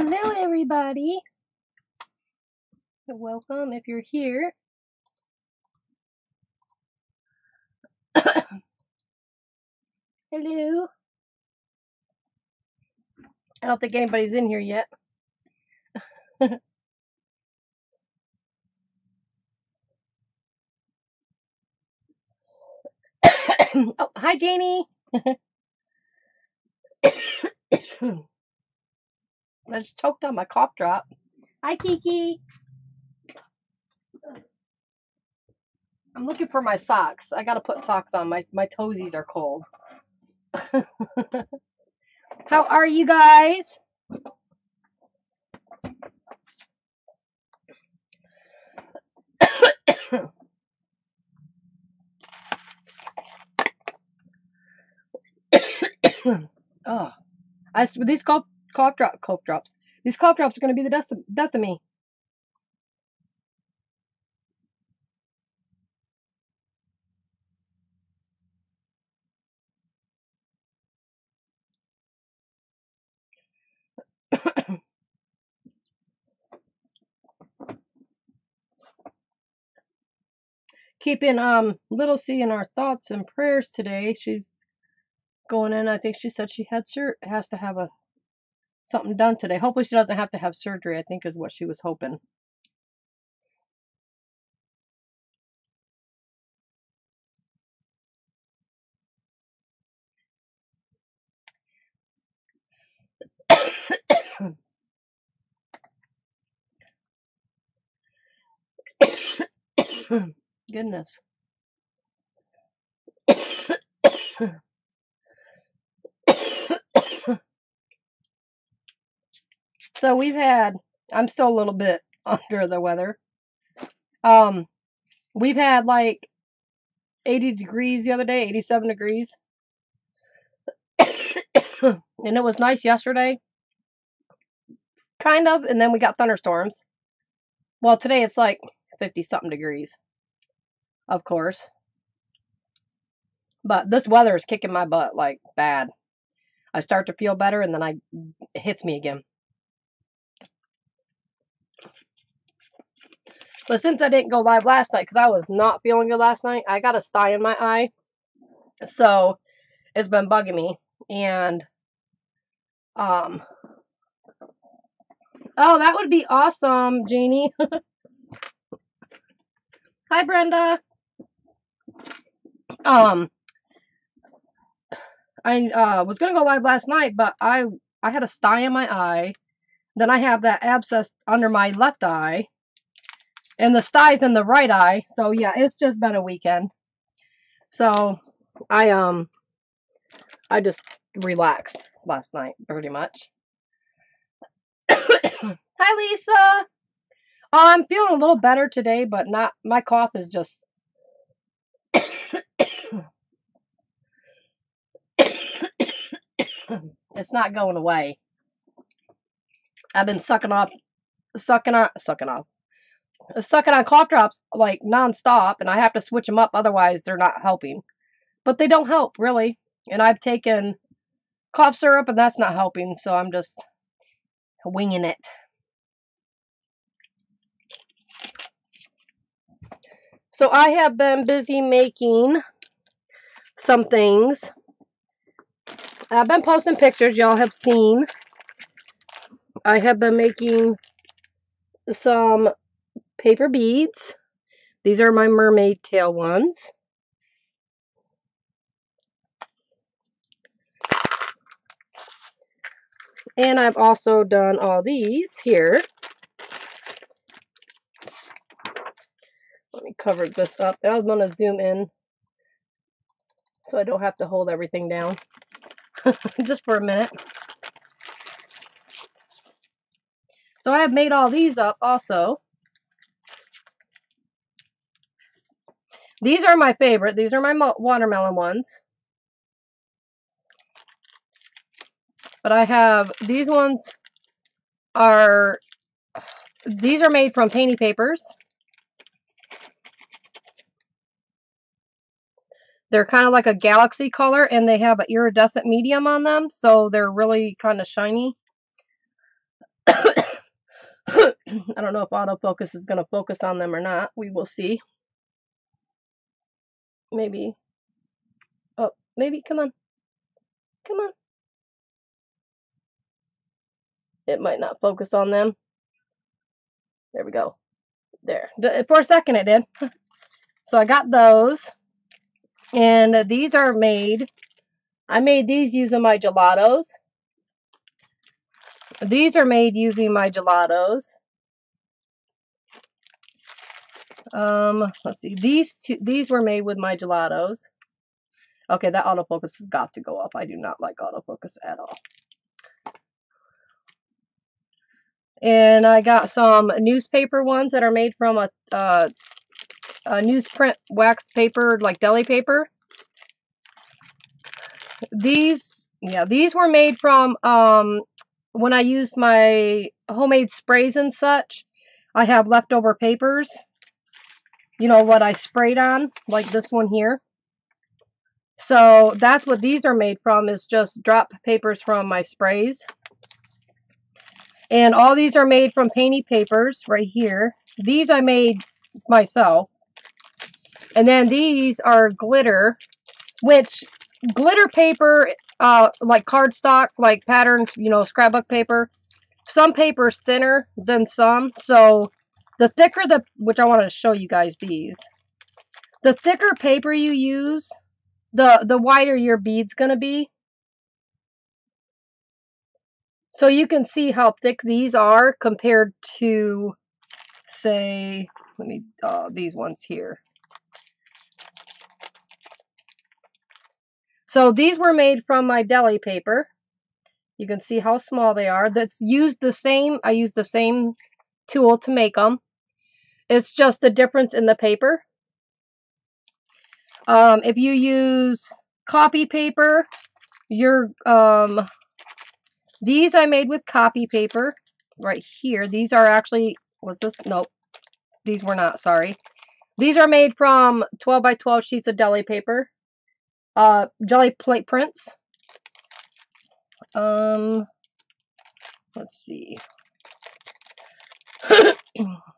Hello, everybody. Welcome if you're here. Hello. I don't think anybody's in here yet. oh, hi, Janie. I just choked on my cough drop. Hi, Kiki. I'm looking for my socks. I gotta put socks on. My my toesies are cold. How are you guys? oh, I these cough cough drop cough drops. These cough drops are gonna be the death of, death of me. Keeping um little C in our thoughts and prayers today. She's going in. I think she said she had sur- has to have a something done today. Hopefully she doesn't have to have surgery. I think is what she was hoping. Goodness. so we've had I'm still a little bit under the weather. Um we've had like 80 degrees the other day, 87 degrees. and it was nice yesterday. Kind of, and then we got thunderstorms. Well, today it's like 50 something degrees. Of course. But this weather is kicking my butt like bad. I start to feel better and then I it hits me again. But since I didn't go live last night because I was not feeling good last night, I got a sty in my eye. So it's been bugging me. And um Oh, that would be awesome, Jeannie. Hi Brenda. Um I uh, was gonna go live last night, but I I had a sty in my eye. Then I have that abscess under my left eye. And the sty's in the right eye. So yeah, it's just been a weekend. So I um I just relaxed last night pretty much. Hi Lisa. Oh, I'm feeling a little better today, but not my cough is just it's not going away. I've been sucking off sucking on sucking off sucking on cough drops like nonstop, and I have to switch them up, otherwise they're not helping. But they don't help really, and I've taken cough syrup, and that's not helping. So I'm just winging it. So I have been busy making some things. I've been posting pictures y'all have seen. I have been making some paper beads. These are my mermaid tail ones. And I've also done all these here. Let me cover this up. I was going to zoom in so I don't have to hold everything down just for a minute. So I have made all these up also. These are my favorite. These are my watermelon ones. But I have, these ones are, these are made from painty papers. They're kind of like a galaxy color and they have an iridescent medium on them. So they're really kind of shiny. I don't know if autofocus is going to focus on them or not. We will see. Maybe. Oh, maybe. Come on. Come on. It might not focus on them. There we go. There. Uh, for a second it did. So I got those. And uh, these are made. I made these using my gelatos. These are made using my gelatos. Um, let's see. These two, these were made with my gelatos. Okay, that autofocus has got to go up. I do not like autofocus at all. And I got some newspaper ones that are made from a, uh, a newsprint wax paper, like deli paper. These, yeah, these were made from um, when I used my homemade sprays and such. I have leftover papers. You know what I sprayed on, like this one here. So that's what these are made from, is just drop papers from my sprays. And all these are made from painty papers right here. These I made myself. And then these are glitter, which glitter paper, uh, like cardstock, like patterned, you know, scrapbook paper. Some paper is thinner than some. So the thicker the, which I wanted to show you guys these. The thicker paper you use, the, the wider your bead's going to be. So you can see how thick these are compared to, say, let me, uh, these ones here. So these were made from my deli paper. You can see how small they are. That's used the same, I used the same tool to make them. It's just the difference in the paper. Um, if you use copy paper, your um, these I made with copy paper right here. These are actually, was this? Nope. These were not, sorry. These are made from 12 by 12 sheets of deli paper. Uh, Gelli plate prints. Um, let's see.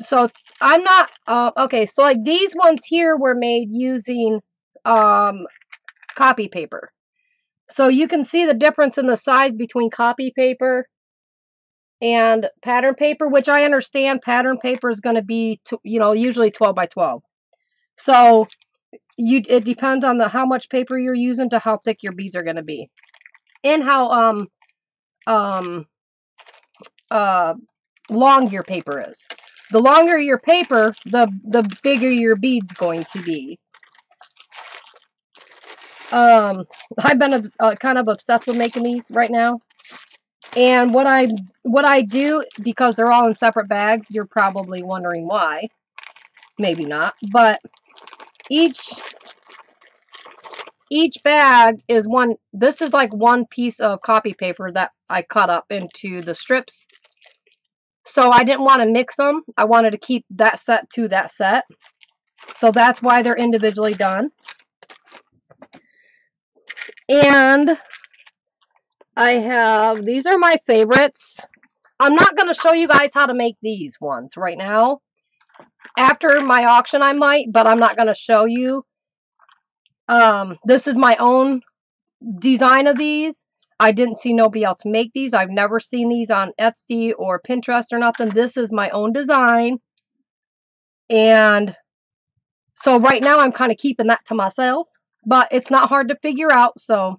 so I'm not, uh, okay, so like these ones here were made using um, copy paper. So you can see the difference in the size between copy paper and pattern paper, which I understand pattern paper is going to be, you know, usually 12 by 12. So you it depends on the how much paper you're using to how thick your beads are going to be. And how um um uh long your paper is. The longer your paper, the the bigger your bead's going to be. Um, I've been uh, kind of obsessed with making these right now. And what I what I do because they're all in separate bags, you're probably wondering why. Maybe not, but each each bag is one this is like one piece of copy paper that I cut up into the strips. So I didn't want to mix them. I wanted to keep that set to that set. So that's why they're individually done. And I have, these are my favorites. I'm not going to show you guys how to make these ones right now. After my auction I might, but I'm not going to show you. Um, this is my own design of these. I didn't see nobody else make these. I've never seen these on Etsy or Pinterest or nothing. This is my own design. And so right now I'm kind of keeping that to myself. But it's not hard to figure out, so.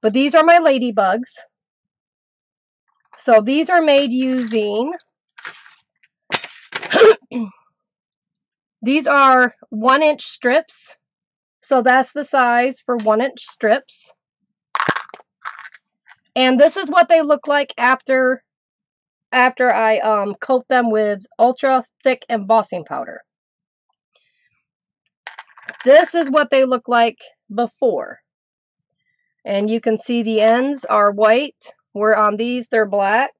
But these are my ladybugs. So these are made using, these are one inch strips. So that's the size for one inch strips. And this is what they look like after after I um, coat them with ultra thick embossing powder. This is what they look like before. And you can see the ends are white, where on these they're black.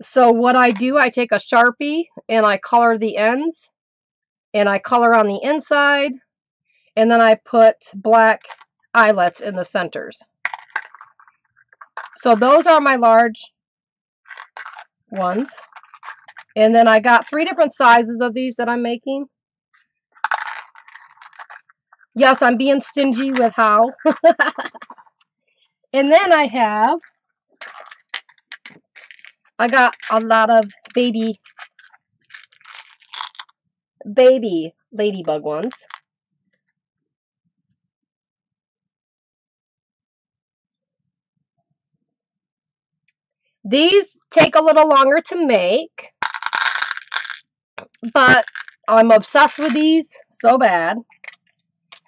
So what I do, I take a Sharpie and I color the ends. And I color on the inside. And then I put black eyelets in the centers. So those are my large ones. And then I got three different sizes of these that I'm making. Yes, I'm being stingy with how. and then I have, I got a lot of baby, baby ladybug ones. These take a little longer to make, but I'm obsessed with these so bad.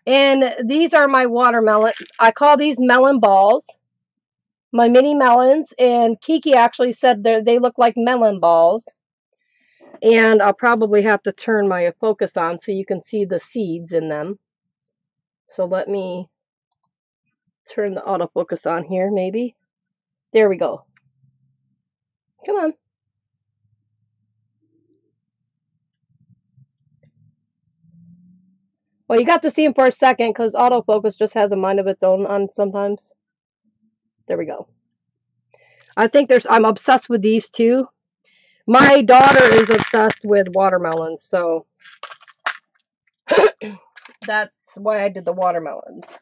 And these are my watermelon. I call these melon balls. My mini melons. And Kiki actually said they look like melon balls. And I'll probably have to turn my focus on so you can see the seeds in them. So let me turn the autofocus on here, maybe. There we go. Come on. Well, you got to see him for a second because autofocus just has a mind of its own on sometimes. There we go. I think there's, I'm obsessed with these two. My daughter is obsessed with watermelons, so that's why I did the watermelons.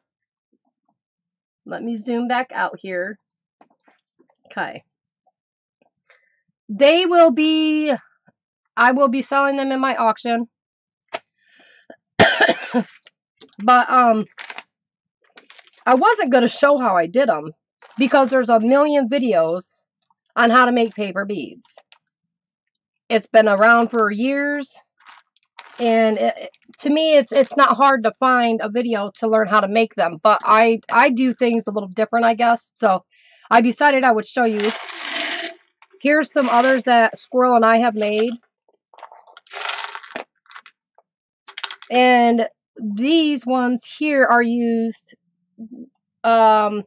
Let me zoom back out here. Okay. They will be, I will be selling them in my auction. but, um, I wasn't going to show how I did them because there's a million videos on how to make paper beads. It's been around for years and it, to me it's it's not hard to find a video to learn how to make them but I I do things a little different I guess so I decided I would show you Here's some others that Squirrel and I have made. And these ones here are used, um,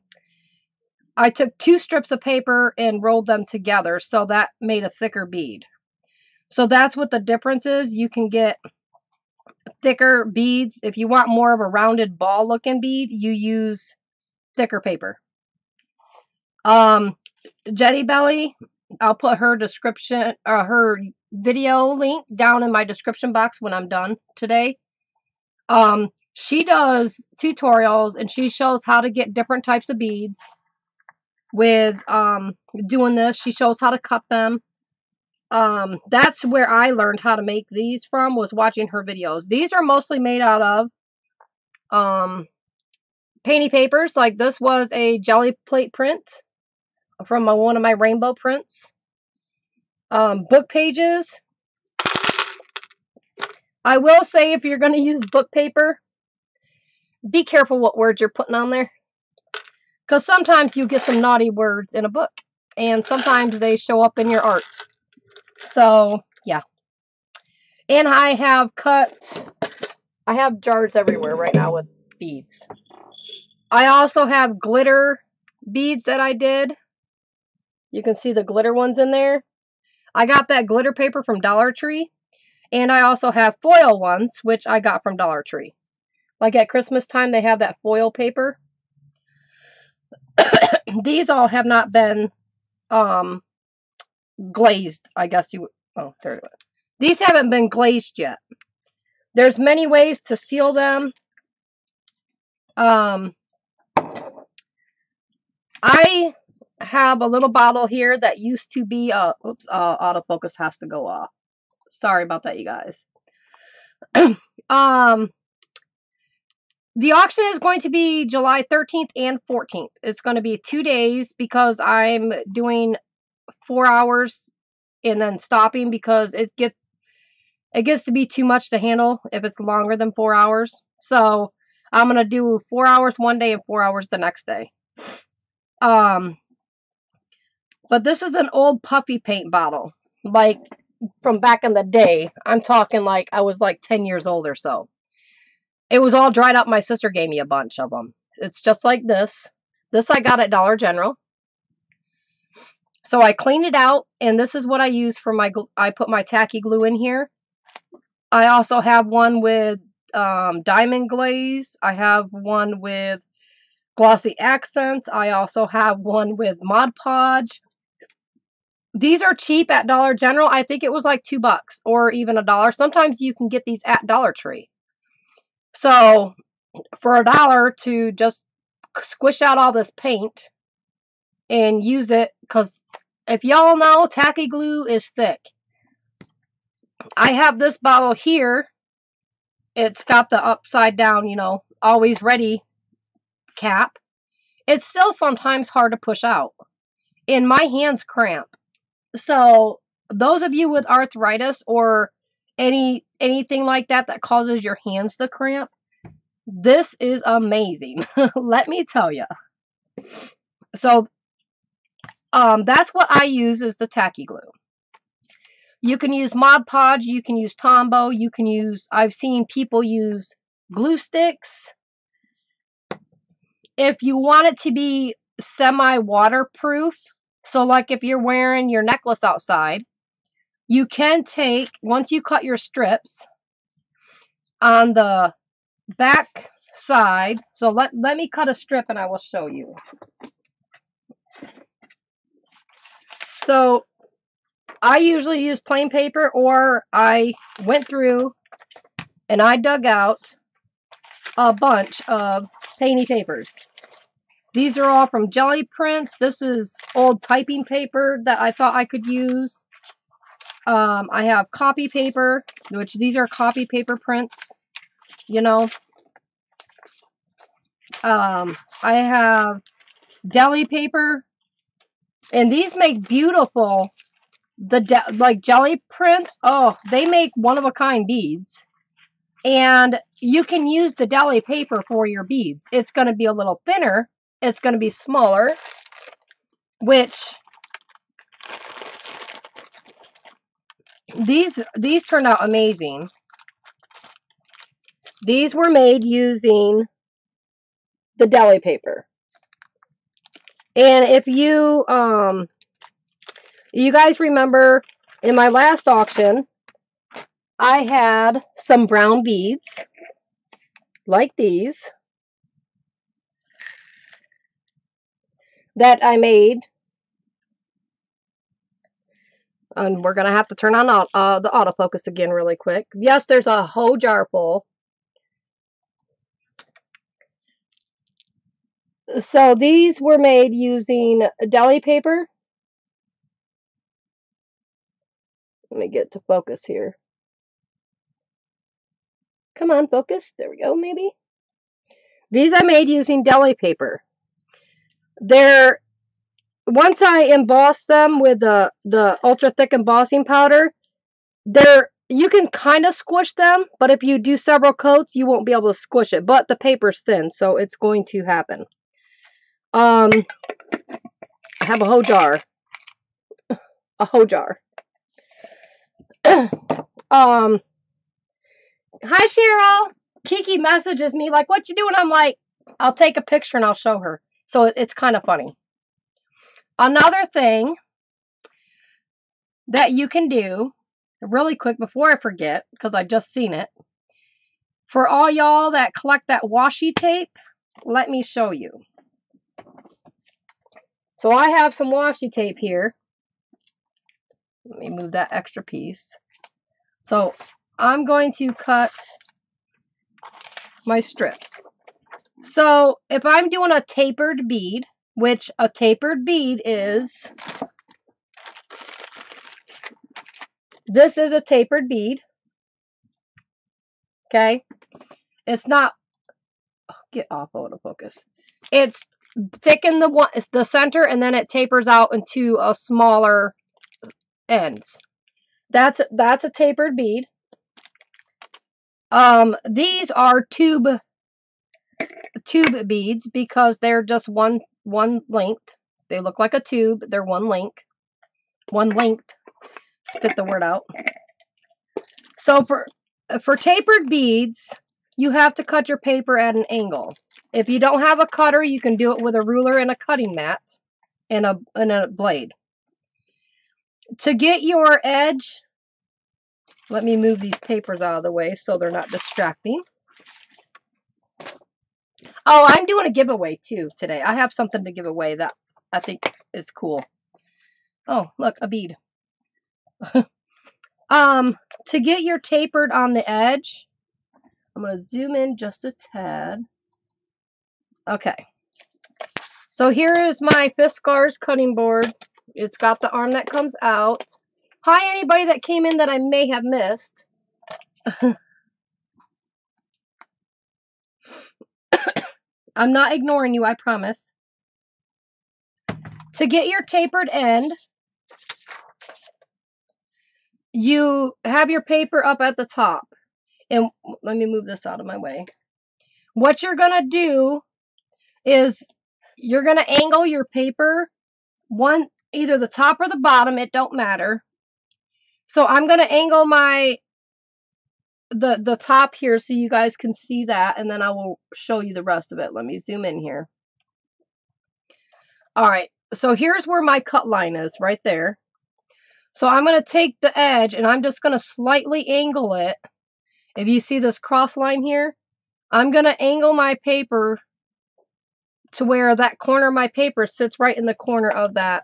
I took two strips of paper and rolled them together, so that made a thicker bead. So that's what the difference is. You can get thicker beads. If you want more of a rounded ball looking bead, you use thicker paper. Um, Jetty Belly, I'll put her description, uh, her video link down in my description box when I'm done today. Um, she does tutorials and she shows how to get different types of beads with um, doing this. She shows how to cut them. Um, that's where I learned how to make these from was watching her videos. These are mostly made out of um, painty papers. Like this was a Gelli plate print from a, one of my rainbow prints. Um, book pages. I will say if you're going to use book paper, be careful what words you're putting on there. Because sometimes you get some naughty words in a book. And sometimes they show up in your art. So, yeah. And I have cut... I have jars everywhere right now with beads. I also have glitter beads that I did. You can see the glitter ones in there. I got that glitter paper from Dollar Tree. And I also have foil ones, which I got from Dollar Tree. Like at Christmas time, they have that foil paper. These all have not been um, glazed, I guess you... Oh, there it is. These haven't been glazed yet. There's many ways to seal them. Um, I have a little bottle here that used to be, a, oops, uh, autofocus has to go off. Sorry about that, you guys. um, the auction is going to be July 13th and 14th. It's going to be two days because I'm doing four hours and then stopping because it gets it gets to be too much to handle if it's longer than four hours. So I'm gonna do four hours one day and four hours the next day. Um, but this is an old puffy paint bottle, like from back in the day. I'm talking like I was like 10 years old or so. It was all dried up. My sister gave me a bunch of them. It's just like this. This I got at Dollar General. So I cleaned it out, and this is what I use for my, I put my tacky glue in here. I also have one with um, diamond glaze. I have one with glossy accents. I also have one with Mod Podge. These are cheap at Dollar General. I think it was like two bucks or even a dollar. Sometimes you can get these at Dollar Tree. So for a dollar to just squish out all this paint and use it, because if y'all know, tacky glue is thick. I have this bottle here. It's got the upside down, you know, always ready cap. It's still sometimes hard to push out. And my hands cramp. So those of you with arthritis or any anything like that that causes your hands to cramp, this is amazing. Let me tell you. So um, that's what I use is the tacky glue. You can use Mod Podge, you can use Tombow, you can use, I've seen people use glue sticks. If you want it to be semi-waterproof, so like if you're wearing your necklace outside, you can take, once you cut your strips, on the back side, so let, let me cut a strip and I will show you. So I usually use plain paper or I went through and I dug out a bunch of painty papers. These are all from Gelli Prints. This is old typing paper that I thought I could use. Um, I have copy paper, which these are copy paper prints, you know. Um, I have deli paper, and these make beautiful the like Gelli Prints. Oh, they make one of a kind beads. And you can use the deli paper for your beads. It's going to be a little thinner. It's going to be smaller, which these these turned out amazing. These were made using the deli paper. And if you um you guys remember in my last auction, I had some brown beads like these that I made. And we're going to have to turn on uh, the autofocus again really quick. Yes, there's a whole jar full. So these were made using deli paper Let me get to focus here. Come on, focus. There we go, maybe. These I made using deli paper. They're, once I emboss them with the, the ultra thick embossing powder, they're, you can kind of squish them, but if you do several coats, you won't be able to squish it. But the paper's thin, so it's going to happen. Um, I have a whole jar. A whole jar. um, hi Cheryl. Kiki messages me like, "What you doing?" I'm like, "I'll take a picture and I'll show her." So it's kind of funny. Another thing that you can do really quick before I forget, because I just seen it. For all y'all that collect that washi tape, let me show you. So I have some washi tape here. Let me move that extra piece. So I'm going to cut my strips. So if I'm doing a tapered bead, which a tapered bead is, this is a tapered bead. Okay. It's not, oh, get off autofocus. It's thick in the one, it's the center and then it tapers out into a smaller ends. That's that's a tapered bead. Um, these are tube tube beads because they're just one one length. They look like a tube. They're one length. One length. Spit the word out. So for for tapered beads, you have to cut your paper at an angle. If you don't have a cutter, you can do it with a ruler and a cutting mat and a and a blade to get your edge, let me move these papers out of the way so they're not distracting. Oh, I'm doing a giveaway too today. I have something to give away that I think is cool. Oh, look, a bead. um, to get your tapered on the edge, I'm going to zoom in just a tad. Okay. So here is my Fiskars cutting board. It's got the arm that comes out. Hi, anybody that came in that I may have missed. I'm not ignoring you, I promise. To get your tapered end, you have your paper up at the top. And let me move this out of my way. What you're going to do is you're going to angle your paper one either the top or the bottom, it don't matter. So I'm going to angle my the the top here so you guys can see that and then I will show you the rest of it. Let me zoom in here. All right. So here's where my cut line is right there. So I'm going to take the edge and I'm just going to slightly angle it. If you see this cross line here, I'm going to angle my paper to where that corner of my paper sits right in the corner of that.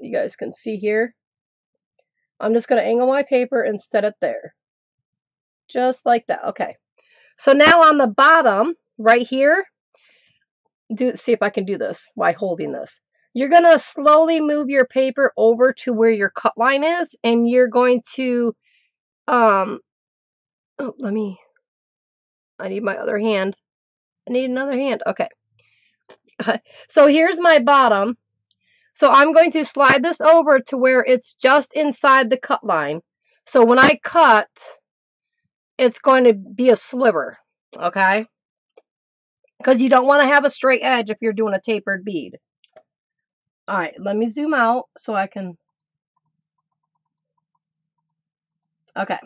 You guys can see here. I'm just going to angle my paper and set it there. Just like that. Okay. So now on the bottom, right here, do see if I can do this while holding this. You're going to slowly move your paper over to where your cut line is, and you're going to, um, oh, let me, I need my other hand. I need another hand. Okay. so here's my bottom. So I'm going to slide this over to where it's just inside the cut line. So when I cut, it's going to be a sliver, okay? Because you don't want to have a straight edge if you're doing a tapered bead. All right, let me zoom out so I can... Okay.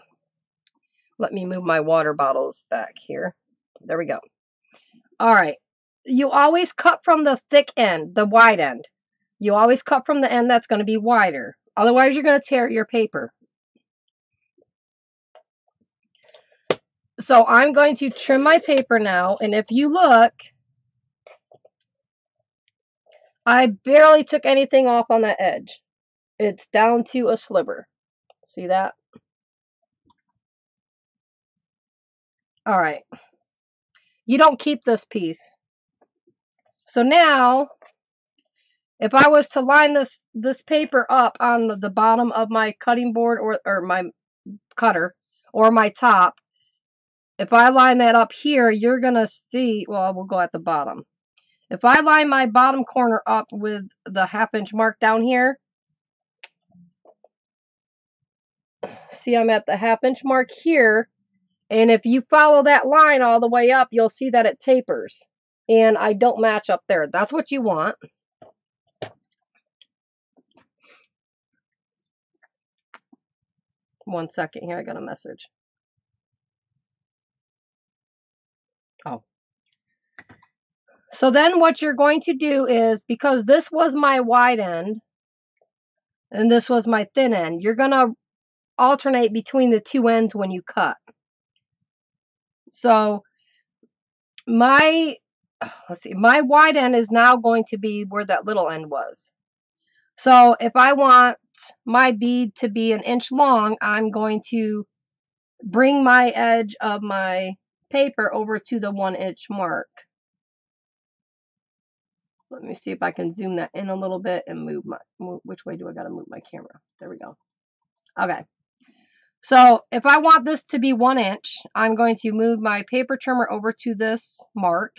Let me move my water bottles back here. There we go. All right. You always cut from the thick end, the wide end. You always cut from the end that's going to be wider. Otherwise, you're going to tear your paper. So I'm going to trim my paper now. And if you look, I barely took anything off on that edge. It's down to a sliver. See that? All right. You don't keep this piece. So now, if I was to line this, this paper up on the bottom of my cutting board or, or my cutter or my top, if I line that up here, you're going to see, well, we'll go at the bottom. If I line my bottom corner up with the half inch mark down here, see I'm at the half inch mark here, and if you follow that line all the way up, you'll see that it tapers. And I don't match up there. That's what you want. One second here, I got a message. So then what you're going to do is, because this was my wide end, and this was my thin end, you're going to alternate between the two ends when you cut. So my, let's see, my wide end is now going to be where that little end was. So if I want my bead to be an inch long, I'm going to bring my edge of my paper over to the one inch mark. Let me see if I can zoom that in a little bit and move my, move, which way do I got to move my camera? There we go. Okay. So if I want this to be one inch, I'm going to move my paper trimmer over to this mark.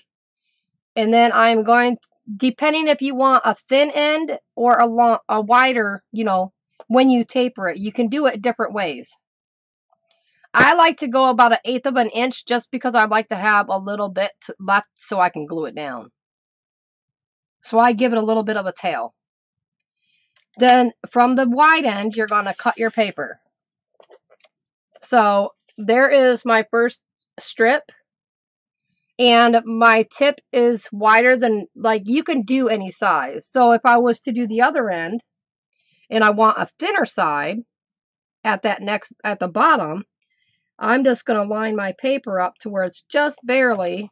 And then I'm going, to, depending if you want a thin end or a long, a wider, you know, when you taper it, you can do it different ways. I like to go about an eighth of an inch just because I like to have a little bit left so I can glue it down. So I give it a little bit of a tail. Then from the wide end, you're going to cut your paper. So there is my first strip. And my tip is wider than, like, you can do any size. So if I was to do the other end, and I want a thinner side at that next, at the bottom, I'm just going to line my paper up to where it's just barely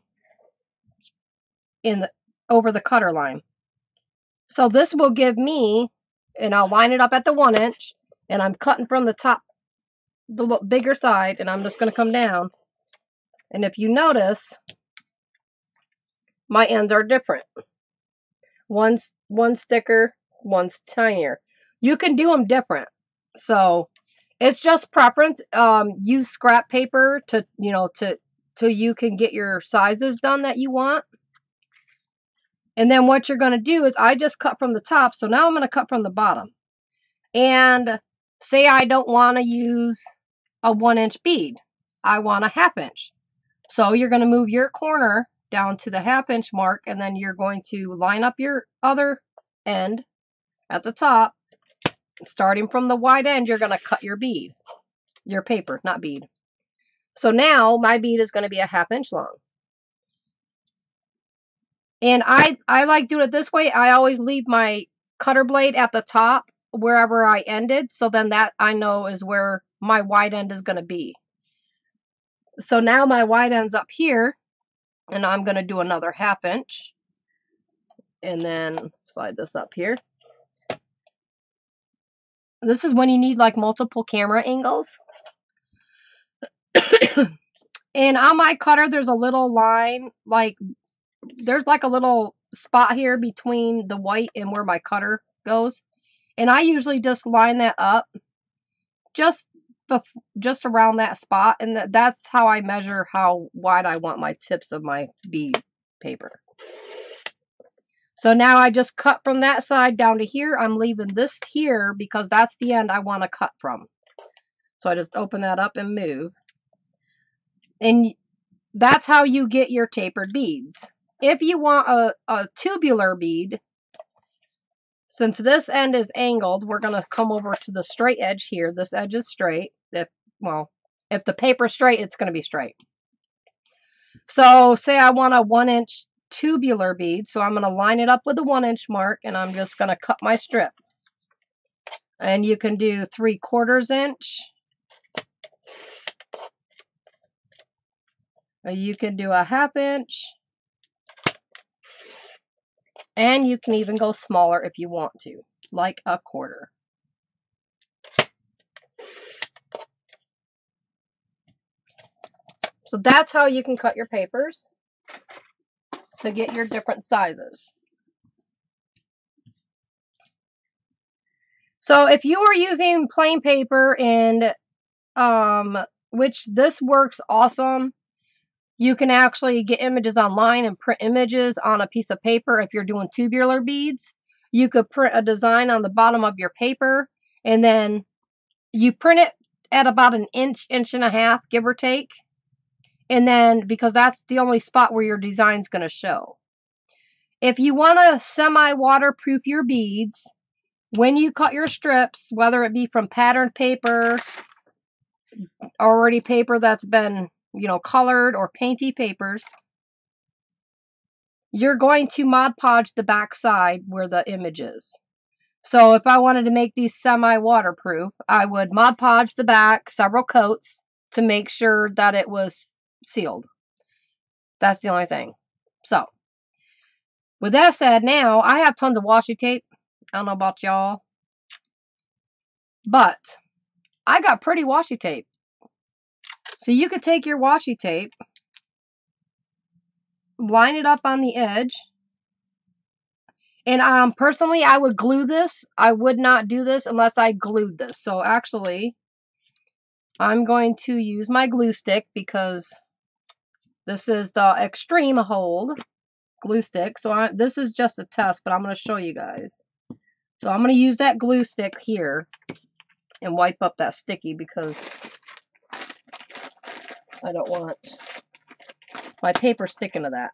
in the over the cutter line. So this will give me, and I'll line it up at the one inch, and I'm cutting from the top, the bigger side, and I'm just going to come down. And if you notice, my ends are different. One's one's thicker, one's tinier. You can do them different. So it's just preference. Um, use scrap paper to, you know, to, to you can get your sizes done that you want. And then what you're going to do is I just cut from the top. So now I'm going to cut from the bottom. And say I don't want to use a one inch bead. I want a half inch. So you're going to move your corner down to the half inch mark and then you're going to line up your other end at the top. Starting from the wide end, you're going to cut your bead, your paper, not bead. So now my bead is going to be a half inch long. And I, I like doing it this way. I always leave my cutter blade at the top wherever I ended. So then that I know is where my wide end is going to be. So now my wide end's up here. And I'm going to do another half inch. And then slide this up here. This is when you need like multiple camera angles. and on my cutter, there's a little line, like, there's like a little spot here between the white and where my cutter goes. And I usually just line that up just just around that spot. And that's how I measure how wide I want my tips of my bead paper. So now I just cut from that side down to here. I'm leaving this here because that's the end I want to cut from. So I just open that up and move. And that's how you get your tapered beads. If you want a, a tubular bead, since this end is angled, we're going to come over to the straight edge here. This edge is straight. If, well, if the paper's straight, it's going to be straight. So say I want a one inch tubular bead. So I'm going to line it up with a one inch mark and I'm just going to cut my strip. And you can do three quarters inch. Uh, you can do a half inch. And you can even go smaller if you want to, like a quarter. So that's how you can cut your papers to get your different sizes. So if you are using plain paper and um, which this works awesome you can actually get images online and print images on a piece of paper if you're doing tubular beads. You could print a design on the bottom of your paper and then you print it at about an inch, inch and a half, give or take. And then, because that's the only spot where your design's going to show. If you want to semi-waterproof your beads, when you cut your strips, whether it be from patterned paper, already paper that's been you know, colored or painty papers, you're going to Mod Podge the back side where the image is. So if I wanted to make these semi-waterproof, I would Mod Podge the back several coats to make sure that it was sealed. That's the only thing. So, with that said, now I have tons of washi tape. I don't know about y'all. But I got pretty washi tape. So you could take your washi tape, line it up on the edge, and um, personally, I would glue this. I would not do this unless I glued this. So actually, I'm going to use my glue stick because this is the extreme hold glue stick. So I, this is just a test, but I'm going to show you guys. So I'm going to use that glue stick here and wipe up that sticky because I don't want my paper sticking to that.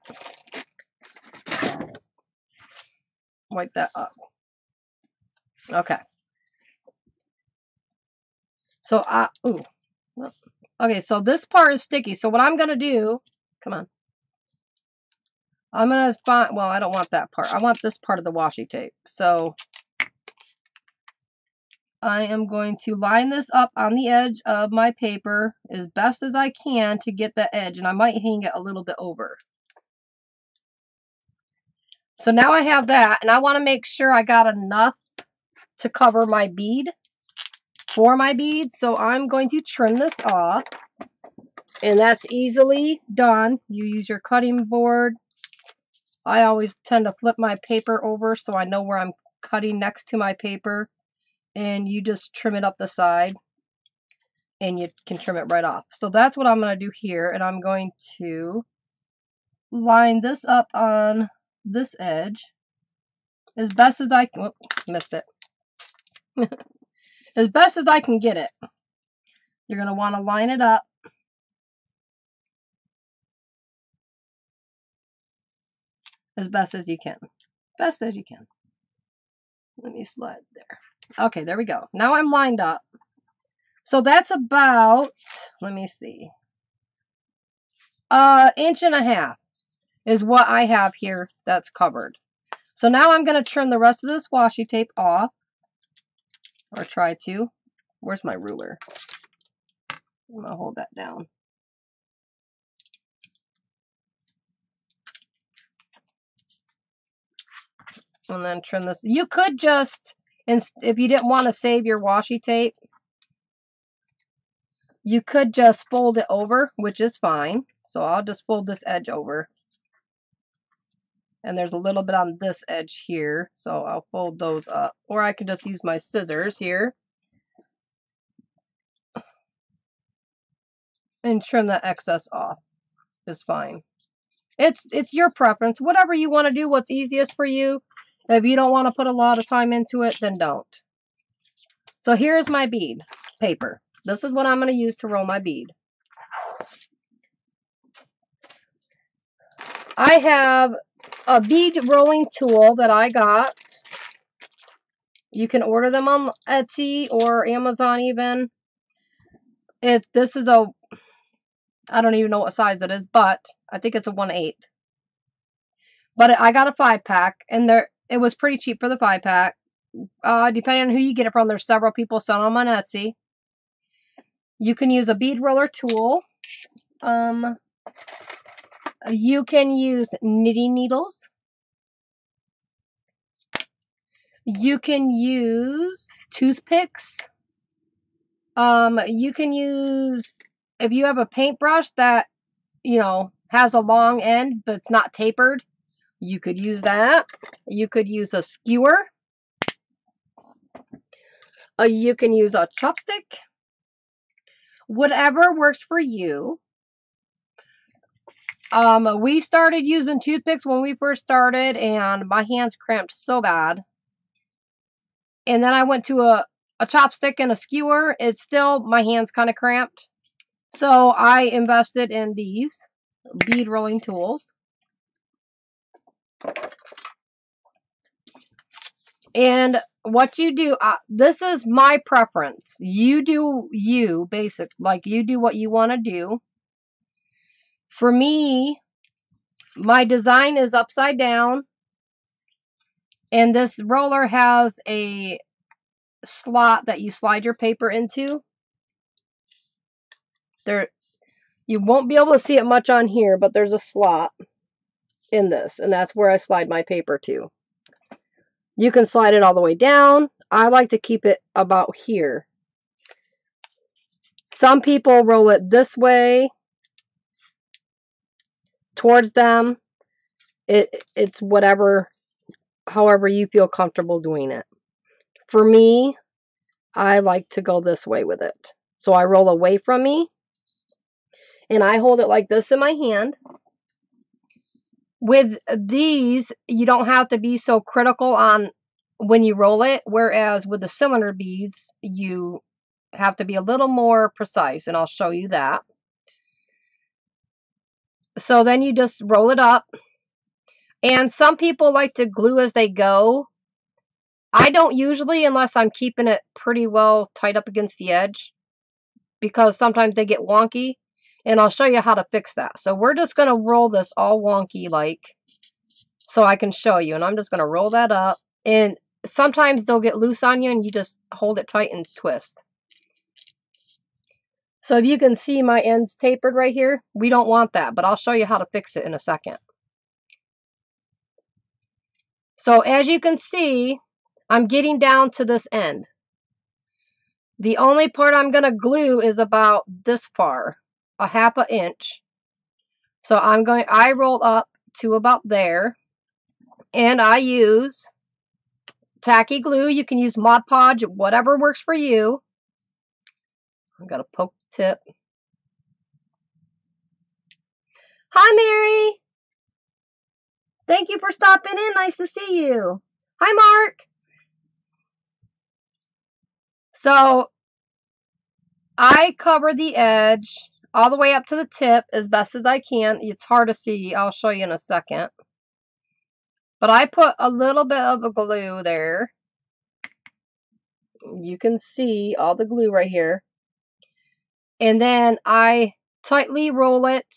Wipe that up. Okay. So, I, ooh. Okay, so this part is sticky. So what I'm going to do, come on. I'm going to find, well, I don't want that part. I want this part of the washi tape. So I am going to line this up on the edge of my paper as best as I can to get the edge, and I might hang it a little bit over. So now I have that, and I want to make sure I got enough to cover my bead for my bead. So I'm going to trim this off. And that's easily done. You use your cutting board. I always tend to flip my paper over so I know where I'm cutting next to my paper. And you just trim it up the side. And you can trim it right off. So that's what I'm going to do here. And I'm going to line this up on this edge as best as I can. Missed it. as best as I can get it. You're going to want to line it up. As best as you can. Best as you can. Let me slide there. Okay, there we go. Now I'm lined up. So that's about, let me see, uh, inch and a half is what I have here that's covered. So now I'm going to trim the rest of this washi tape off. Or try to. Where's my ruler? I'm going to hold that down. And then trim this. You could just, if you didn't want to save your washi tape, you could just fold it over, which is fine. So I'll just fold this edge over. And there's a little bit on this edge here, so I'll fold those up. Or I can just use my scissors here. And trim that excess off is fine. It's it's your preference. Whatever you want to do, what's easiest for you. If you don't want to put a lot of time into it, then don't. So here's my bead paper. This is what I'm going to use to roll my bead. I have a bead rolling tool that I got. You can order them on Etsy or Amazon even. It This is a, I don't even know what size it is, but I think it's a 1 8 But I got a 5 pack, and there it was pretty cheap for the 5 pack. Uh, depending on who you get it from, there's several people selling them on Etsy. You can use a bead roller tool. Um, you can use knitting needles. You can use toothpicks. Um, you can use, if you have a paintbrush that, you know, has a long end but it's not tapered, you could use that. You could use a skewer. Uh, you can use a chopstick. Whatever works for you. Um, we started using toothpicks when we first started, and my hands cramped so bad. And then I went to a, a chopstick and a skewer. It's still, my hands kind of cramped. So I invested in these bead rolling tools. And what you do, uh, this is my preference. You do you, basic, like you do what you want to do. For me, my design is upside down. And this roller has a slot that you slide your paper into. There, you won't be able to see it much on here, but there's a slot in this, and that's where I slide my paper to. You can slide it all the way down. I like to keep it about here. Some people roll it this way towards them. It it's whatever however you feel comfortable doing it. For me, I like to go this way with it. So I roll away from me and I hold it like this in my hand. With these, you don't have to be so critical on when you roll it, whereas with the cylinder beads, you have to be a little more precise, and I'll show you that. So then you just roll it up. And some people like to glue as they go. I don't usually unless I'm keeping it pretty well tight up against the edge because sometimes they get wonky and I'll show you how to fix that. So we're just going to roll this all wonky like so I can show you and I'm just going to roll that up and sometimes they'll get loose on you and you just hold it tight and twist. So if you can see my ends tapered right here, we don't want that, but I'll show you how to fix it in a second. So as you can see, I'm getting down to this end. The only part I'm going to glue is about this far, a half an inch. So I'm going, I roll up to about there and I use tacky glue. You can use Mod Podge, whatever works for you. I'm going to poke the tip. Hi, Mary. Thank you for stopping in. Nice to see you. Hi, Mark. So I cover the edge all the way up to the tip as best as I can. It's hard to see. I'll show you in a second. But I put a little bit of a glue there. You can see all the glue right here. And then I tightly roll it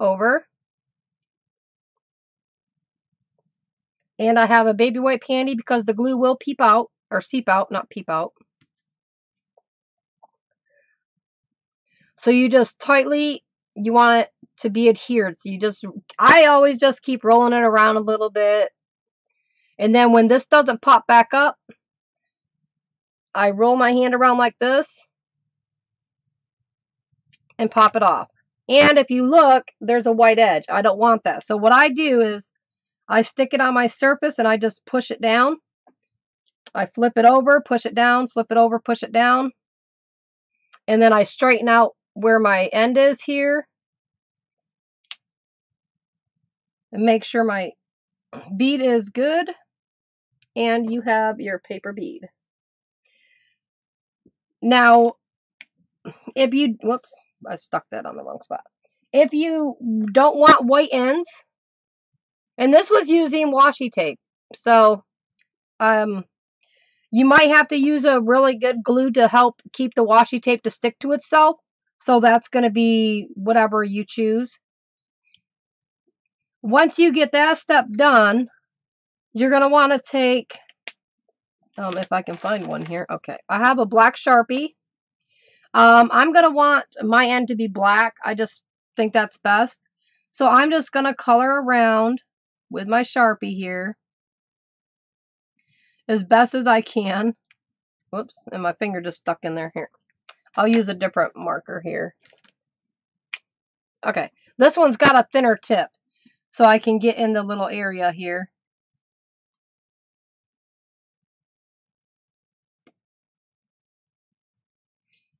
over. And I have a baby white handy because the glue will peep out, or seep out, not peep out. So you just tightly, you want it to be adhered. So you just, I always just keep rolling it around a little bit. And then when this doesn't pop back up, I roll my hand around like this and pop it off. And if you look, there's a white edge. I don't want that. So what I do is I stick it on my surface and I just push it down. I flip it over, push it down, flip it over, push it down. And then I straighten out where my end is here. And make sure my bead is good. And you have your paper bead. Now, if you, whoops, I stuck that on the wrong spot. If you don't want white ends, and this was using washi tape, so um, you might have to use a really good glue to help keep the washi tape to stick to itself. So that's going to be whatever you choose. Once you get that step done, you're going to want to take, um, if I can find one here. Okay, I have a black Sharpie. Um, I'm going to want my end to be black. I just think that's best. So I'm just going to color around with my Sharpie here as best as I can. Whoops, and my finger just stuck in there here. I'll use a different marker here. Okay, this one's got a thinner tip, so I can get in the little area here.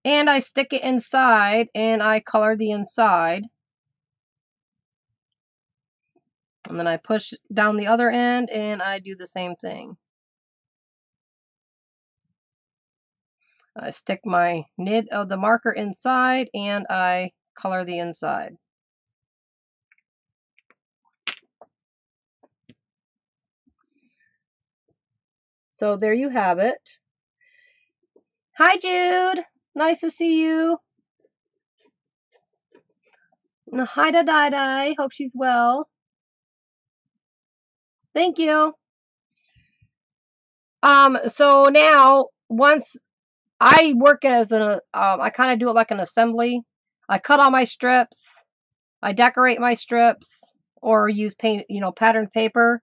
And I stick it inside and I color the inside. And then I push down the other end and I do the same thing. I stick my nib of the marker inside and I color the inside. So there you have it. Hi Jude! Nice to see you. Hi to Dai Dai. Hope she's well. Thank you. Um, so now once I work it as an, um, I kind of do it like an assembly. I cut all my strips. I decorate my strips or use paint, you know, patterned paper.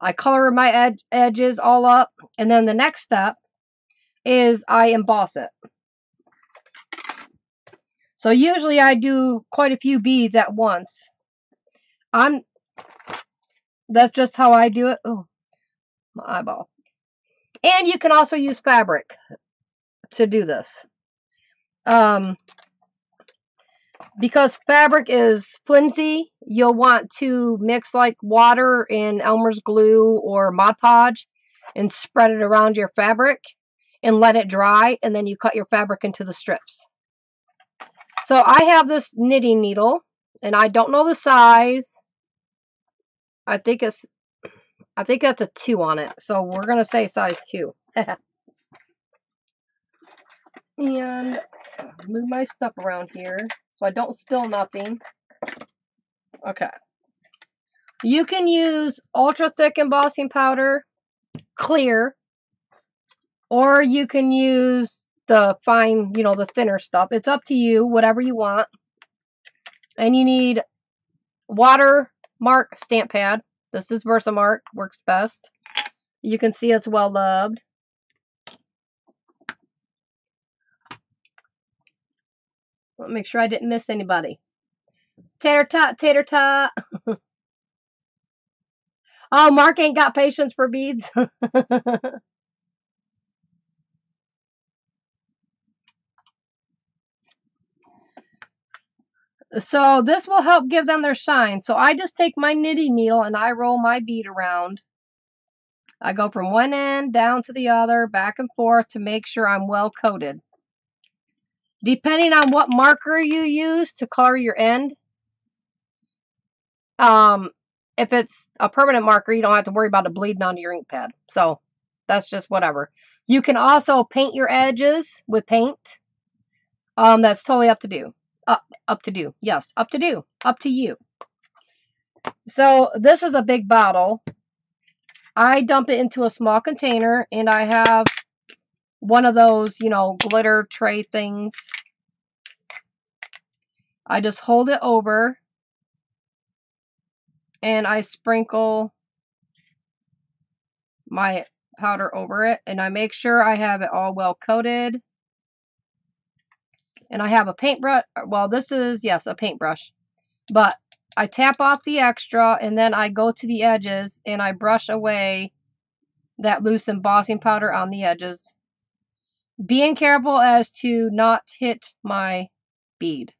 I color my ed edges all up. And then the next step is I emboss it. So usually I do quite a few beads at once. I'm, that's just how I do it. Oh, my eyeball. And you can also use fabric to do this. Um, because fabric is flimsy, you'll want to mix like water in Elmer's glue or Mod Podge and spread it around your fabric and let it dry and then you cut your fabric into the strips. So I have this knitting needle and I don't know the size. I think it's I think that's a 2 on it. So we're going to say size 2. and move my stuff around here so I don't spill nothing. Okay. You can use ultra thick embossing powder, clear, or you can use the fine, you know, the thinner stuff. It's up to you, whatever you want. And you need water Mark stamp pad. This is Versamark, works best. You can see it's well loved. Make sure I didn't miss anybody. Tater tot, tater tot. oh, Mark ain't got patience for beads. So this will help give them their shine. So I just take my knitting needle and I roll my bead around. I go from one end down to the other, back and forth to make sure I'm well coated. Depending on what marker you use to color your end, um, if it's a permanent marker, you don't have to worry about it bleeding onto your ink pad. So that's just whatever. You can also paint your edges with paint. Um, that's totally up to do up up to do. Yes, up to do. Up to you. So this is a big bottle. I dump it into a small container and I have one of those, you know, glitter tray things. I just hold it over and I sprinkle my powder over it and I make sure I have it all well coated and I have a paintbrush. Well, this is, yes, a paintbrush. But I tap off the extra and then I go to the edges and I brush away that loose embossing powder on the edges. Being careful as to not hit my bead.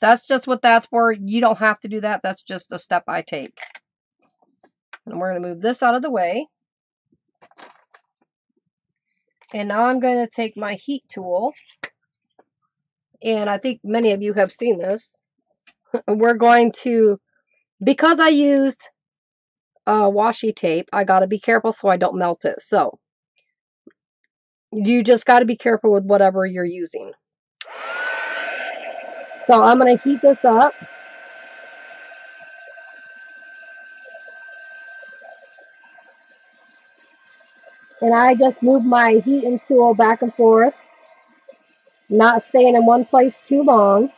That's just what that's for. You don't have to do that. That's just a step I take. And we're going to move this out of the way. And now I'm going to take my heat tool, and I think many of you have seen this. We're going to, because I used uh, washi tape, I got to be careful so I don't melt it. So, you just got to be careful with whatever you're using. So I'm going to heat this up. and I just move my heating tool back and forth, not staying in one place too long.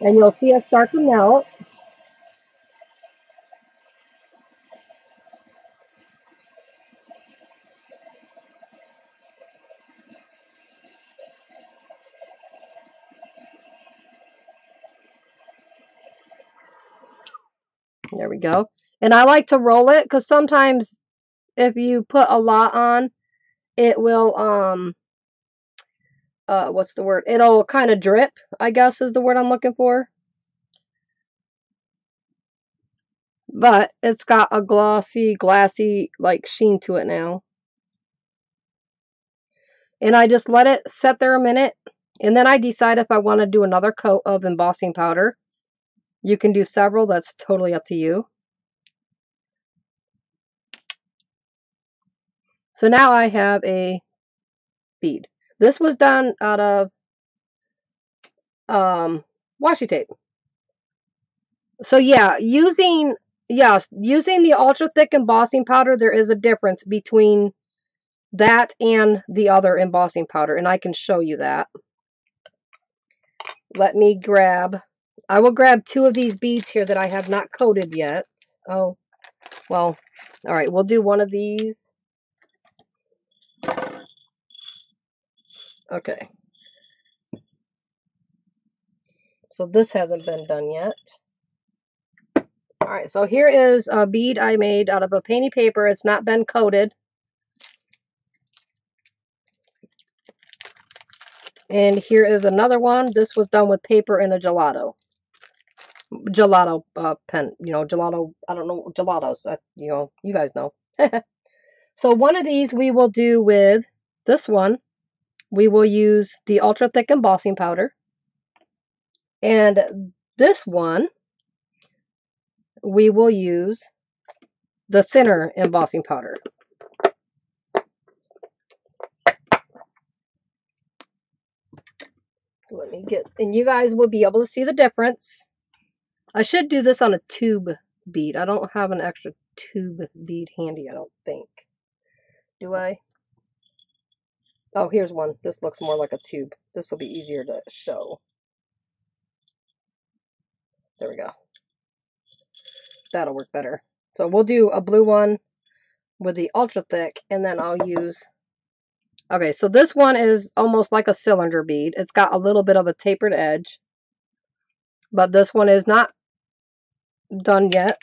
And you'll see it start to melt. There we go. And I like to roll it because sometimes if you put a lot on, it will, um, uh, what's the word? It'll kind of drip, I guess is the word I'm looking for. But it's got a glossy, glassy, like, sheen to it now. And I just let it set there a minute. And then I decide if I want to do another coat of embossing powder. You can do several. That's totally up to you. So now I have a bead. This was done out of um, washi tape. So yeah, using yes, using the ultra thick embossing powder, there is a difference between that and the other embossing powder, and I can show you that. Let me grab, I will grab two of these beads here that I have not coated yet. Oh, well, all right, we'll do one of these. Okay. So this hasn't been done yet. Alright, so here is a bead I made out of a painty paper. It's not been coated. And here is another one. This was done with paper and a gelato. Gelato uh, pen. You know, gelato. I don't know. Gelatos. Uh, you know, you guys know. so one of these we will do with this one we will use the ultra thick embossing powder. And this one, we will use the thinner embossing powder. Let me get, and you guys will be able to see the difference. I should do this on a tube bead. I don't have an extra tube bead handy, I don't think. Do I? Oh, here's one. This looks more like a tube. This will be easier to show. There we go. That'll work better. So we'll do a blue one with the ultra thick and then I'll use Okay, so this one is almost like a cylinder bead. It's got a little bit of a tapered edge. But this one is not done yet.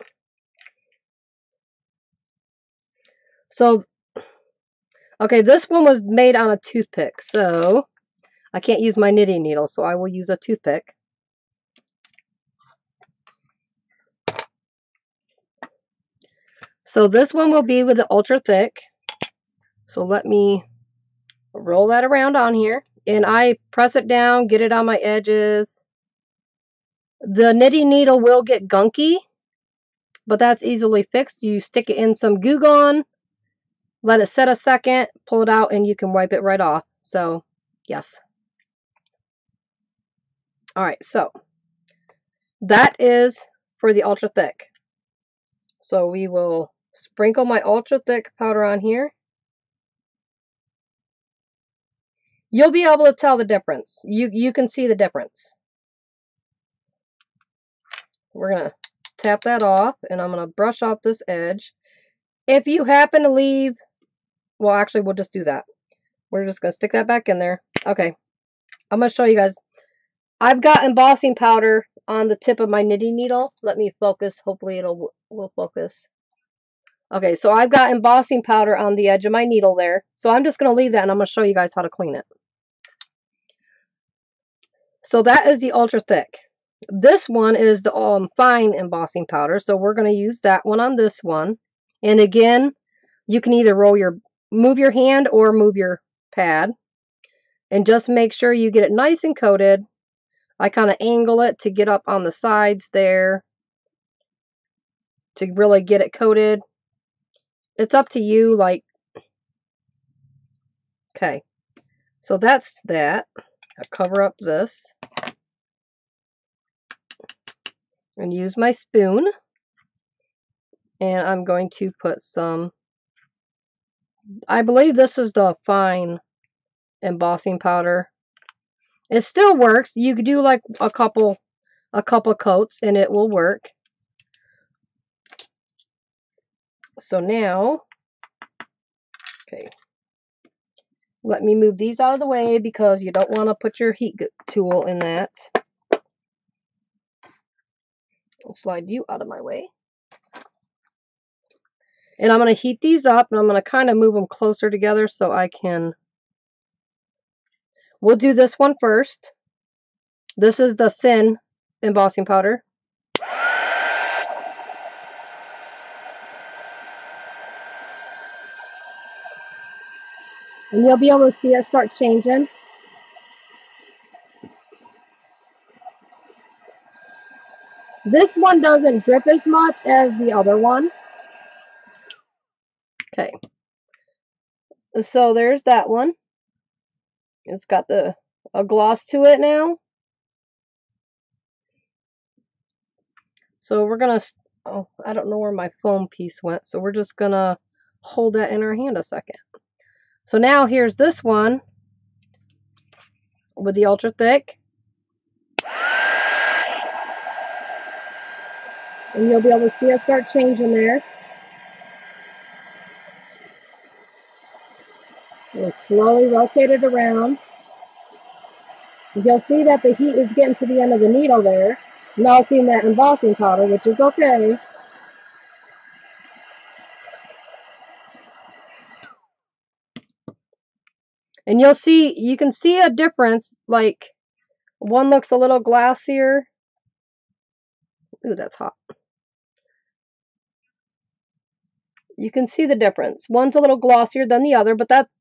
So, okay, this one was made on a toothpick. So, I can't use my knitting needle, so I will use a toothpick. So this one will be with the ultra thick. So let me roll that around on here. And I press it down, get it on my edges. The knitting needle will get gunky, but that's easily fixed. You stick it in some Goo Gone, let it set a second, pull it out, and you can wipe it right off. So, yes. All right, so that is for the ultra thick. So we will sprinkle my ultra thick powder on here. You'll be able to tell the difference. You, you can see the difference. We're going to tap that off, and I'm going to brush off this edge. If you happen to leave, well, actually, we'll just do that. We're just going to stick that back in there. Okay, I'm going to show you guys. I've got embossing powder on the tip of my knitting needle. Let me focus. Hopefully, it'll will focus. Okay, so I've got embossing powder on the edge of my needle there. So I'm just going to leave that, and I'm going to show you guys how to clean it. So that is the ultra thick. This one is the um, fine embossing powder, so we're going to use that one on this one. And again, you can either roll your, move your hand or move your pad. And just make sure you get it nice and coated. I kind of angle it to get up on the sides there to really get it coated. It's up to you, like, okay. So that's that. I cover up this and use my spoon and I'm going to put some I believe this is the fine embossing powder. It still works. You could do like a couple a couple coats and it will work. So now okay. Let me move these out of the way because you don't want to put your heat tool in that. I'll slide you out of my way. And I'm going to heat these up and I'm going to kind of move them closer together so I can... We'll do this one first. This is the thin embossing powder. And you'll be able to see it start changing. This one doesn't drip as much as the other one. Okay. So there's that one. It's got the a gloss to it now. So we're going to, oh, I don't know where my foam piece went. So we're just going to hold that in our hand a second. So now here's this one with the ultra thick. And you'll be able to see it start changing there. And slowly rotate it around. You'll see that the heat is getting to the end of the needle there, melting that embossing powder, which is okay. And you'll see, you can see a difference, like one looks a little glassier. Ooh, that's hot. You can see the difference. One's a little glossier than the other, but that's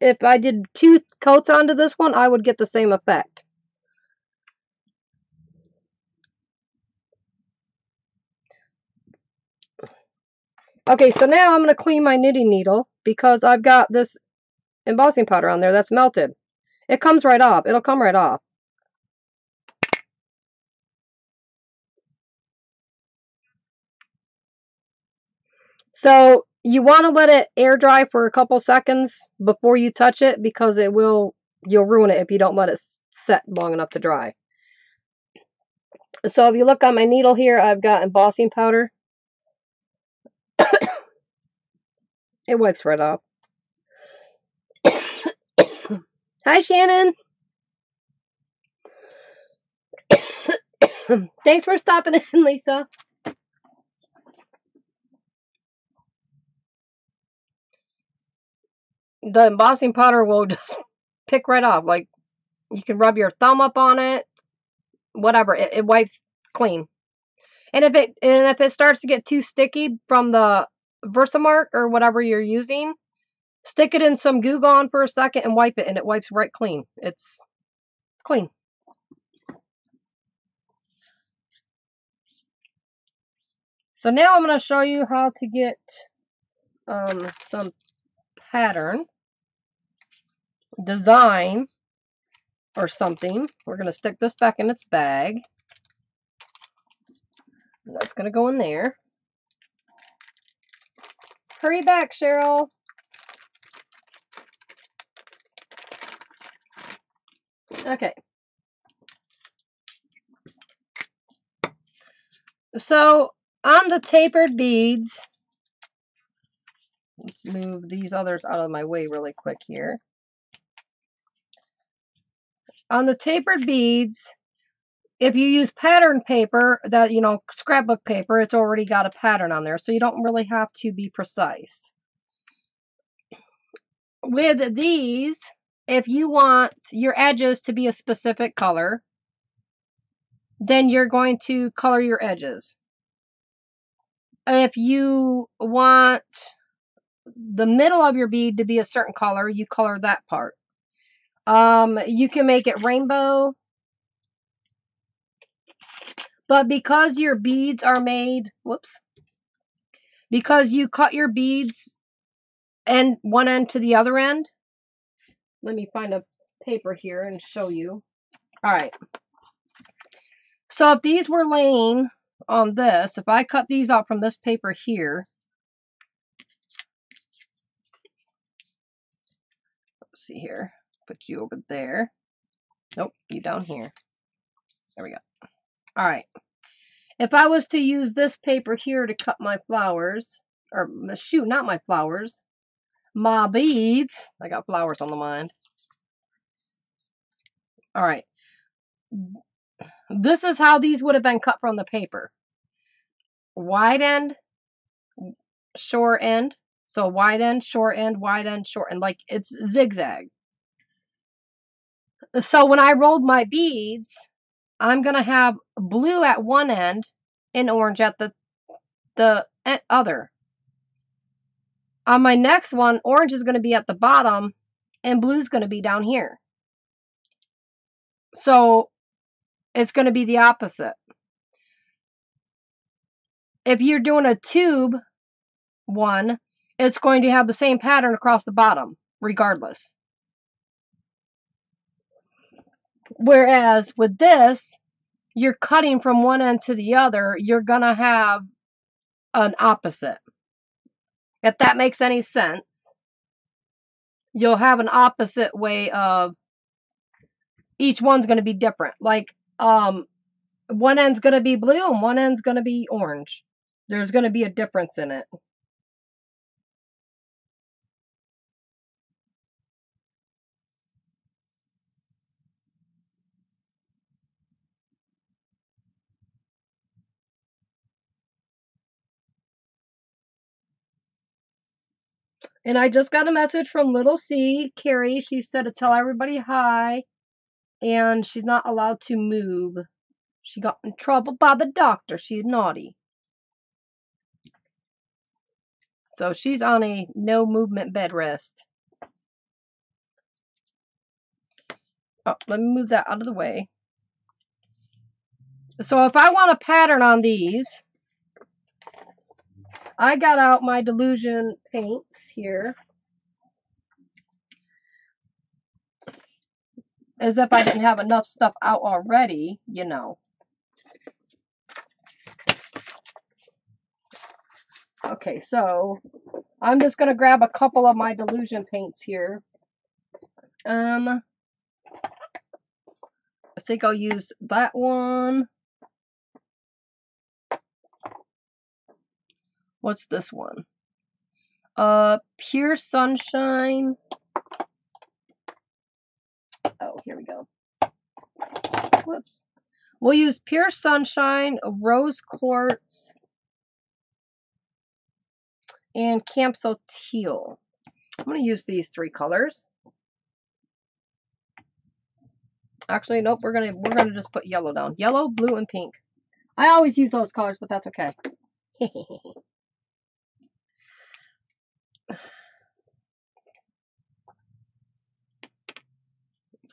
if I did two coats onto this one, I would get the same effect. Okay, so now I'm going to clean my knitting needle because I've got this embossing powder on there that's melted. It comes right off. It'll come right off. So you want to let it air dry for a couple seconds before you touch it because it will, you'll ruin it if you don't let it set long enough to dry. So if you look on my needle here, I've got embossing powder. it wipes right off. Hi, Shannon. Thanks for stopping in, Lisa. The embossing powder will just pick right off. Like, you can rub your thumb up on it, whatever. It, it wipes clean. And if it and if it starts to get too sticky from the Versamark or whatever you're using, stick it in some Goo Gone for a second and wipe it, and it wipes right clean. It's clean. So now I'm going to show you how to get um, some pattern, design, or something. We're going to stick this back in its bag. That's going to go in there. Hurry back, Cheryl. Okay. So on the tapered beads, let's move these others out of my way really quick here. On the tapered beads, if you use pattern paper, that, you know, scrapbook paper, it's already got a pattern on there, so you don't really have to be precise. With these, if you want your edges to be a specific color, then you're going to color your edges if you want the middle of your bead to be a certain color, you color that part. Um, you can make it rainbow. But because your beads are made, whoops, because you cut your beads and one end to the other end, let me find a paper here and show you. All right. So if these were laying on this, if I cut these out from this paper here, let's see here, put you over there. Nope, you down here. There we go. All right. If I was to use this paper here to cut my flowers, or shoot, not my flowers, my beads. I got flowers on the mind. All right. This is how these would have been cut from the paper. Wide end, short end. So wide end, short end, wide end, short end. Like it's zigzag. So when I rolled my beads, I'm going to have blue at one end and orange at the, the other. On my next one, orange is going to be at the bottom and blue is going to be down here. So it's going to be the opposite. If you're doing a tube one, it's going to have the same pattern across the bottom, regardless. Whereas with this, you're cutting from one end to the other, you're going to have an opposite. If that makes any sense, you'll have an opposite way of each one's going to be different. Like um, one end's going to be blue and one end's going to be orange. There's going to be a difference in it. And I just got a message from Little C, Carrie. She said to tell everybody hi and she's not allowed to move. She got in trouble by the doctor. She's naughty. So she's on a no movement bed rest. Oh, let me move that out of the way. So if I want a pattern on these, I got out my Dylusion paints here. as if I didn't have enough stuff out already, you know. Okay, so I'm just going to grab a couple of my Dylusion paints here. Um, I think I'll use that one. What's this one? Uh, Pure Sunshine. Oh, here we go. Whoops. We'll use Pure Sunshine, Rose Quartz, and Calypso Teal. I'm going to use these three colors. Actually, nope, we're going to we're going to just put yellow down. Yellow, blue, and pink. I always use those colors, but that's okay.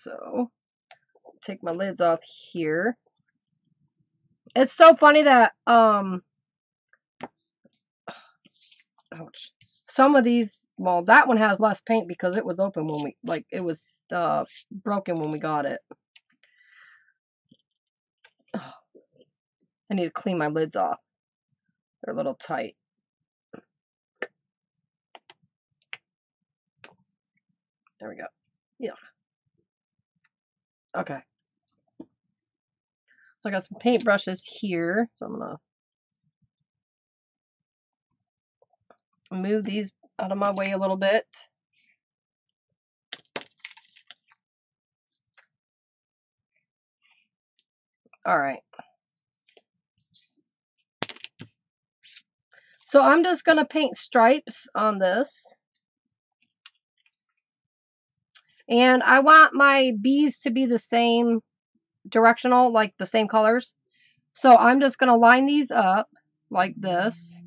so, take my lids off here. It's so funny that um ouch. Some of these, well, that one has less paint because it was open when we like it was uh broken when we got it. Oh, I need to clean my lids off. They're a little tight. There we go. Yeah. Okay. So I got some paint brushes here. So I'm going to move these out of my way a little bit. All right. So I'm just going to paint stripes on this. And I want my bees to be the same directional, like the same colors. So I'm just going to line these up like this.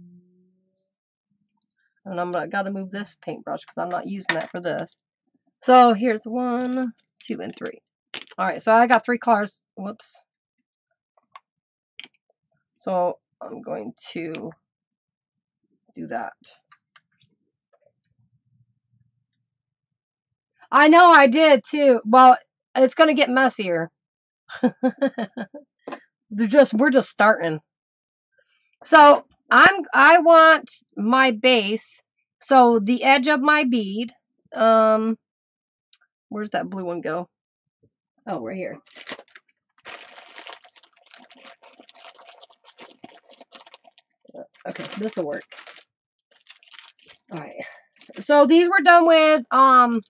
And I'm gonna gotta move this paintbrush because I'm not using that for this. So here's one, two, and three. All right, so I got three colors. Whoops. So I'm going to do that. I know I did too. Well, it's going to get messier. They're just we're just starting. So I'm I want my base. So the edge of my bead. Um, where's that blue one go? Oh, right here. Okay, this will work. All right. So these were done with um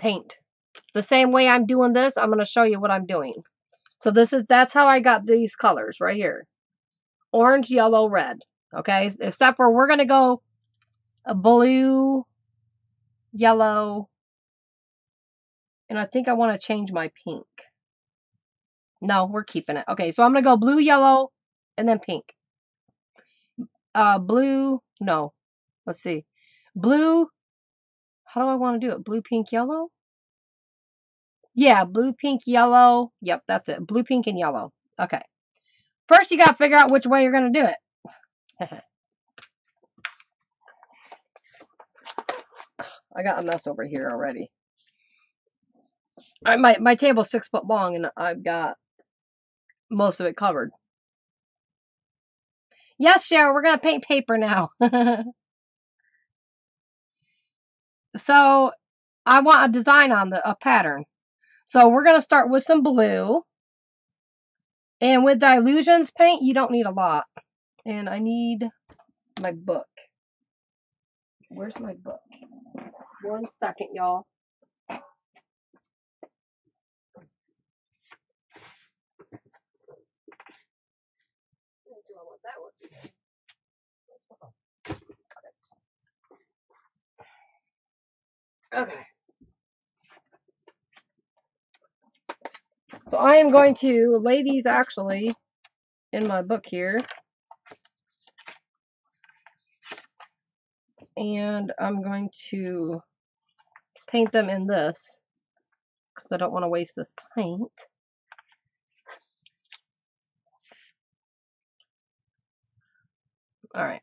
paint. The same way I'm doing this, I'm going to show you what I'm doing. So this is, that's how I got these colors right here. Orange, yellow, red. Okay, except for we're going to go blue, yellow, and I think I want to change my pink. No, we're keeping it. Okay, so I'm going to go blue, yellow, and then pink. Uh, blue, no. Let's see. Blue, how do I want to do it? Blue, pink, yellow? Yeah, blue, pink, yellow. Yep, that's it. Blue, pink, and yellow. Okay. First, you got to figure out which way you're going to do it. I got a mess over here already. I, my, my table's six foot long, and I've got most of it covered. Yes, Cheryl, we're going to paint paper now. so, I want a design on the a pattern. So we're going to start with some blue. And with Dylusions paint, you don't need a lot. And I need my book. Where's my book? One second, y'all. Okay. So I am going to lay these actually in my book here. And I'm going to paint them in this because I don't want to waste this paint. All right.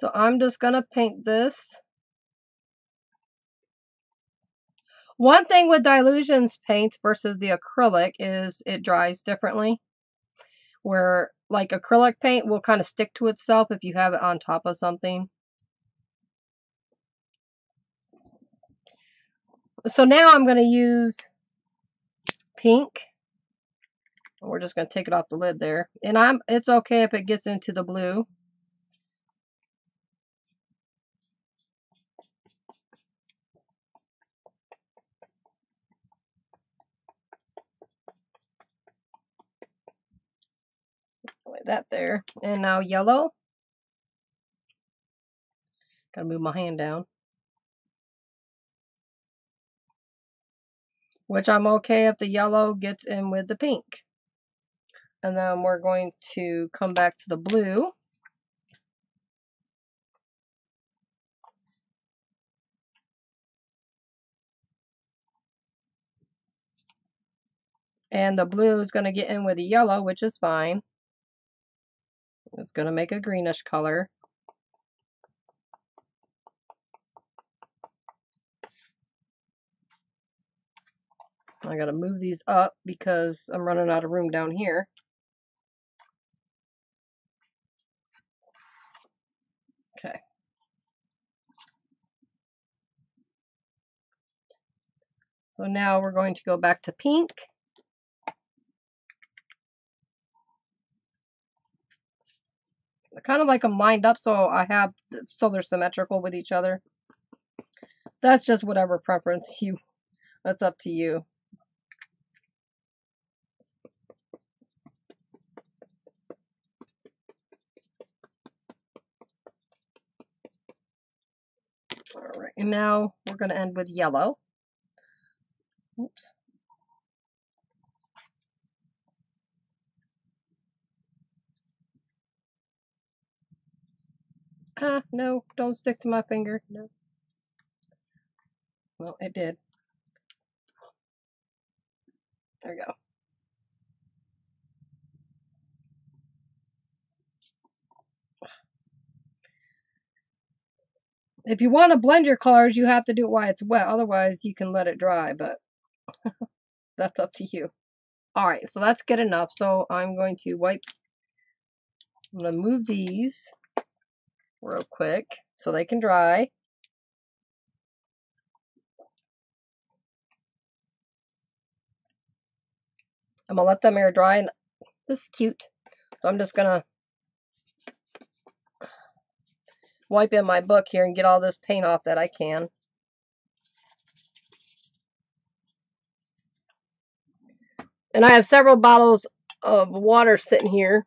So I'm just going to paint this One thing with Dylusions paints versus the acrylic is it dries differently. Where like acrylic paint will kind of stick to itself if you have it on top of something. So now I'm going to use pink We're just going to take it off the lid there. And I'm it's okay if it gets into the blue. Like that there. And now yellow. Gotta move my hand down. Which I'm okay if the yellow gets in with the pink. And then we're going to come back to the blue. And the blue is going to get in with the yellow, which is fine. It's going to make a greenish color. I got to move these up because I'm running out of room down here. Okay. So now we're going to go back to pink. I kind of like them lined up so I have, so they're symmetrical with each other. That's just whatever preference you, that's up to you. All right, and now we're going to end with yellow. Oops. Ah, no, don't stick to my finger. No. Well, it did. There we go. If you want to blend your colors, you have to do it while it's wet. Otherwise, you can let it dry, but that's up to you. Alright, so that's good enough. So I'm going to wipe, I'm going to move these real quick so they can dry. I'm going to let them air dry and this is cute. So I'm just going to wipe in my book here and get all this paint off that I can. And I have several bottles of water sitting here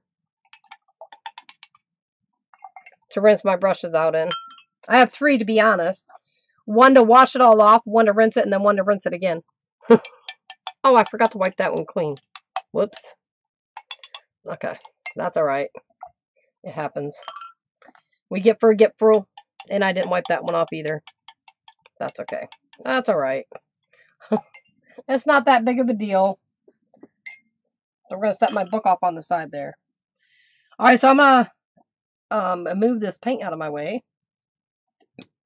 to rinse my brushes out in. I have three to be honest. One to wash it all off, one to rinse it, and then one to rinse it again. oh, I forgot to wipe that one clean. Whoops. Okay, that's alright. It happens. We get forgetful, and I didn't wipe that one off either. That's okay. That's alright. it's not that big of a deal. I'm going to set my book off on the side there. Alright, so I'm going to um, move this paint out of my way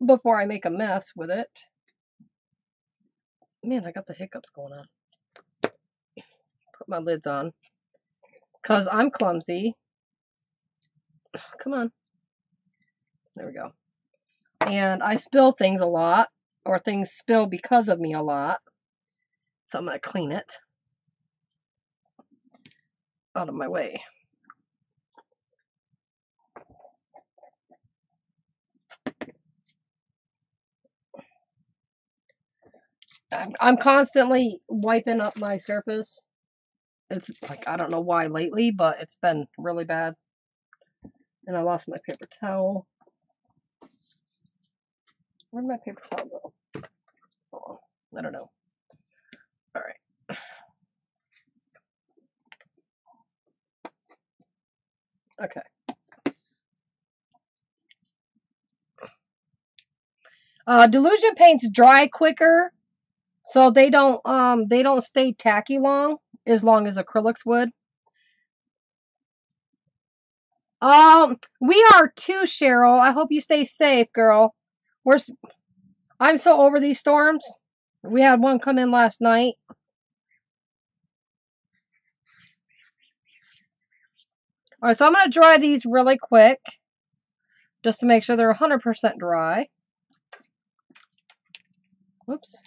before I make a mess with it. Man, I got the hiccups going on. Put my lids on. Because I'm clumsy. Come on. There we go. And I spill things a lot, or things spill because of me a lot. So I'm going to clean it out of my way. I'm, constantly wiping up my surface. It's like, I don't know why lately, but it's been really bad. And I lost my paper towel. Where'd my paper towel go? Oh, I don't know. All right. Okay. Uh, Dylusion paints dry quicker so they don't um they don't stay tacky long as long as acrylics would. Um, we are too, Cheryl. I hope you stay safe, girl. We're I'm so over these storms. We had one come in last night. All right, so I'm going to dry these really quick just to make sure they're 100% dry. Whoops.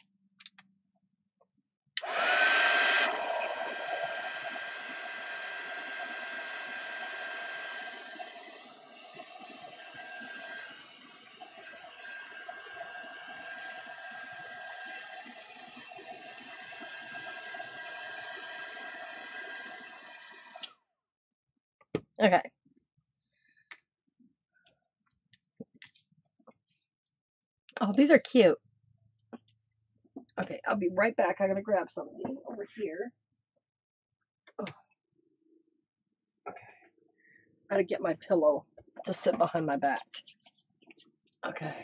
Okay. Oh, these are cute. Okay, I'll be right back. I gotta grab something over here. Oh. Okay. I gotta get my pillow to sit behind my back. Okay.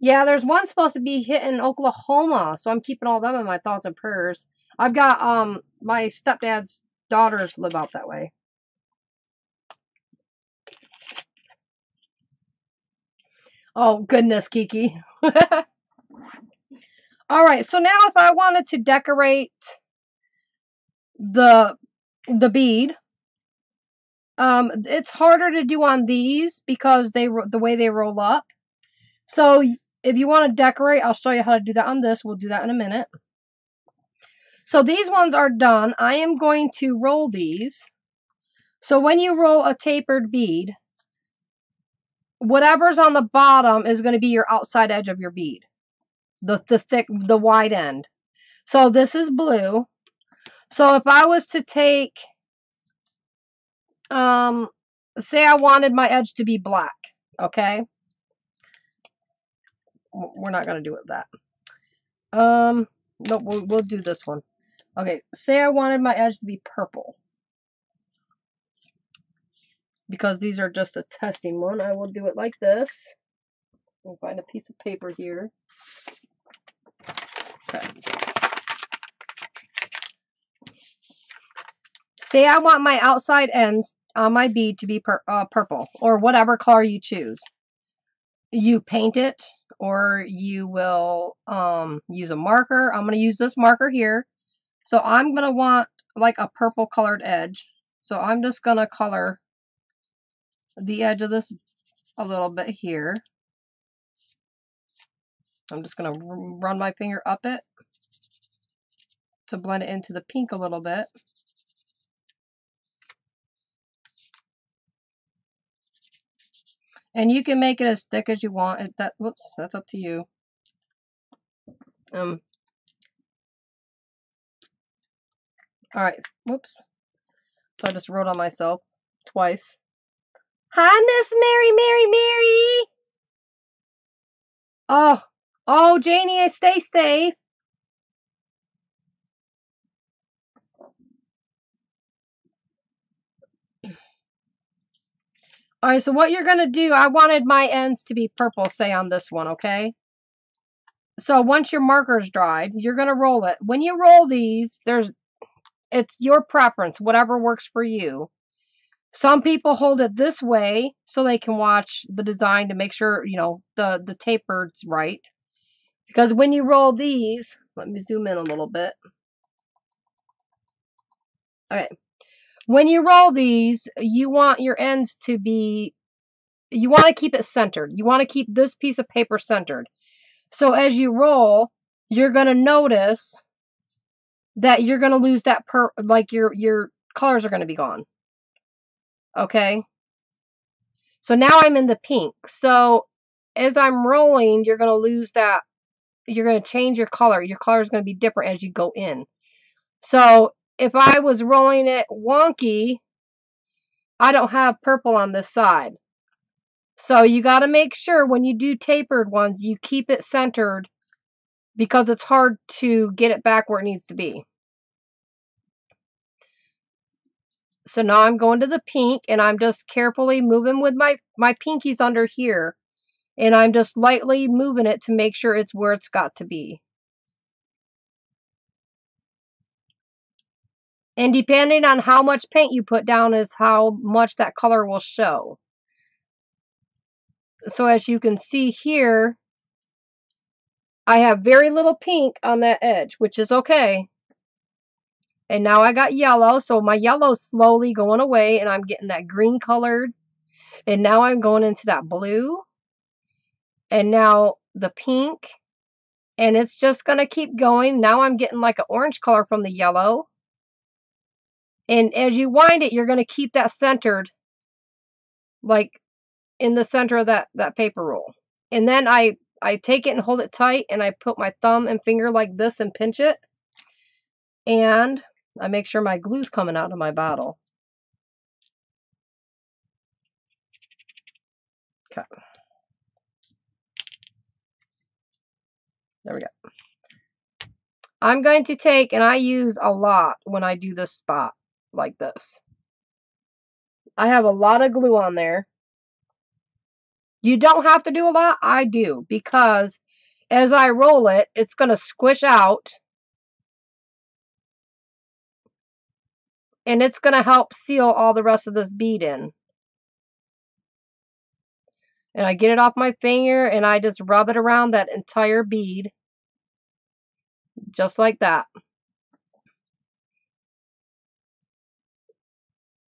Yeah, there's one supposed to be hit in Oklahoma, so I'm keeping all them in my thoughts and prayers. I've got um my stepdad's daughters live out that way. Oh goodness, Kiki. all right, so now if I wanted to decorate the the bead, um, it's harder to do on these because they the way they roll up. So if you want to decorate, I'll show you how to do that on this. We'll do that in a minute. So these ones are done. I am going to roll these. So when you roll a tapered bead, whatever's on the bottom is going to be your outside edge of your bead. The, the thick, the wide end. So this is blue. So if I was to take, um, say I wanted my edge to be black, okay? We're not going to do it that. Um, no, we'll, we'll do this one. Okay, say I wanted my edge to be purple. Because these are just a testing one, I will do it like this. I'll find a piece of paper here. Okay. Say I want my outside ends on my bead to be pur uh, purple, or whatever color you choose. You paint it, or you will um, use a marker. I'm going to use this marker here. So I'm going to want like a purple colored edge. So I'm just going to color the edge of this a little bit here. I'm just going to run my finger up it to blend it into the pink a little bit. And you can make it as thick as you want. That whoops, that's up to you. Um, All right. Whoops. So I just wrote on myself twice. Hi, Miss Mary, Mary, Mary. Oh, oh, Janie, stay safe. All right, so what you're going to do, I wanted my ends to be purple, say on this one, okay? So once your marker's dried, you're going to roll it. When you roll these, there's it's your preference, whatever works for you. Some people hold it this way so they can watch the design to make sure, you know, the, the tapered's right. Because when you roll these, let me zoom in a little bit. Okay. When you roll these, you want your ends to be, you want to keep it centered. You want to keep this piece of paper centered. So as you roll, you're going to notice that you're going to lose that per like your your colors are going to be gone. Okay? So now I'm in the pink. So as I'm rolling, you're going to lose that you're going to change your color. Your color is going to be different as you go in. So if I was rolling it wonky, I don't have purple on this side. So you got to make sure when you do tapered ones, you keep it centered because it's hard to get it back where it needs to be. So now I'm going to the pink and I'm just carefully moving with my, my pinkies under here. And I'm just lightly moving it to make sure it's where it's got to be. And depending on how much paint you put down is how much that color will show. So as you can see here, I have very little pink on that edge, which is okay. And now I got yellow, so my yellow's slowly going away, and I'm getting that green colored. And now I'm going into that blue. And now the pink. And it's just going to keep going. Now I'm getting like an orange color from the yellow. And as you wind it, you're going to keep that centered, like in the center of that, that paper roll. And then I I take it and hold it tight and I put my thumb and finger like this and pinch it. And I make sure my glue's coming out of my bottle. Okay. There we go. I'm going to take, and I use a lot when I do this spot like this. I have a lot of glue on there. You don't have to do a lot. I do because as I roll it, it's going to squish out and it's going to help seal all the rest of this bead in. And I get it off my finger and I just rub it around that entire bead. Just like that.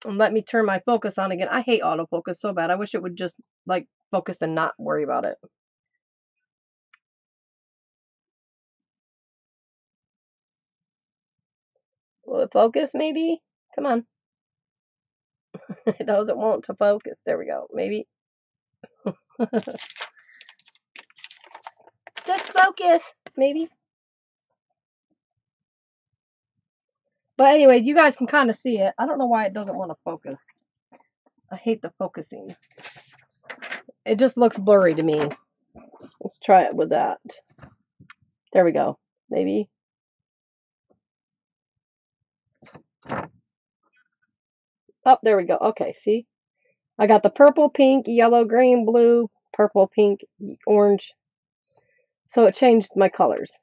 And let me turn my focus on again. I hate autofocus so bad. I wish it would just like focus and not worry about it. Will it focus maybe? Come on. it doesn't want to focus. There we go. Maybe. Just focus, maybe. But anyways, you guys can kind of see it. I don't know why it doesn't want to focus. I hate the focusing. It just looks blurry to me. Let's try it with that. There we go. Maybe. Oh, there we go. Okay, see? I got the purple, pink, yellow, green, blue, purple, pink, orange. So it changed my colors.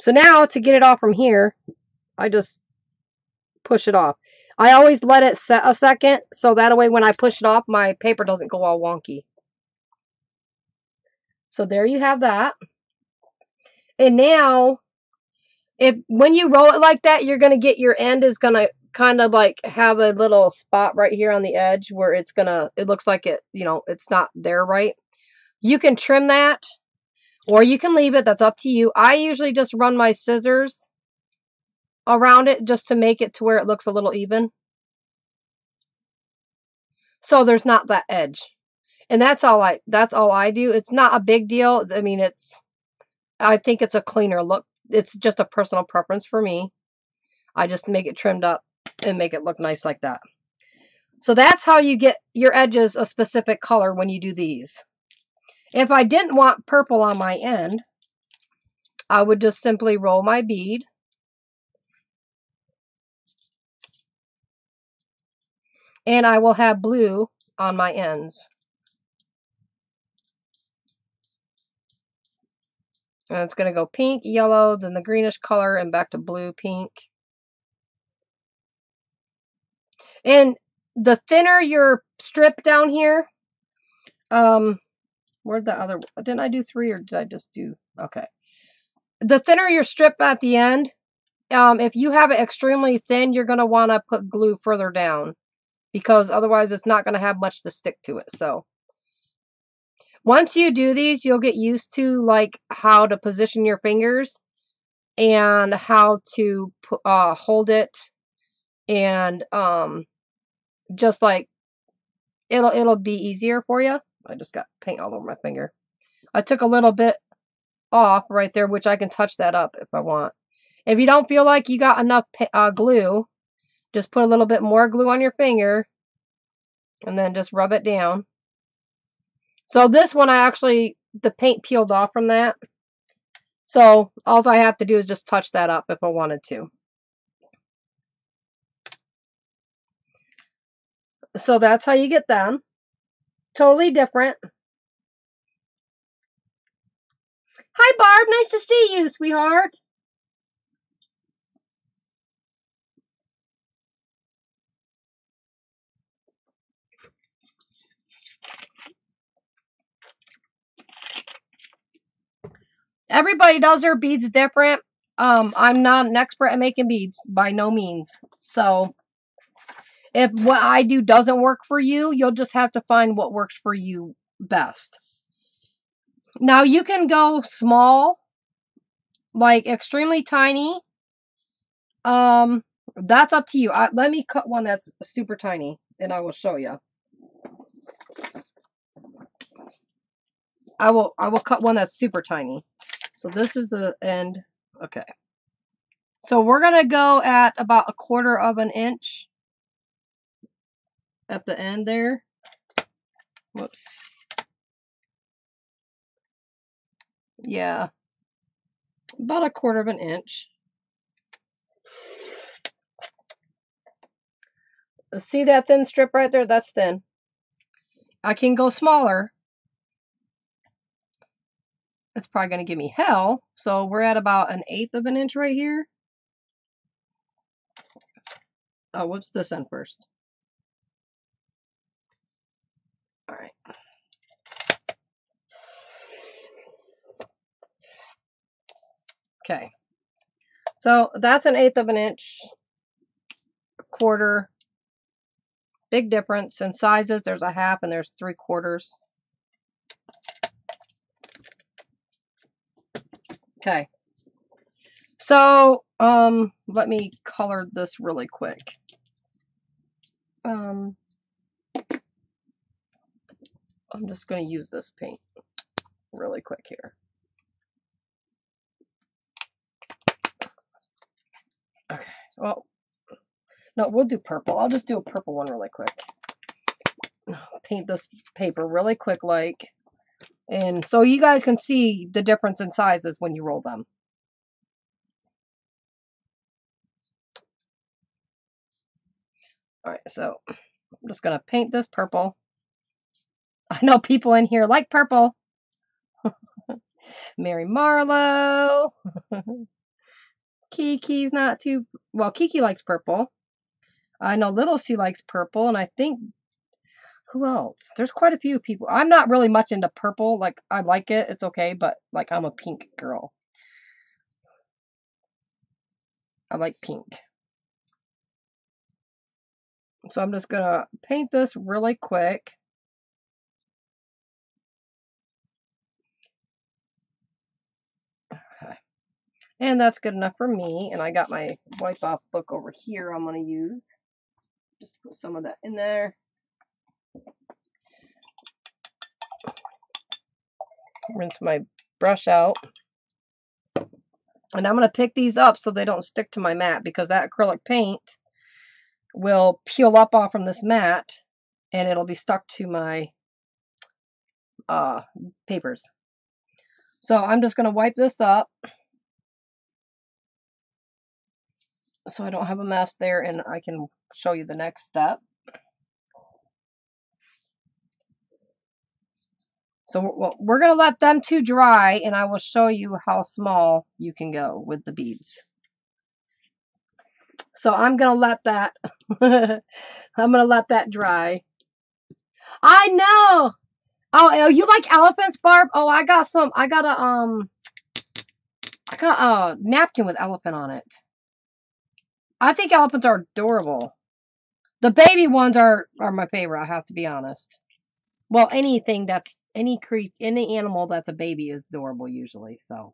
So now to get it off from here, I just push it off. I always let it set a second so that way when I push it off, my paper doesn't go all wonky. So there you have that. And now, if when you roll it like that, you're going to get your end is going to kind of like have a little spot right here on the edge where it's gonna it looks like it you know it's not there right you can trim that or you can leave it that's up to you i usually just run my scissors around it just to make it to where it looks a little even so there's not that edge and that's all i that's all i do it's not a big deal i mean it's i think it's a cleaner look it's just a personal preference for me I just make it trimmed up and make it look nice like that. So that's how you get your edges a specific color when you do these. If I didn't want purple on my end, I would just simply roll my bead. And I will have blue on my ends. And it's going to go pink, yellow, then the greenish color, and back to blue, pink. And the thinner your strip down here, um, where'd the other, didn't I do three or did I just do, okay. The thinner your strip at the end, um, if you have it extremely thin, you're going to want to put glue further down because otherwise it's not going to have much to stick to it. So once you do these, you'll get used to like how to position your fingers and how to uh, hold it and um, just like it'll it'll be easier for you. I just got paint all over my finger. I took a little bit off right there, which I can touch that up if I want. If you don't feel like you got enough uh, glue, just put a little bit more glue on your finger and then just rub it down. So this one, I actually, the paint peeled off from that. So all I have to do is just touch that up if I wanted to. So that's how you get them. Totally different. Hi, Barb. Nice to see you, sweetheart. Everybody does their beads different. Um, I'm not an expert at making beads by no means. So if what I do doesn't work for you, you'll just have to find what works for you best. Now you can go small, like extremely tiny. Um, that's up to you. I, let me cut one that's super tiny and I will show you. I will I will cut one that's super tiny. So this is the end. Okay. So we're going to go at about a quarter of an inch at the end there. Whoops. Yeah. About a quarter of an inch. See that thin strip right there? That's thin. I can go smaller. It's probably going to give me hell. So we're at about an eighth of an inch right here. Oh, whoops, this end first. All right. Okay. So that's an eighth of an inch, quarter. Big difference in sizes. There's a half and there's three quarters. Okay. So, um, let me color this really quick. Um, I'm just going to use this paint really quick here. Okay, well, no, we'll do purple. I'll just do a purple one really quick. Paint this paper really quick like. And so you guys can see the difference in sizes when you roll them. All right, so I'm just going to paint this purple. I know people in here like purple. Mary Marlowe. Kiki's not too well. Kiki likes purple. I know Little C likes purple, and I think who else? There's quite a few people. I'm not really much into purple. Like I like it, it's okay, but like I'm a pink girl. I like pink. So I'm just gonna paint this really quick. And that's good enough for me. And I got my wipe off book over here I'm to use. Just put some of that in there. Rinse my brush out. And I'm going to pick these up so they don't stick to my mat because that acrylic paint will peel up off from this mat and it'll be stuck to my uh, papers. So I'm just going to wipe this up. so I don't have a mess there and I can show you the next step. So we're going to let them two dry and I will show you how small you can go with the beads. So I'm going to let that, I'm going to let that dry. I know. Oh, oh, you like elephants, Barb? Oh, I got some, I got a, um, I got a napkin with elephant on it. I think elephants are adorable. The baby ones are, are my favorite, I have to be honest. Well, anything that's, any creep, any animal that's a baby is adorable usually, so.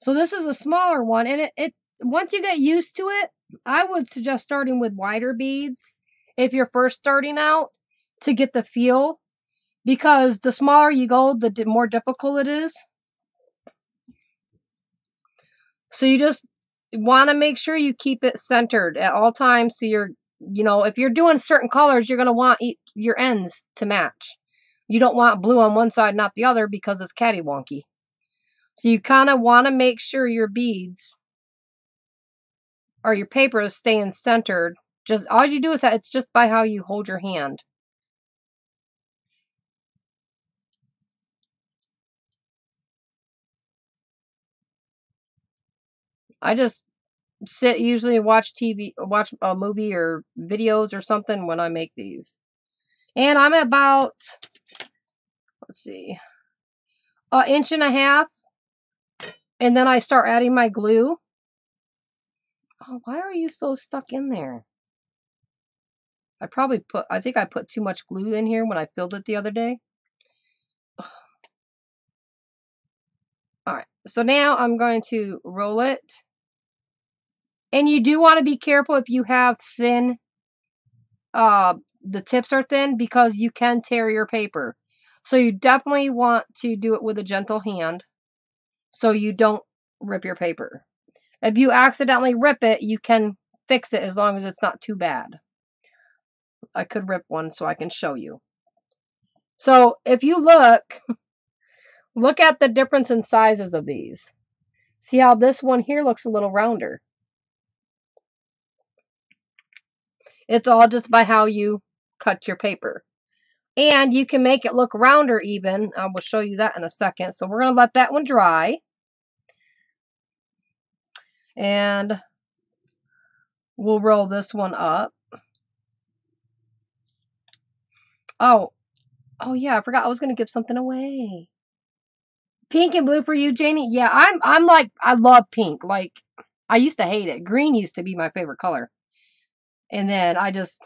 So this is a smaller one, and it, it once you get used to it, I would suggest starting with wider beads if you're first starting out to get the feel. Because the smaller you go, the more difficult it is. So you just want to make sure you keep it centered at all times so you're you know if you're doing certain colors you're going to want your ends to match you don't want blue on one side not the other because it's cattywonky so you kind of want to make sure your beads or your paper is staying centered. Just all you do is it's just by how you hold your hand. I just sit usually watch TV, watch a movie or videos or something when I make these. And I'm about, let's see, an inch and a half. And then I start adding my glue. Oh, why are you so stuck in there? I probably put, I think I put too much glue in here when I filled it the other day. All right, so now I'm going to roll it and you do want to be careful if you have thin, uh, the tips are thin because you can tear your paper. So you definitely want to do it with a gentle hand so you don't rip your paper. If you accidentally rip it, you can fix it as long as it's not too bad. I could rip one so I can show you. So if you look, look at the difference in sizes of these. See how this one here looks a little rounder. It's all just by how you cut your paper. And you can make it look rounder even. I will show you that in a second. So we're going to let that one dry. And we'll roll this one up. Oh, oh yeah, I forgot I was going to give something away. Pink and blue for you, Janie. Yeah, I'm I'm like I love pink. Like I used to hate it. Green used to be my favorite color. And then I just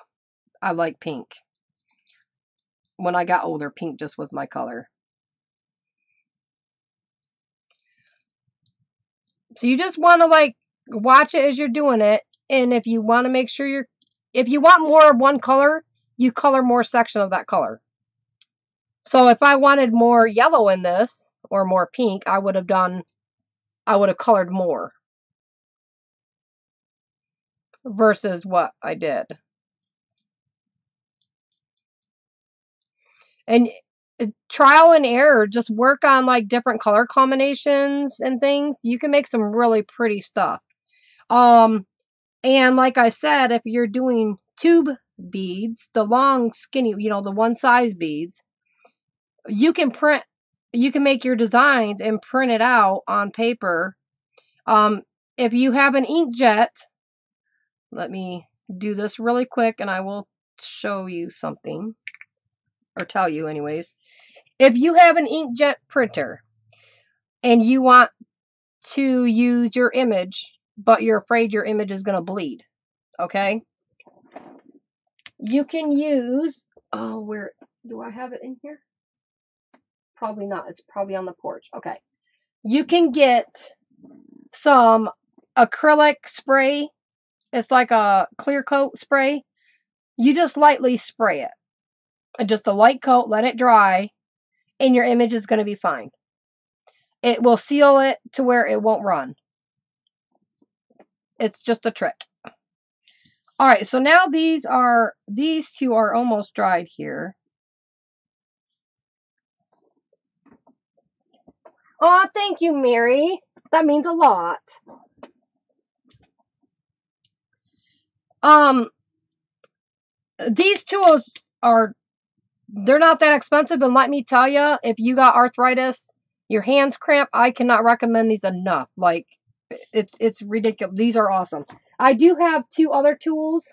I like pink when I got older, pink just was my color. So you just want to like watch it as you're doing it. And if you want to make sure you're, if you want more of one color, you color more section of that color. So if I wanted more yellow in this or more pink, I would have done, I would have colored more versus what I did. And uh, trial and error just work on like different color combinations and things you can make some really pretty stuff. Um and like i said if you're doing tube beads the long skinny you know the one size beads you can print you can make your designs and print it out on paper. Um if you have an inkjet let me do this really quick and i will show you something or tell you anyways. If you have an inkjet printer and you want to use your image, but you're afraid your image is going to bleed, okay? You can use, oh, where, do I have it in here? Probably not. It's probably on the porch. Okay. You can get some acrylic spray. It's like a clear coat spray. You just lightly spray it just a light coat, let it dry, and your image is going to be fine. It will seal it to where it won't run. It's just a trick. All right, so now these are, these two are almost dried here. Oh, thank you, Mary. That means a lot. Um, these tools are they're not that expensive. And let me tell you, if you got arthritis, your hands cramp, I cannot recommend these enough. Like, it's it's ridiculous. These are awesome. I do have two other tools,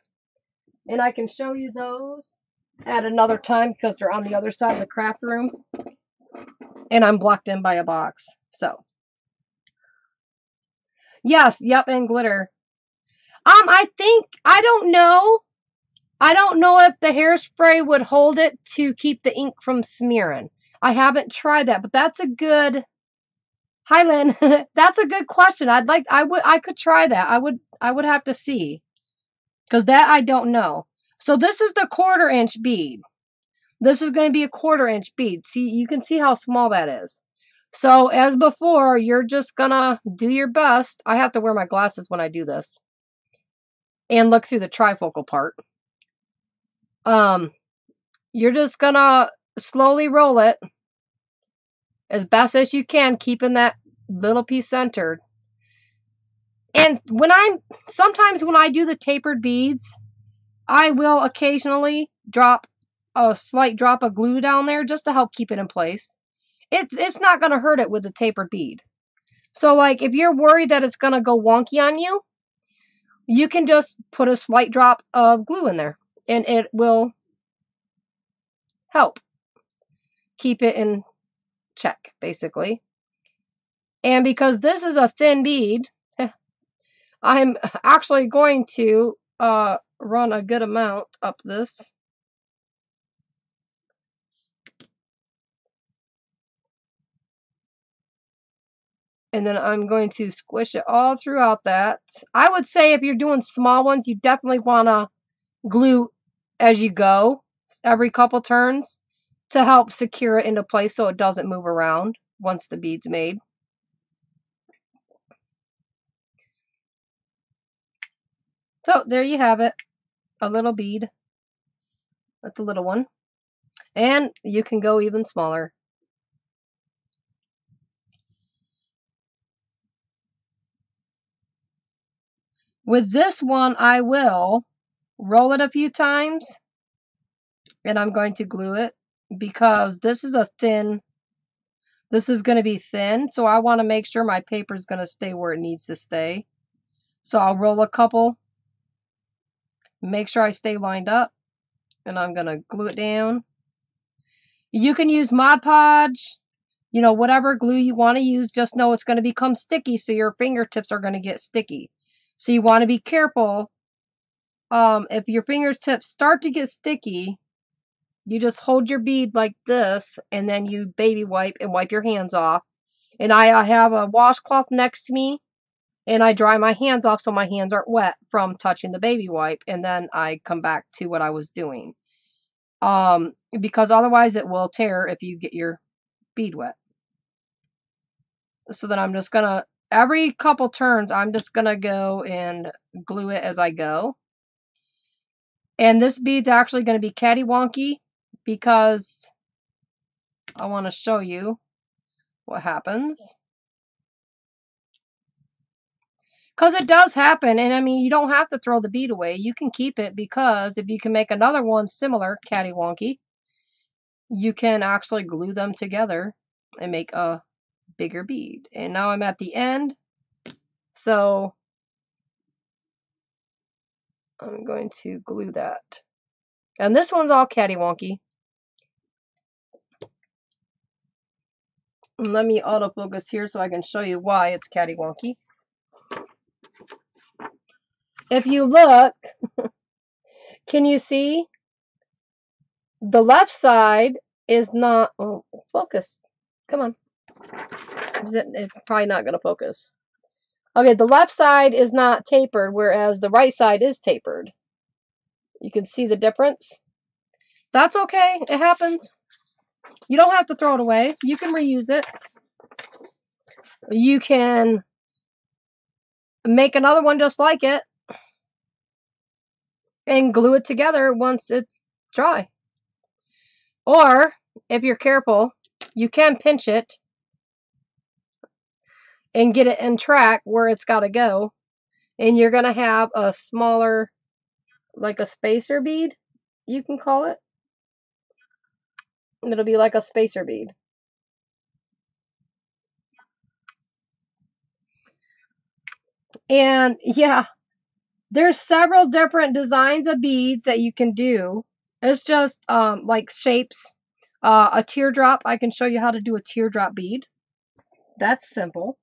and I can show you those at another time because they're on the other side of the craft room. And I'm blocked in by a box. So, yes, yep, and glitter. Um, I think, I don't know I don't know if the hairspray would hold it to keep the ink from smearing. I haven't tried that, but that's a good Highland. that's a good question. I'd like I would I could try that. I would I would have to see. Cuz that I don't know. So this is the quarter inch bead. This is going to be a quarter inch bead. See, you can see how small that is. So as before, you're just going to do your best. I have to wear my glasses when I do this. And look through the trifocal part um, you're just gonna slowly roll it as best as you can, keeping that little piece centered. And when I'm, sometimes when I do the tapered beads, I will occasionally drop a slight drop of glue down there just to help keep it in place. It's, it's not going to hurt it with the tapered bead. So like if you're worried that it's going to go wonky on you, you can just put a slight drop of glue in there and it will help keep it in check, basically. And because this is a thin bead, I'm actually going to uh, run a good amount up this. And then I'm going to squish it all throughout that. I would say if you're doing small ones, you definitely want to glue as you go every couple turns to help secure it into place so it doesn't move around once the bead's made. So there you have it. A little bead. That's a little one. And you can go even smaller. With this one, I will roll it a few times and I'm going to glue it because this is a thin, this is going to be thin. So I want to make sure my paper is going to stay where it needs to stay. So I'll roll a couple, make sure I stay lined up and I'm going to glue it down. You can use Mod Podge, you know, whatever glue you want to use. Just know it's going to become sticky, so your fingertips are going to get sticky. So you want to be careful. Um, if your fingertips start to get sticky, you just hold your bead like this, and then you baby wipe and wipe your hands off. And I, I have a washcloth next to me, and I dry my hands off so my hands aren't wet from touching the baby wipe, and then I come back to what I was doing. Um, because otherwise it will tear if you get your bead wet. So then I'm just gonna every couple turns, I'm just going to go and glue it as I go. And this bead's actually going to be catty-wonky because I want to show you what happens. Because it does happen, and I mean, you don't have to throw the bead away. You can keep it because if you can make another one similar, catty-wonky, you can actually glue them together and make a bigger bead. And now I'm at the end. So I'm going to glue that. And this one's all catty-wonky. Let me autofocus here so I can show you why it's catty-wonky. If you look, can you see? The left side is not, oh, focus. Come on. It's probably not going to focus. Okay, the left side is not tapered, whereas the right side is tapered. You can see the difference. That's okay. It happens. You don't have to throw it away. You can reuse it. You can make another one just like it and glue it together once it's dry. Or, if you're careful, you can pinch it and get it in track where it's got to go. And you're going to have a smaller, like a spacer bead, you can call it. It'll be like a spacer bead. And yeah, there's several different designs of beads that you can do. It's just um, like shapes. Uh, a teardrop, I can show you how to do a teardrop bead. That's simple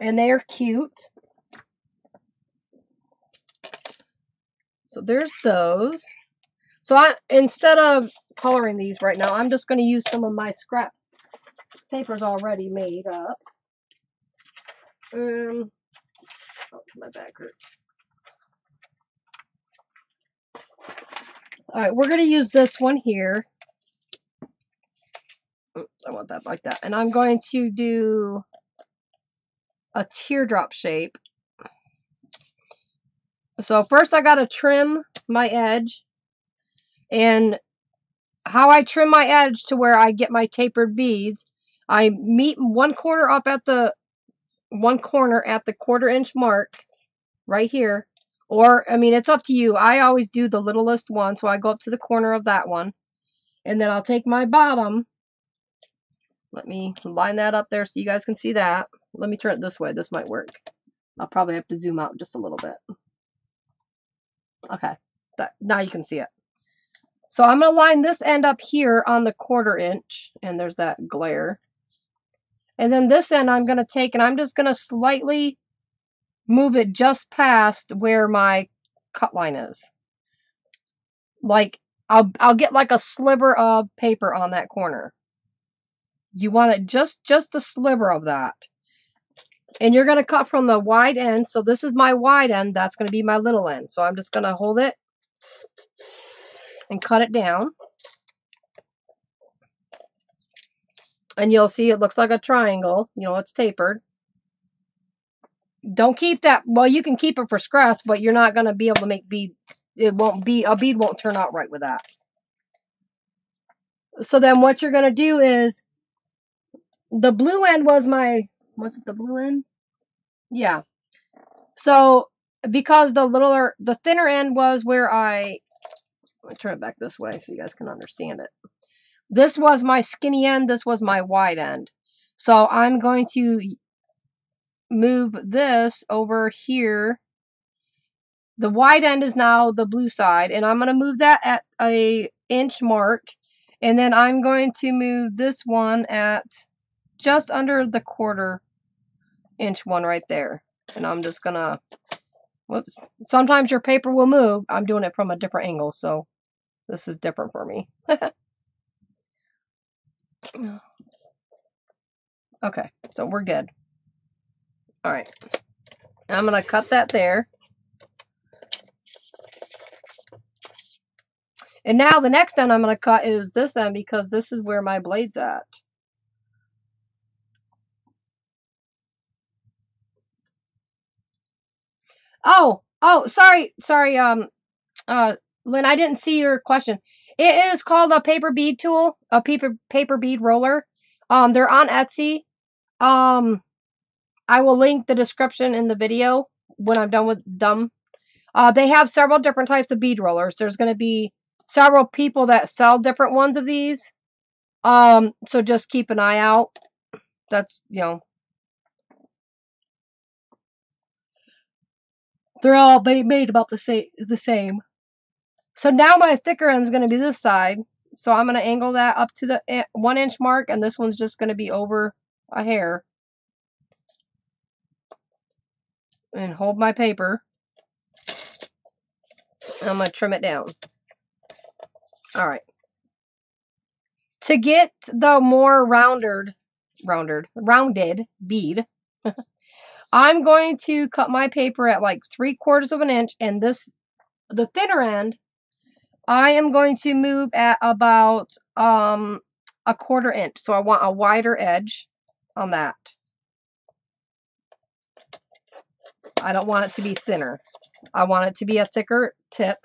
and they are cute. So there's those. So I instead of coloring these right now, I'm just going to use some of my scrap papers already made up. Um, oh, my back hurts. All right, we're going to use this one here. I want that like that. And I'm going to do a teardrop shape. So first I got to trim my edge. And how I trim my edge to where I get my tapered beads, I meet one corner up at the one corner at the quarter inch mark right here. Or, I mean, it's up to you. I always do the littlest one, so I go up to the corner of that one. And then I'll take my bottom. Let me line that up there so you guys can see that. Let me turn it this way. This might work. I'll probably have to zoom out just a little bit. Okay, that, now you can see it. So I'm going to line this end up here on the quarter inch, and there's that glare. And then this end I'm going to take, and I'm just going to slightly move it just past where my cut line is. Like, I'll, I'll get like a sliver of paper on that corner. You want it just, just a sliver of that. And you're going to cut from the wide end. So this is my wide end. That's going to be my little end. So I'm just going to hold it and cut it down. And you'll see it looks like a triangle. You know, it's tapered. Don't keep that. Well, you can keep it for scraps, but you're not going to be able to make bead. It won't be, a bead won't turn out right with that. So then what you're going to do is, the blue end was my, was it the blue end? Yeah. So because the littler, the thinner end was where I, let me turn it back this way so you guys can understand it. This was my skinny end. This was my wide end. So I'm going to move this over here. The wide end is now the blue side, and I'm going to move that at a inch mark. And then I'm going to move this one at just under the quarter inch one right there. And I'm just to, whoops. Sometimes your paper will move. I'm doing it from a different angle, so this is different for me. okay, so we're good. All right. I'm to cut that there. And now the next end I'm going to cut is this end because this is where my blade's at. Oh, oh, sorry, sorry, um, uh, Lynn, I didn't see your question. It is called a paper bead tool, a paper paper bead roller. Um, they're on Etsy. Um, I will link the description in the video when I'm done with them. Uh, they have several different types of bead rollers. There's going to be several people that sell different ones of these. Um, so just keep an eye out. That's, you know. They're all made about the same. The same. So now my thicker end is going to be this side. So I'm going to angle that up to the eh, one inch mark, and this one's just going to be over a hair. and hold my paper. I'm going to trim it down. All right. To get the more rounded, rounded, rounded bead, I'm going to cut my paper at like three quarters of an inch, and this, the thinner end, I am going to move at about um, a quarter inch. So I want a wider edge on that. I don't want it to be thinner. I want it to be a thicker tip.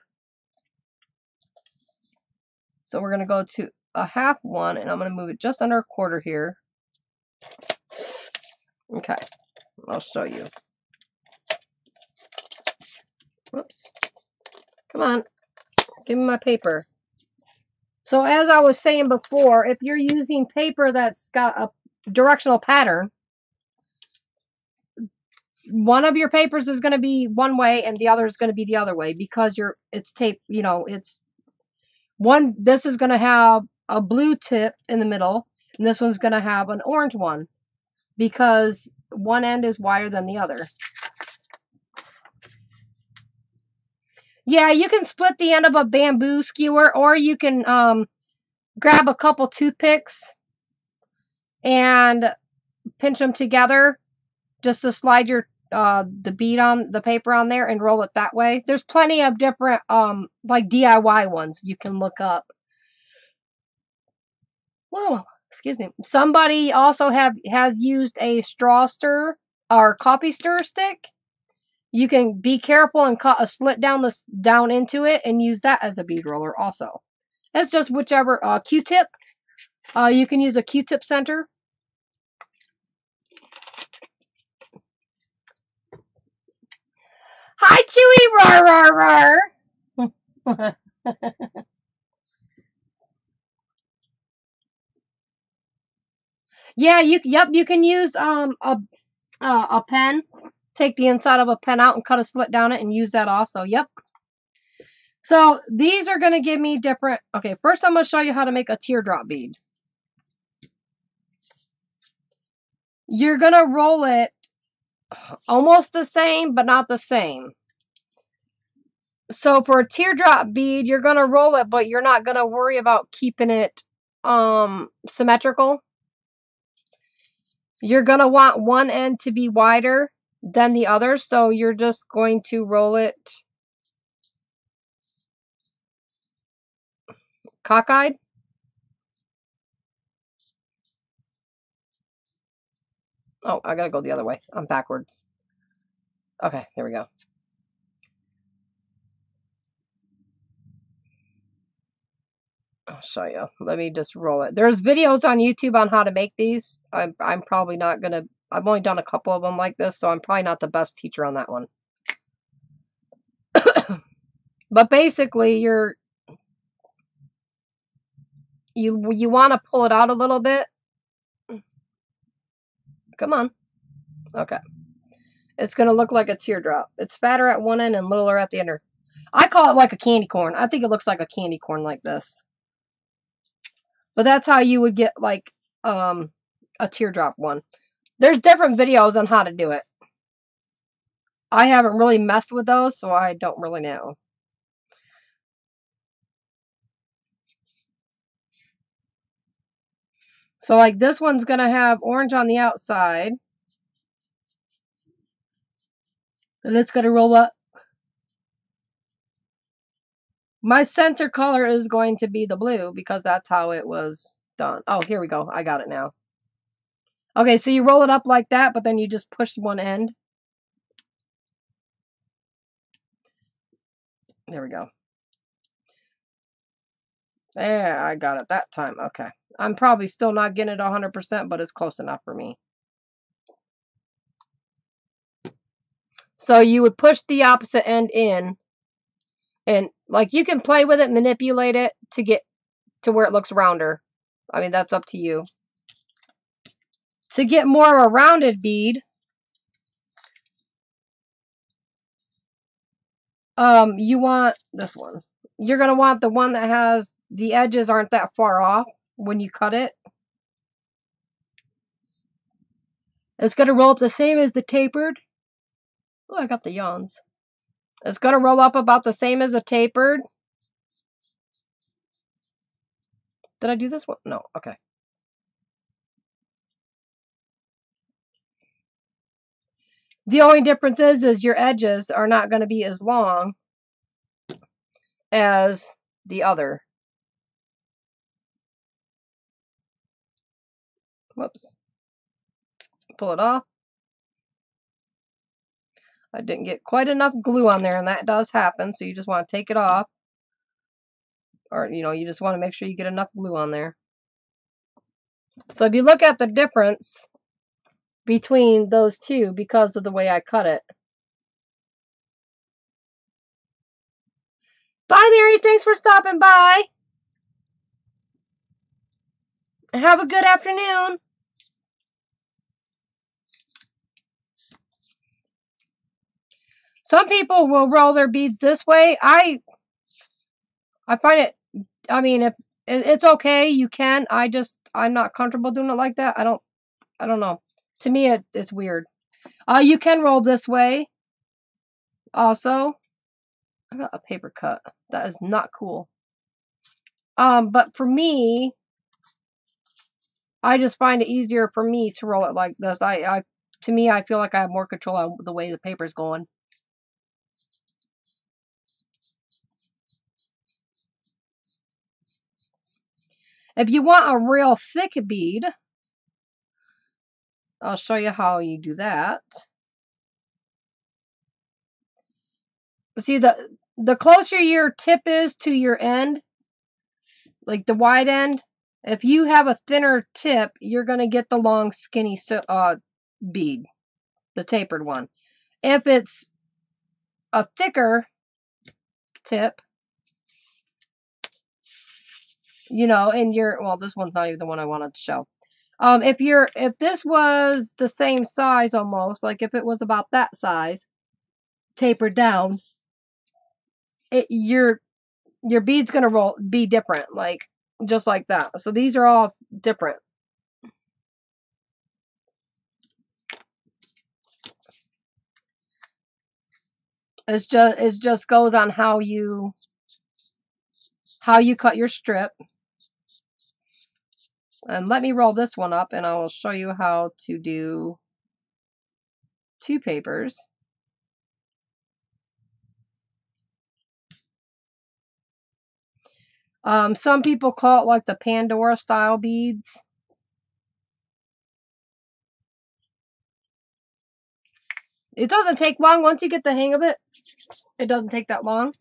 So we're going to go to a half one, and I'm going to move it just under a quarter here. Okay, I'll show you. Whoops. Come on. Give me my paper. So as I was saying before, if you're using paper that's got a directional pattern, one of your papers is going to be one way and the other is going to be the other way because you're it's tape you know it's one this is going to have a blue tip in the middle and this one's going to have an orange one because one end is wider than the other yeah you can split the end of a bamboo skewer or you can um, grab a couple toothpicks and pinch them together just to slide your uh, the bead on the paper on there and roll it that way. There's plenty of different um like DIY ones you can look up. Whoa, excuse me. Somebody also have has used a straw stir or coffee stir stick. You can be careful and cut a slit down this down into it and use that as a bead roller also. It's just whichever uh, Q-tip. Uh, you can use a Q-tip center Hi, Chewy! Roar, roar, roar! Yeah, you yep, you can use um a uh, a pen. Take the inside of a pen out and cut a slit down it and use that also. Yep. So these are going to give me different. Okay, first I'm going to show you how to make a teardrop bead. You're going to roll it almost the same, but not the same. So for a teardrop bead, you're going to roll it, but you're not going to worry about keeping it um, symmetrical. You're going to want one end to be wider than the other, so you're just going to roll it cockeyed. Oh, I gotta go the other way. I'm backwards. Okay, there we go. Oh, I'll show you. Let me just roll it. There's videos on YouTube on how to make these. I'm, I'm probably not going to, I've only done a couple of them like this, so I'm probably not the best teacher on that one. but basically, you're, you, you want to pull it out a little bit. Come on. Okay. It's going to look like a teardrop. It's fatter at one end and littler at the other. I call it like a candy corn. I think it looks like a candy corn like this. But that's how you would get like um, a teardrop one. There's different videos on how to do it. I haven't really messed with those, so I don't really know. So like this one's going to have orange on the outside. And it's going to roll up. My center color is going to be the blue because that's how it was done. Oh, here we go. I got it now. Okay, so you roll it up like that, but then you just push one end. There we go. There, I got it that time. Okay. I'm probably still not getting it 100%, but it's close enough for me. So you would push the opposite end in and like you can play with it, manipulate it to get to where it looks rounder. I mean, that's up to you. To get more of a rounded bead, um, you want this one. You're going to want the one that has the edges aren't that far off when you cut it. It's going to roll up the same as the tapered. Oh, I got the yawns. It's going to roll up about the same as a tapered. Did I do this one? No. Okay. The only difference is, is your edges are not going to be as long as the other. Whoops. Pull it off. I didn't get quite enough glue on there, and that does happen, so you just want to take it off. Or, you know, you just want to make sure you get enough glue on there. So if you look at the difference between those two because of the way I cut it. Bye, Mary. Thanks for stopping by. Have a good afternoon. Some people will roll their beads this way. I I find it I mean if it's okay, you can. I just I'm not comfortable doing it like that. I don't I don't know. To me it, it's weird. Uh you can roll this way. Also, I got a paper cut. That is not cool. Um but for me I just find it easier for me to roll it like this. I I to me I feel like I have more control on the way the paper's going. If you want a real thick bead, I'll show you how you do that. See, the, the closer your tip is to your end, like the wide end, if you have a thinner tip, you're going to get the long, skinny uh, bead, the tapered one. If it's a thicker tip, you know, and you're, well, this one's not even the one I wanted to show. Um, if you're, if this was the same size almost, like if it was about that size, tapered down, it, your, your bead's going to roll, be different, like, just like that. So these are all different. It's just, it just goes on how you, how you cut your strip. And let me roll this one up and I will show you how to do two papers. Um, some people call it like the Pandora style beads. It doesn't take long once you get the hang of it. It doesn't take that long.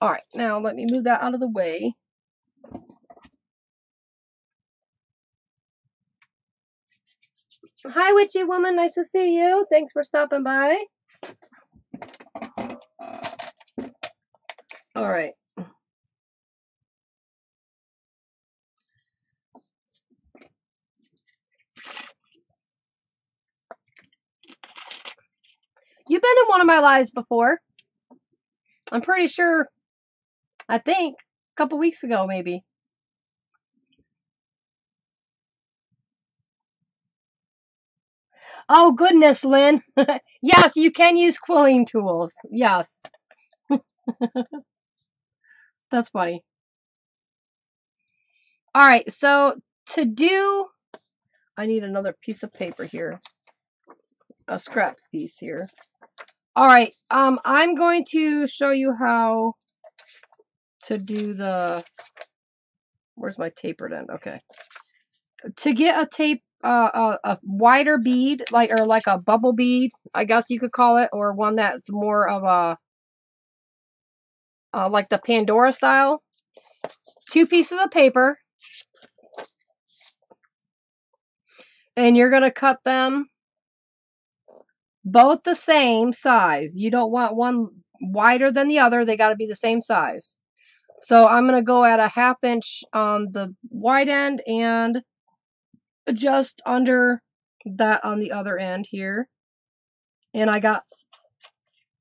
All right, now let me move that out of the way. Hi, witchy woman. Nice to see you. Thanks for stopping by. All right. You've been in one of my lives before. I'm pretty sure, I think, a couple weeks ago, maybe. Oh, goodness, Lynn. yes, you can use quilling tools. Yes. That's funny. All right, so to do, I need another piece of paper here, a scrap piece here. All right, um, I'm going to show you how to do the, where's my tapered end? Okay. To get a tape, a, a wider bead, like, or like a bubble bead, I guess you could call it, or one that's more of a, uh, like the Pandora style. Two pieces of paper. And you're going to cut them both the same size. You don't want one wider than the other. They got to be the same size. So I'm going to go at a half inch on the wide end and just under that on the other end here. And I got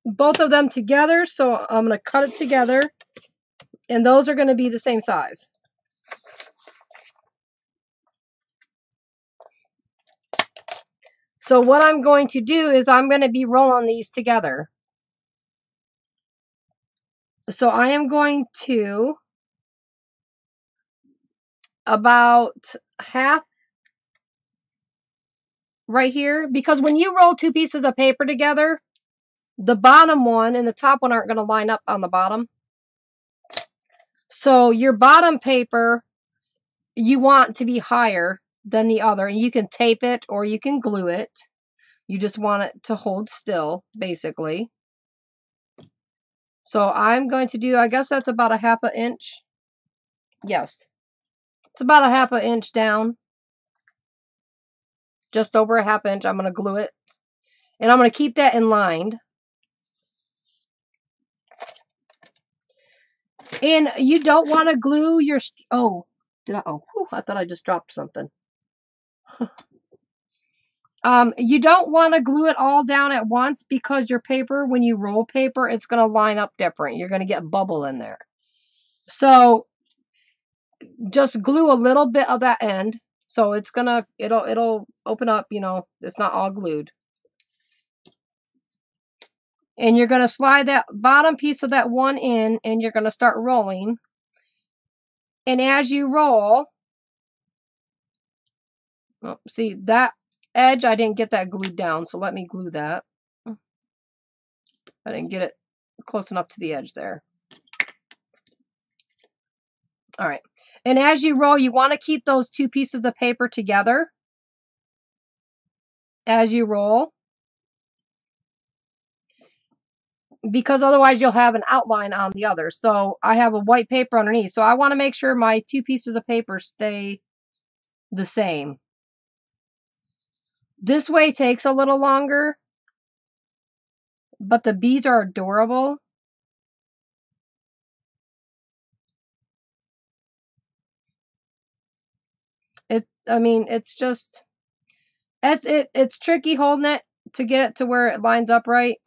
both of them together, so I'm going to cut it together. And those are going to be the same size. So what I'm going to do is I'm going to be rolling these together. So I am going to about half right here because when you roll two pieces of paper together, the bottom one and the top one aren't going to line up on the bottom. So your bottom paper, you want to be higher than the other. And you can tape it or you can glue it. You just want it to hold still, basically. So I'm going to do, I guess that's about a half an inch. Yes. It's about a half an inch down. Just over a half inch. I'm going to glue it. And I'm going to keep that in line. And you don't want to glue your, oh, did I, oh, whew, I thought I just dropped something. um, you don't want to glue it all down at once because your paper, when you roll paper, it's going to line up different. You're going to get bubble in there. So just glue a little bit of that end. So it's going to, it'll, it'll open up, you know, it's not all glued. And you're going to slide that bottom piece of that one in and you're going to start rolling. And as you roll, Oh, see, that edge, I didn't get that glued down, so let me glue that. I didn't get it close enough to the edge there. All right. And as you roll, you want to keep those two pieces of paper together as you roll. Because otherwise you'll have an outline on the other. So I have a white paper underneath. So I want to make sure my two pieces of paper stay the same. This way takes a little longer, but the beads are adorable. It, I mean, it's just, it's, it, it's tricky holding it to get it to where it lines up right.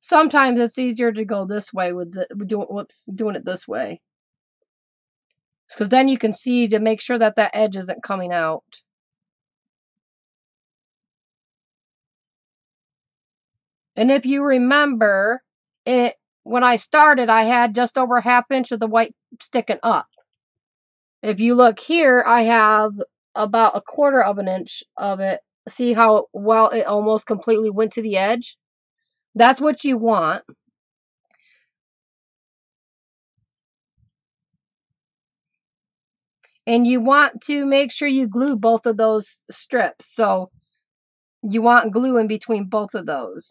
Sometimes it's easier to go this way with the, doing, whoops, doing it this way because then you can see to make sure that that edge isn't coming out. And if you remember, it when I started, I had just over a half inch of the white sticking up. If you look here, I have about a quarter of an inch of it. See how well it almost completely went to the edge? That's what you want. And you want to make sure you glue both of those strips. So you want glue in between both of those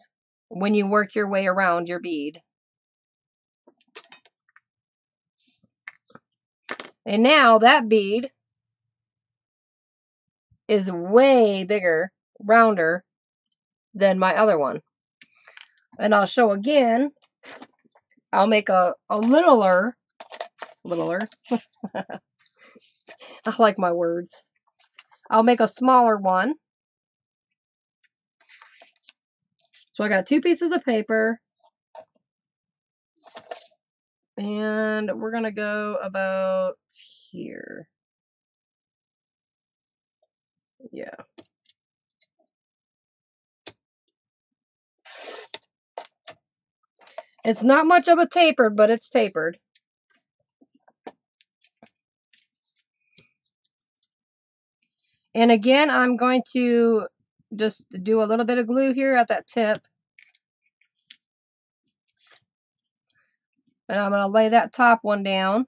when you work your way around your bead. And now that bead is way bigger, rounder than my other one. And I'll show again. I'll make a, a littler, littler. I like my words. I'll make a smaller one. So I got two pieces of paper. And we're going to go about here. Yeah. It's not much of a tapered, but it's tapered. And again, I'm going to just do a little bit of glue here at that tip. And I'm going to lay that top one down.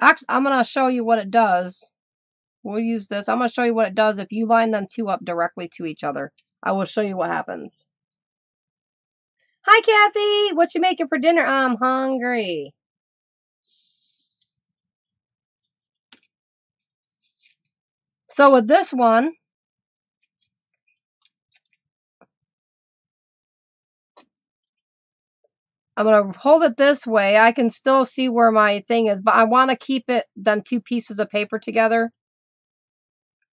Actually, I'm going to show you what it does. We'll use this. I'm going to show you what it does if you line them two up directly to each other. I will show you what happens. Hi, Kathy. What you making for dinner? I'm hungry. So with this one, I'm going to hold it this way. I can still see where my thing is, but I want to keep it, them two pieces of paper together.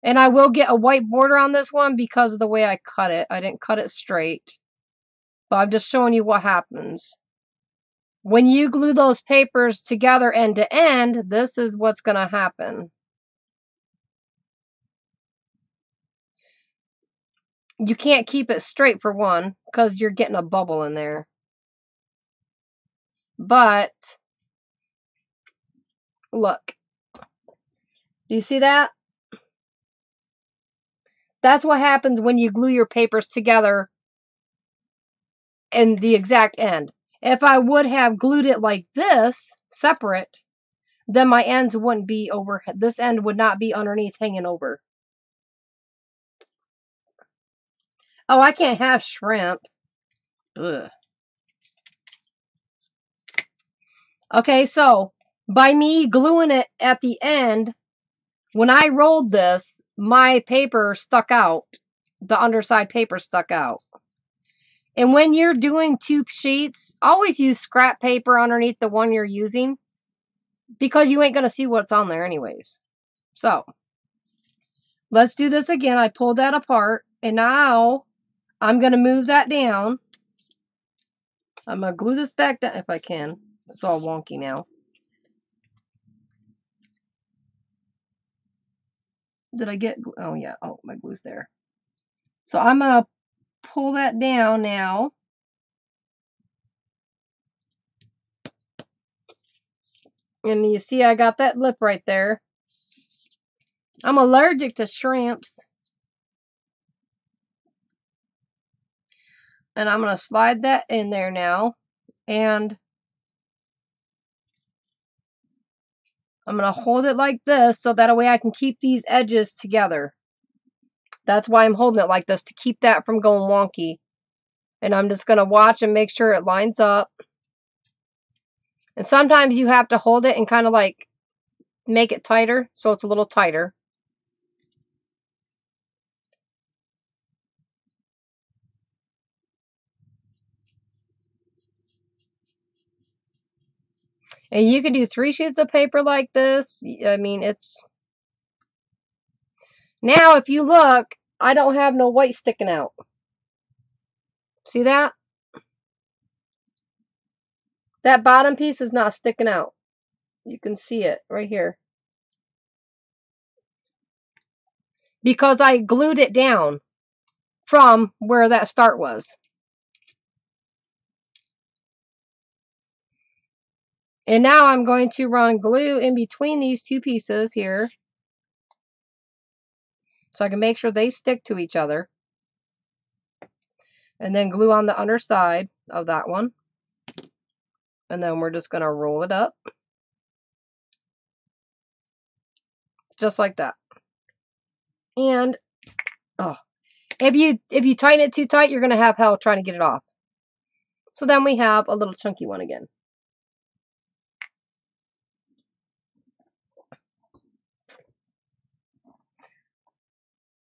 And I will get a white border on this one because of the way I cut it. I didn't cut it straight. But I'm just showing you what happens. When you glue those papers together end to end, this is what's going to happen. You can't keep it straight for one because you're getting a bubble in there. But look, do you see that? That's what happens when you glue your papers together in the exact end. If I would have glued it like this, separate, then my ends wouldn't be over, this end would not be underneath hanging over. Oh, I can't have shrimp. Ugh. Okay, so by me gluing it at the end, when I rolled this, my paper stuck out. The underside paper stuck out. And when you're doing two sheets, always use scrap paper underneath the one you're using because you ain't going to see what's on there anyways. So, let's do this again. I pulled that apart and now I'm going to move that down. I'm going to glue this back down if I can. It's all wonky now. Did I get, oh yeah, oh, my glue's there. So I'm going to pull that down now. And you see I got that lip right there. I'm allergic to shrimps. And I'm going to slide that in there now. And I'm going to hold it like this so that way I can keep these edges together. That's why I'm holding it like this, to keep that from going wonky. And I'm just going to watch and make sure it lines up. And sometimes you have to hold it and kind of like make it tighter so it's a little tighter. And you can do three sheets of paper like this. I mean, it's... Now, if you look, I don't have no white sticking out. See that? That bottom piece is not sticking out. You can see it right here. Because I glued it down from where that start was. And now I'm going to run glue in between these two pieces here. So I can make sure they stick to each other. And then glue on the underside of that one. And then we're just going to roll it up. Just like that. And, oh, if you if you tighten it too tight, you're going to have hell trying to get it off. So then we have a little chunky one again.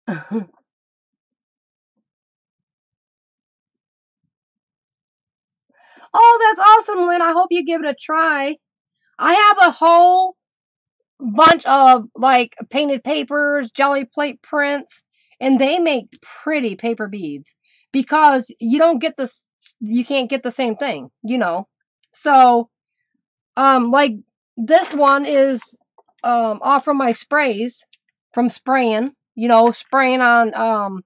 oh, that's awesome, Lynn. I hope you give it a try. I have a whole bunch of like painted papers, Gelli plate prints, and they make pretty paper beads because you don't get this you can't get the same thing, you know. So um like this one is um off from my sprays from spraying, you know, spraying on um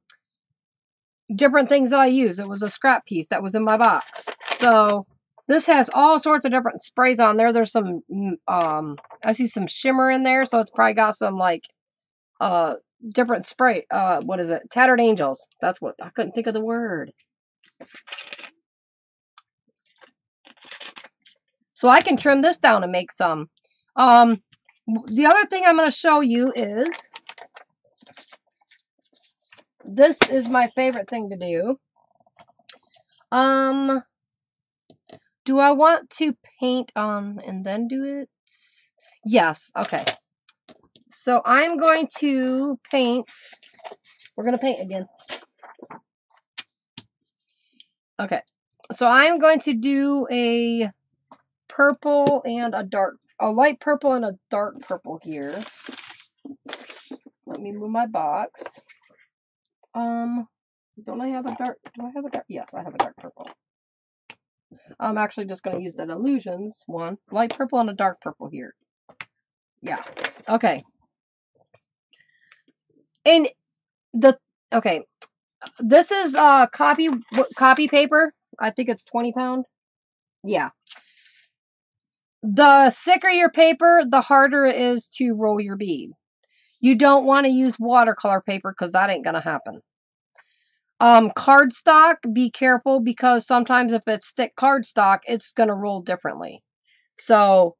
different things that I use. It was a scrap piece that was in my box. So this has all sorts of different sprays on there. There's some, mm, um, I see some shimmer in there, so it's probably got some like, uh, different spray. Uh, what is it? Tattered Angels. That's what I couldn't think of the word. So I can trim this down and make some. Um, the other thing I'm going to show you is this is my favorite thing to do. Um, do I want to paint on and then do it? Yes, okay. So I'm going to paint, we're going to paint again. Okay, so I'm going to do a purple and a dark, a light purple and a dark purple here. Let me move my box. Um, don't I have a dark, do I have a dark, yes, I have a dark purple. I'm actually just going to use that Dylusions one. Light purple and a dark purple here. Yeah. Okay. And the, okay. This is uh copy copy paper. I think it's 20 pound. Yeah. The thicker your paper, the harder it is to roll your bead. You don't want to use watercolor paper because that ain't going to happen. Um, cardstock, be careful because sometimes if it's thick cardstock, it's going to roll differently. So,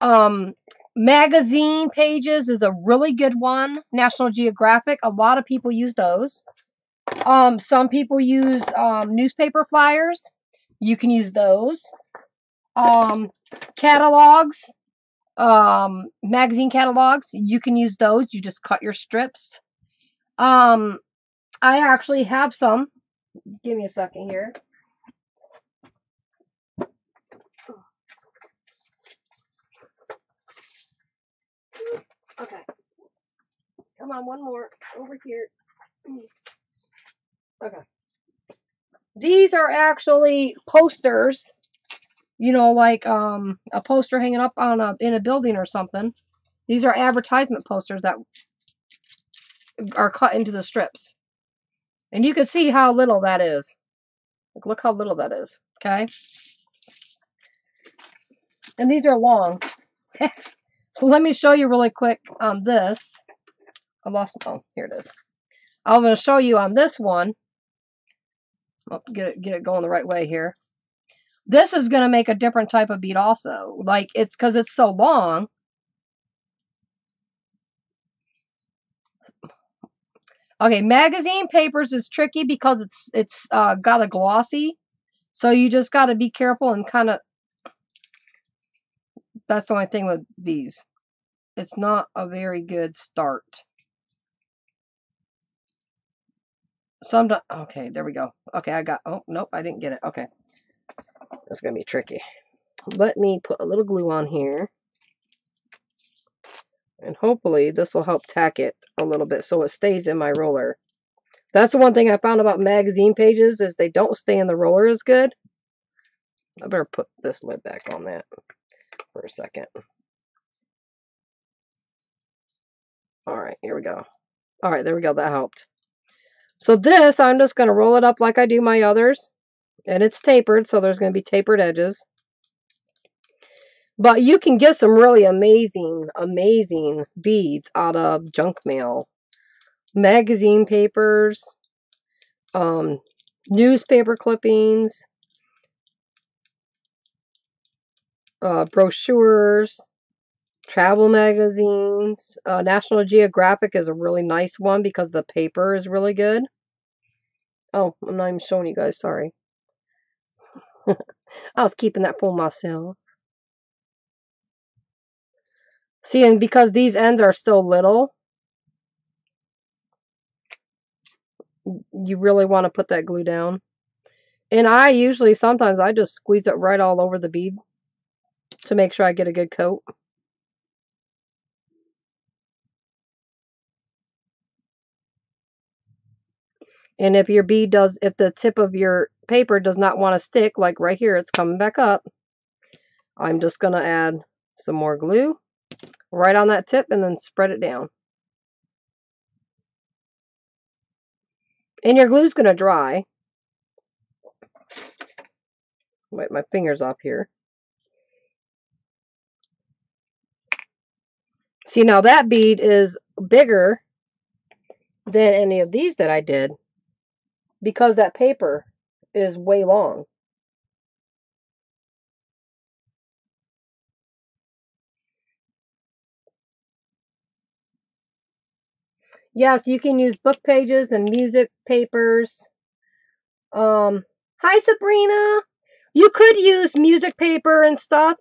um, magazine pages is a really good one. National Geographic, a lot of people use those. Um, some people use um, newspaper flyers. You can use those. Um, catalogs, um, magazine catalogs, you can use those. You just cut your strips. Um, I actually have some. Give me a second here. Okay. Come on, one more. Over here. Okay. These are actually posters. You know, like um, a poster hanging up on a in a building or something. These are advertisement posters that are cut into the strips. And you can see how little that is. Like, look how little that is. Okay? And these are long. so let me show you really quick on this. I lost, oh, here it is. I'm going to show you on this one. Oh, get it, get it going the right way here. This is going to make a different type of bead also. Like, it's because it's so long. Okay, magazine papers is tricky because it's it's uh, got a glossy. So you just got to be careful and kind of... That's the only thing with these. It's not a very good start. Some okay, there we go. Okay, I got, oh, nope, I didn't get it. Okay. That's going to be tricky. Let me put a little glue on here. And hopefully this will help tack it a little bit so it stays in my roller. That's the one thing I found about magazine pages is they don't stay in the roller as good. I better put this lid back on that for a second. Alright, here we go. Alright, there we go. That helped. So this, I'm just going to roll it up like I do my others. And it's tapered, so there's going to be tapered edges. But you can get some really amazing, amazing beads out of junk mail. Magazine papers, um, newspaper clippings, uh, brochures, travel magazines. Uh, National Geographic is a really nice one because the paper is really good. Oh, I'm not even showing you guys, sorry. I was keeping that for myself. See, and because these ends are so little, you really want to put that glue down. And I usually, sometimes I just squeeze it right all over the bead to make sure I get a good coat. And if your bead does, if the tip of your paper does not want to stick, like right here, it's coming back up, I'm just going to add some more glue right on that tip and then spread it down. And your glue's going to dry. Wipe my fingers off here. See, now that bead is bigger than any of these that I did because that paper is way long. Yes, you can use book pages and music papers. Um, hi Sabrina. You could use music paper and stuff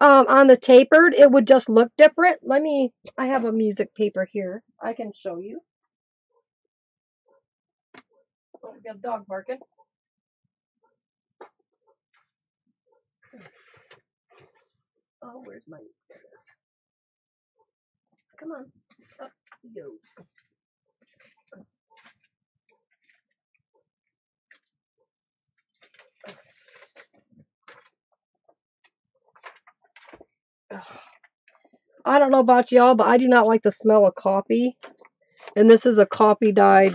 um, on the tapered. It would just look different. Let me, I have a music paper here. I can show you. Oh, we got a dog barking. Oh, where's my, there. Come on, up you go. I don't know about y'all, but I do not like the smell of coffee. And this is a coffee dyed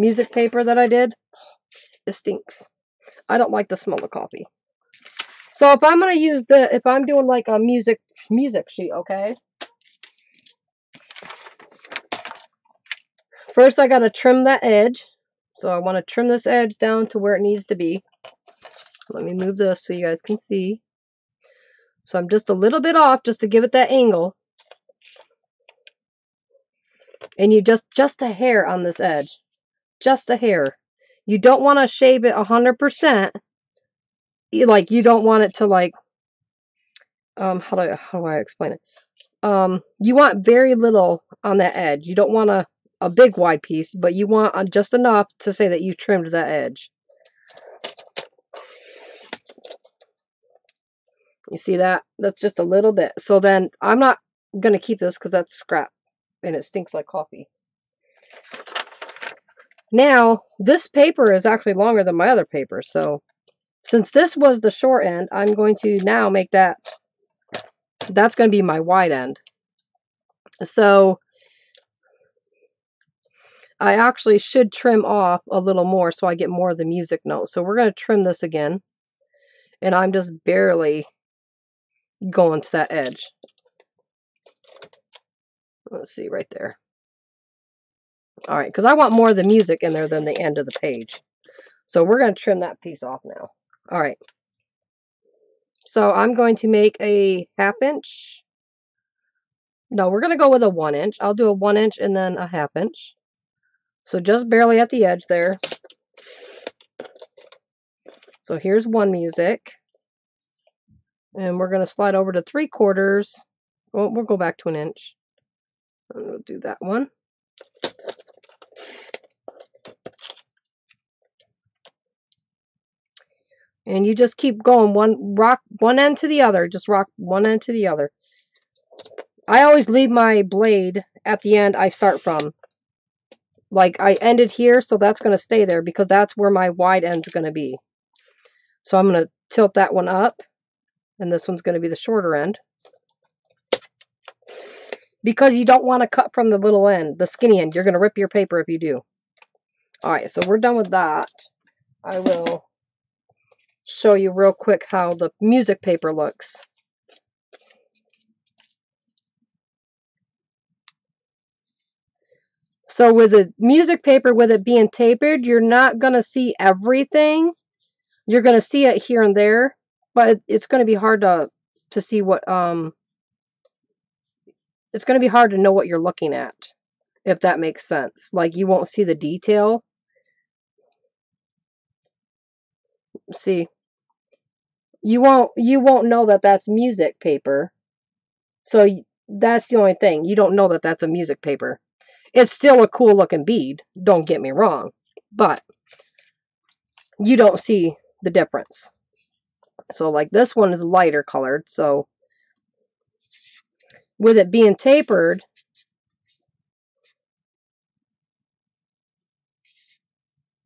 music paper that I did. It stinks. I don't like the smell of coffee. So if I'm going to use the, if I'm doing like a music, music sheet, okay? First I got to trim that edge. So I want to trim this edge down to where it needs to be. Let me move this so you guys can see. So I'm just a little bit off just to give it that angle. And you just, just a hair on this edge. Just a hair. You don't want to shave it 100%. Like, you don't want it to like, um, how do I, how do I explain it? Um, you want very little on that edge. You don't want a, a big wide piece, but you want uh, just enough to say that you trimmed that edge. You see that? That's just a little bit. So then I'm not going to keep this because that's scrap and it stinks like coffee. Now, this paper is actually longer than my other paper. So since this was the short end, I'm going to now make that, that's going to be my wide end. So I actually should trim off a little more so I get more of the music note. So we're going to trim this again. And I'm just barely going to that edge. Let's see right there. All right, because I want more of the music in there than the end of the page. So we're going to trim that piece off now. All right. So I'm going to make a half inch. No, we're going to go with a one inch. I'll do a one inch and then a half inch. So just barely at the edge there. So here's one music. And we're going to slide over to three quarters. Well, we'll go back to an inch. And we'll do that one. And you just keep going one rock one end to the other. Just rock one end to the other. I always leave my blade at the end I start from. Like I ended here, so that's going to stay there because that's where my wide end's going to be. So I'm going to tilt that one up. And this one's going to be the shorter end. Because you don't want to cut from the little end, the skinny end. You're going to rip your paper if you do. Alright, so we're done with that. I will show you real quick how the music paper looks. So with a music paper, with it being tapered, you're not going to see everything. You're going to see it here and there but it's going to be hard to to see what um it's going to be hard to know what you're looking at, if that makes sense. Like you won't see the detail. See, you won't you won't know that that's music paper. So that's the only thing. You don't know that that's a music paper. It's still a cool looking bead, don't get me wrong, but you don't see the difference. So like this one is lighter colored, so with it being tapered,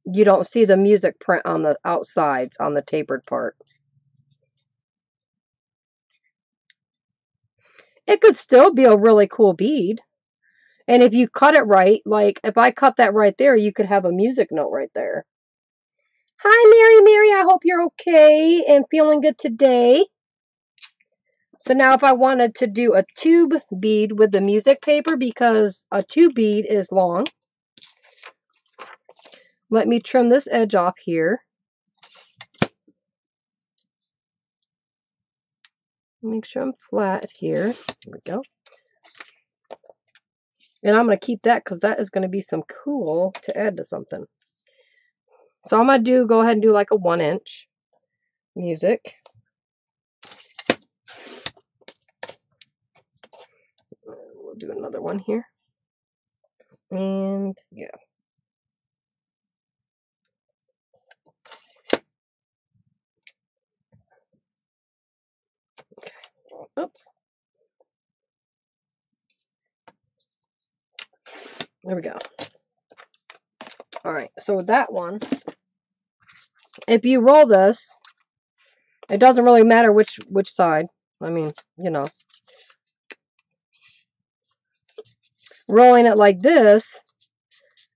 you don't see the music print on the outsides on the tapered part. It could still be a really cool bead. And if you cut it right, like if I cut that right there, you could have a music note right there. Hi, Mary, Mary. I hope you're okay and feeling good today. So now if I wanted to do a tube bead with the music paper, because a tube bead is long, let me trim this edge off here. Make sure I'm flat here. There we go. And I'm going to keep that because that is going to be some cool to add to something. So I'm going to do, go ahead and do like a one inch music. We'll do another one here. And yeah. Oops. There we go. All right, so with that one, if you roll this, it doesn't really matter which which side. I mean, you know. Rolling it like this,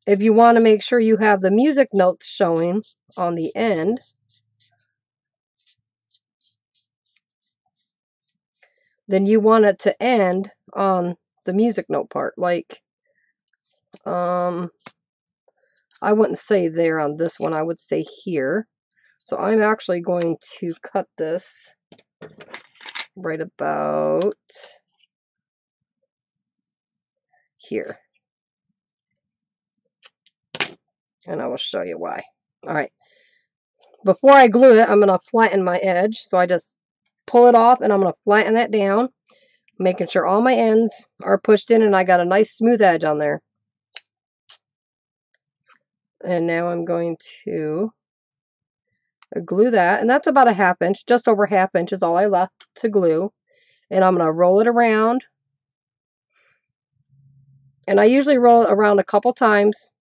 if you want to make sure you have the music notes showing on the end, then you want it to end on the music note part. Like, um, I wouldn't say there on this one, I would say here. So I'm actually going to cut this right about here. And I will show you why. All right. Before I glue it, I'm going to flatten my edge. So I just pull it off and I'm going to flatten that down, making sure all my ends are pushed in and I got a nice smooth edge on there. And now I'm going to glue that. And that's about a half inch, just over half inch is all I left to glue. And I'm going to roll it around. And I usually roll it around a couple times,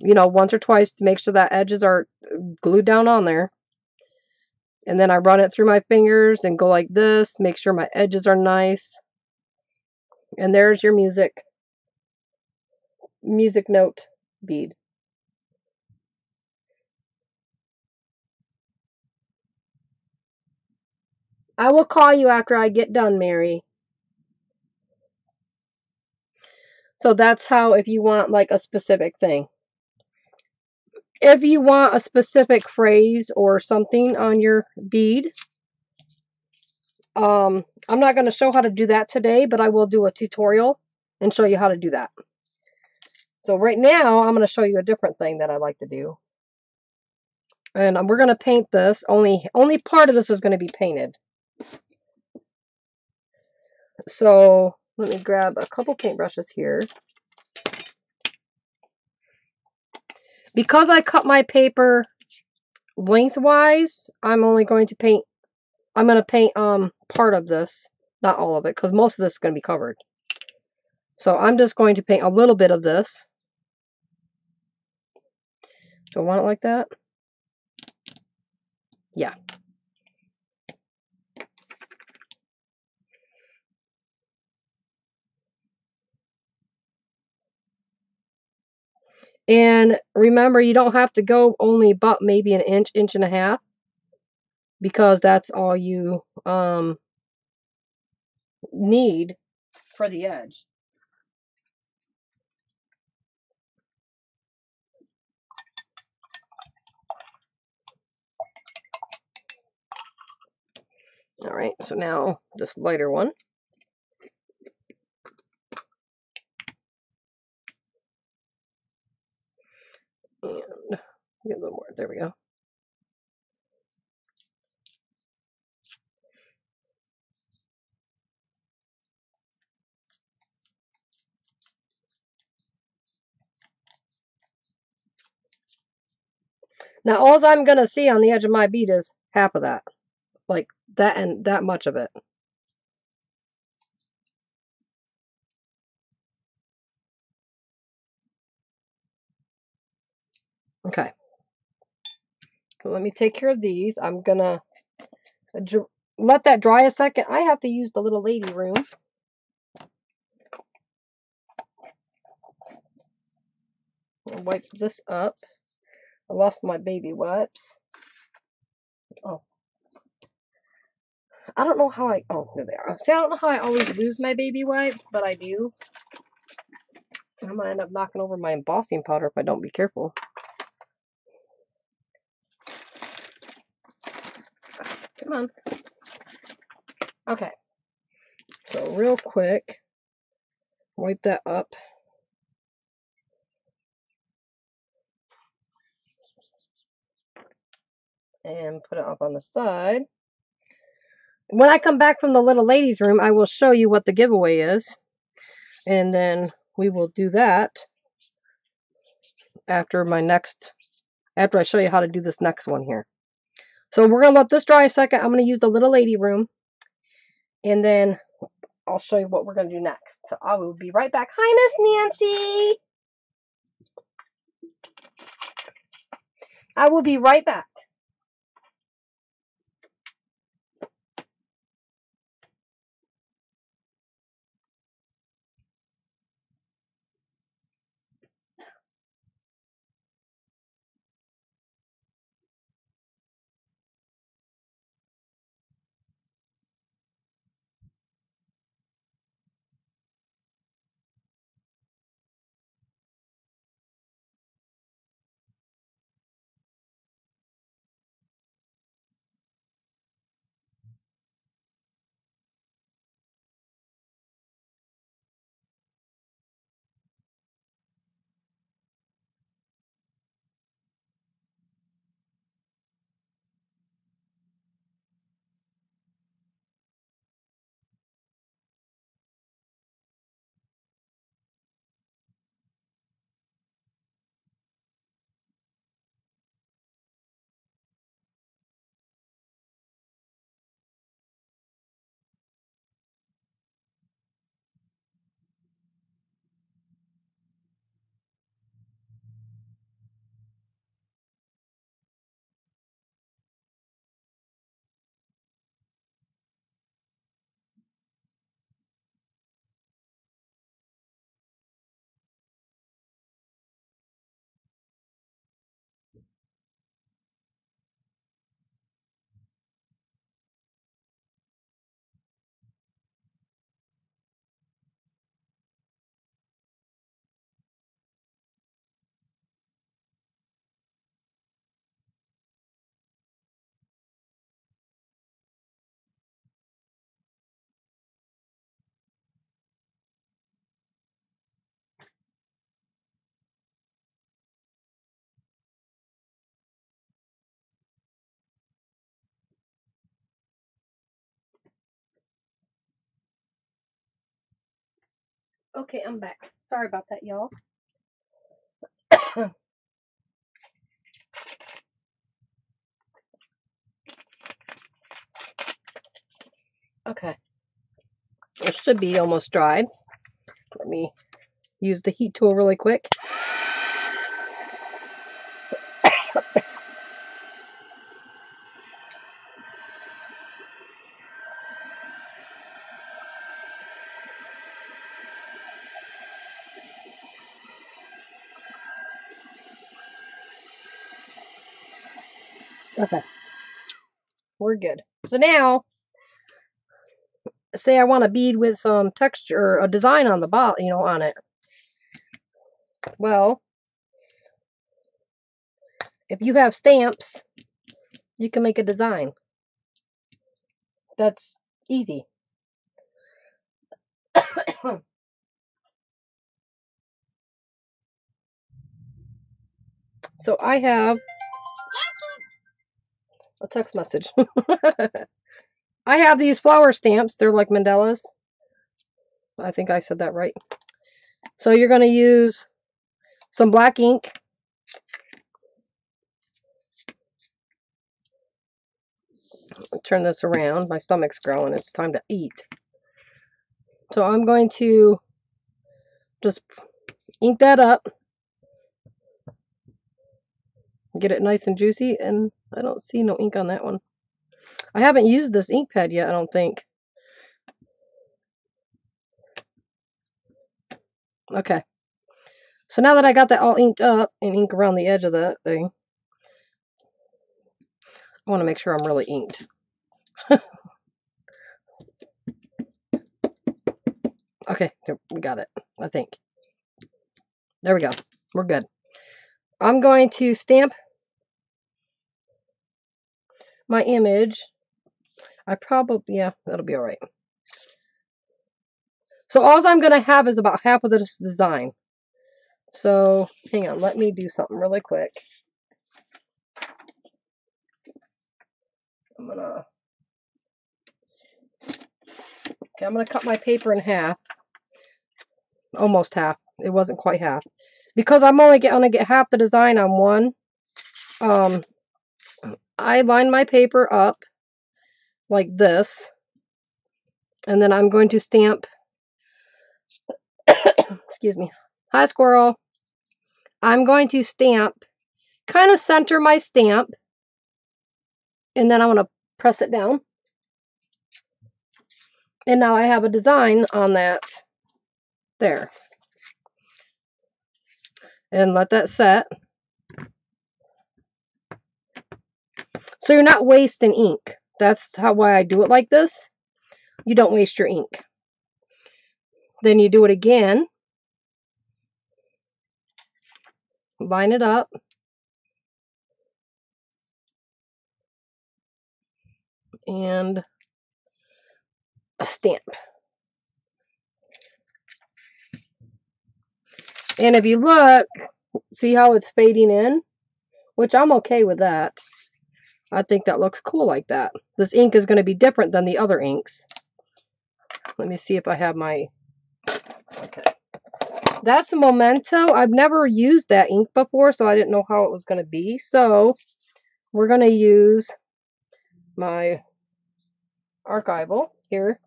you know, once or twice to make sure that edges are glued down on there. And then I run it through my fingers and go like this, make sure my edges are nice. And there's your music, music note bead. I will call you after I get done, Mary. So that's how if you want like a specific thing. If you want a specific phrase or something on your bead, um, I'm not going to show how to do that today, but I will do a tutorial and show you how to do that. So right now, I'm going to show you a different thing that I like to do. And we're going to paint this. Only, only part of this is going to be painted. So let me grab a couple paintbrushes here. Because I cut my paper lengthwise, I'm only going to paint, I'm going to paint um part of this, not all of it, because most of this is going to be covered. So I'm just going to paint a little bit of this. Do I want it like that? Yeah. And remember, you don't have to go only but maybe an inch, inch and a half, because that's all you um, need for the edge. All right, so now this lighter one. And get a little more. There we go. Now, all I'm going to see on the edge of my bead is half of that. Like that and that much of it. Okay. So let me take care of these. I'm going to let that dry a second. I have to use the little lady room. I'll wipe this up. I lost my baby wipes. Oh. I don't know how I, oh, there they are. See, I don't know how I always lose my baby wipes, but I do. I'm going to end up knocking over my embossing powder if I don't be careful. Come on. Okay. So real quick, wipe that up. and put it up on the side. When I come back from the little ladies room, I will show you what the giveaway is. And then we will do that after my next, after I show you how to do this next one here. So we're going to let this dry a second. I'm going to use the little lady room. And then I'll show you what we're going to do next. So I will be right back. Hi, Miss Nancy. I will be right back. Okay, I'm back. Sorry about that, y'all. okay. It should be almost dried. Let me use the heat tool really quick. Okay. We're good. So now, say I want a bead with some texture, a design on the bottom, you know, on it. Well, if you have stamps, you can make a design. That's easy. So I have a text message. I have these flower stamps. They're like mandalas. I think I said that right. So you're going to use some black ink. Turn this around. My stomach's growing. It's time to eat. So I'm going to just ink that up. Get it nice and juicy. And I don't see no ink on that one. I haven't used this ink pad yet, I don't think. Okay. So now that I got that all inked up and ink around the edge of that thing, I want to make sure I'm really inked. okay, we got it, I think. There we go. We're good. I'm going to stamp my image. I probably, yeah, that'll be all right. So all I'm going to have is about half of this design. So hang on, let me do something really quick. I'm going to, okay, I'm going to cut my paper in half. Almost half. It wasn't quite half. Because I'm only going to get half the design on one, um, I line my paper up like this. And then I'm going to stamp, excuse me, hi squirrel. I'm going to stamp, kind of center my stamp. And then I want to press it down. And now I have a design on that there. And let that set. So you're not wasting ink. That's how why I do it like this. You don't waste your ink. Then you do it again. Line it up. And a stamp. And if you look, see how it's fading in? Which I'm okay with that. I think that looks cool like that. This ink is going to be different than the other inks. Let me see if I have my... Okay. That's a Memento. I've never used that ink before, so I didn't know how it was going to be. So, we're going to use my archival here.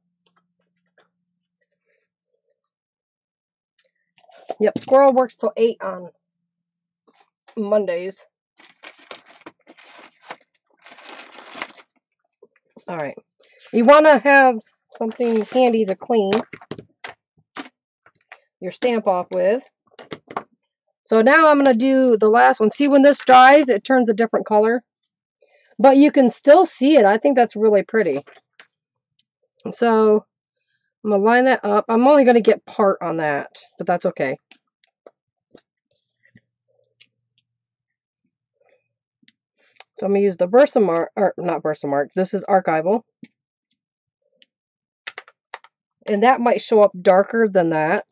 Yep, Squirrel works till 8 on Mondays. All right. You want to have something handy to clean your stamp off with. So now I'm going to do the last one. See when this dries, it turns a different color. But you can still see it. I think that's really pretty. So I'm going to line that up. I'm only going to get part on that, but that's okay. So I'm going to use the Versamark, or not Versamark, this is Archival. And that might show up darker than that.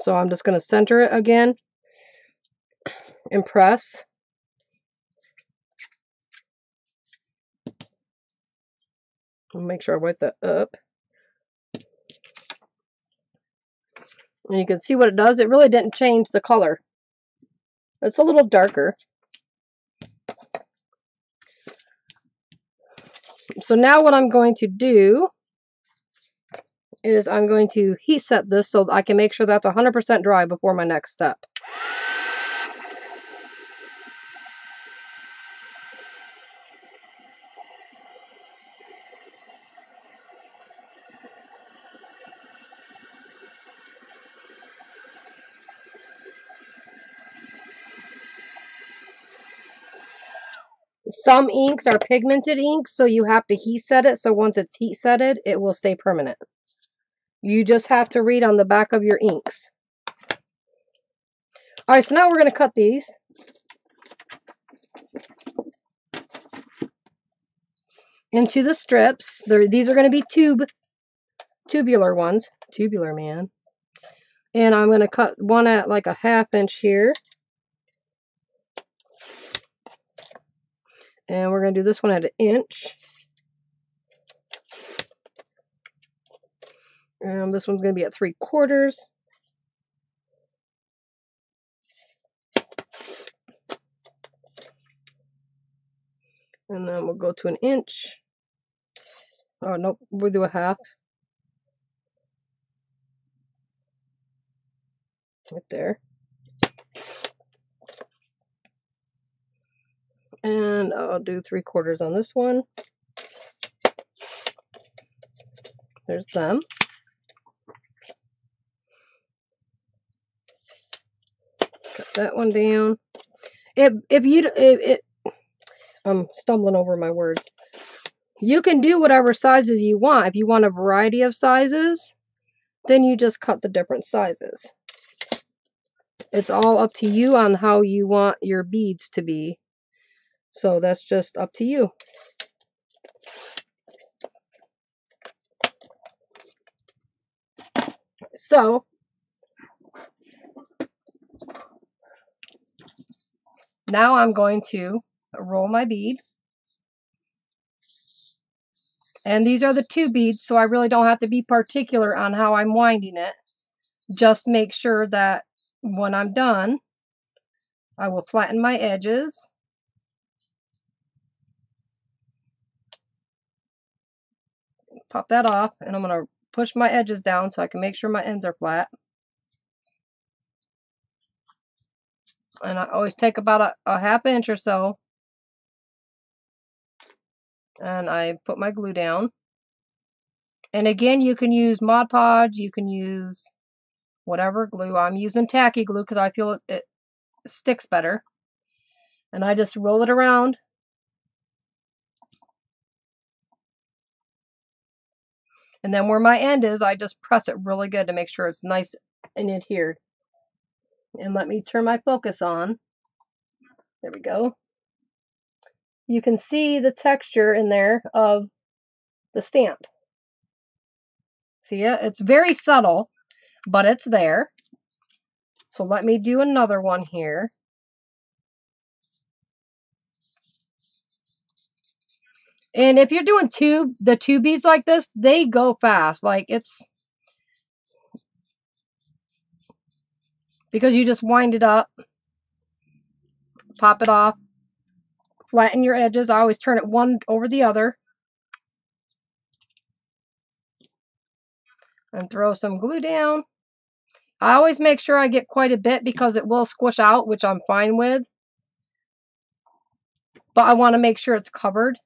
So I'm just going to center it again and press. I'll make sure I wipe that up. And you can see what it does. It really didn't change the color. It's a little darker. So now what I'm going to do is I'm going to heat set this so I can make sure that's 100% dry before my next step. Some inks are pigmented inks, so you have to heat set it. So once it's heat setted, it will stay permanent. You just have to read on the back of your inks. All right, so now we're going to cut these. Into the strips. They're, these are going to be tube, tubular ones. Tubular, man. And I'm going to cut one at like a half inch here. And we're going to do this one at an inch. And this one's going to be at three quarters. And then we'll go to an inch. Oh, nope, we'll do a half. Right there. And I'll do three quarters on this one. There's them. Cut that one down. If if you if it, I'm stumbling over my words. You can do whatever sizes you want. If you want a variety of sizes, then you just cut the different sizes. It's all up to you on how you want your beads to be. So that's just up to you. So, now I'm going to roll my bead. And these are the two beads, so I really don't have to be particular on how I'm winding it. Just make sure that when I'm done, I will flatten my edges. Pop that off, and I'm going to push my edges down so I can make sure my ends are flat. And I always take about a, a half inch or so and I put my glue down. And again, you can use Mod Podge, you can use whatever glue. I'm using tacky glue because I feel it, it sticks better. And I just roll it around. And then where my end is, I just press it really good to make sure it's nice and adhered. And let me turn my focus on. There we go you can see the texture in there of the stamp. See it? It's very subtle, but it's there. So let me do another one here. And if you're doing two, the two beads like this, they go fast. Like it's because you just wind it up, pop it off, Flatten your edges. I always turn it one over the other. And throw some glue down. I always make sure I get quite a bit because it will squish out, which I'm fine with. But I want to make sure it's covered.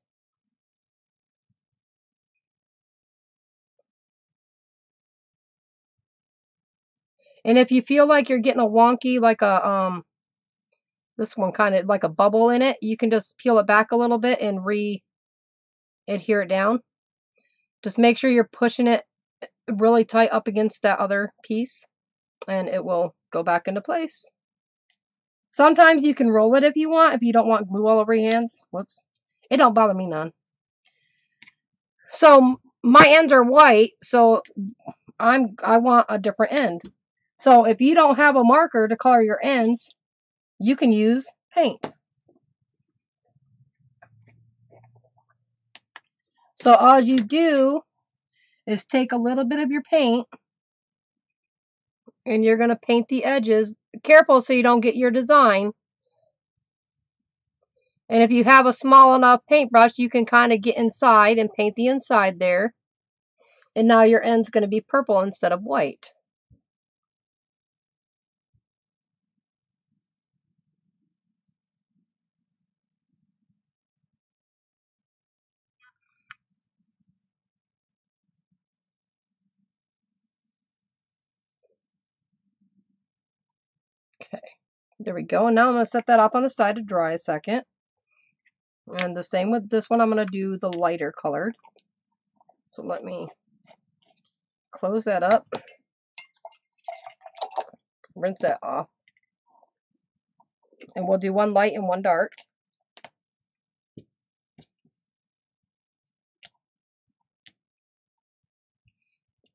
And if you feel like you're getting a wonky, like a um, this one kind of like a bubble in it. You can just peel it back a little bit and re-adhere it down. Just make sure you're pushing it really tight up against that other piece and it will go back into place. Sometimes you can roll it if you want, if you don't want glue all over your hands. Whoops. It don't bother me none. So my ends are white, so I'm I want a different end. So if you don't have a marker to color your ends, you can use paint. So all you do is take a little bit of your paint and you're going to paint the edges. Careful so you don't get your design. And if you have a small enough paintbrush, you can kind of get inside and paint the inside there. And now your end's going to be purple instead of white. There we go. And now I'm going to set that up on the side to dry a second. And the same with this one, I'm going to do the lighter colored. So let me close that up. Rinse that off. And we'll do one light and one dark.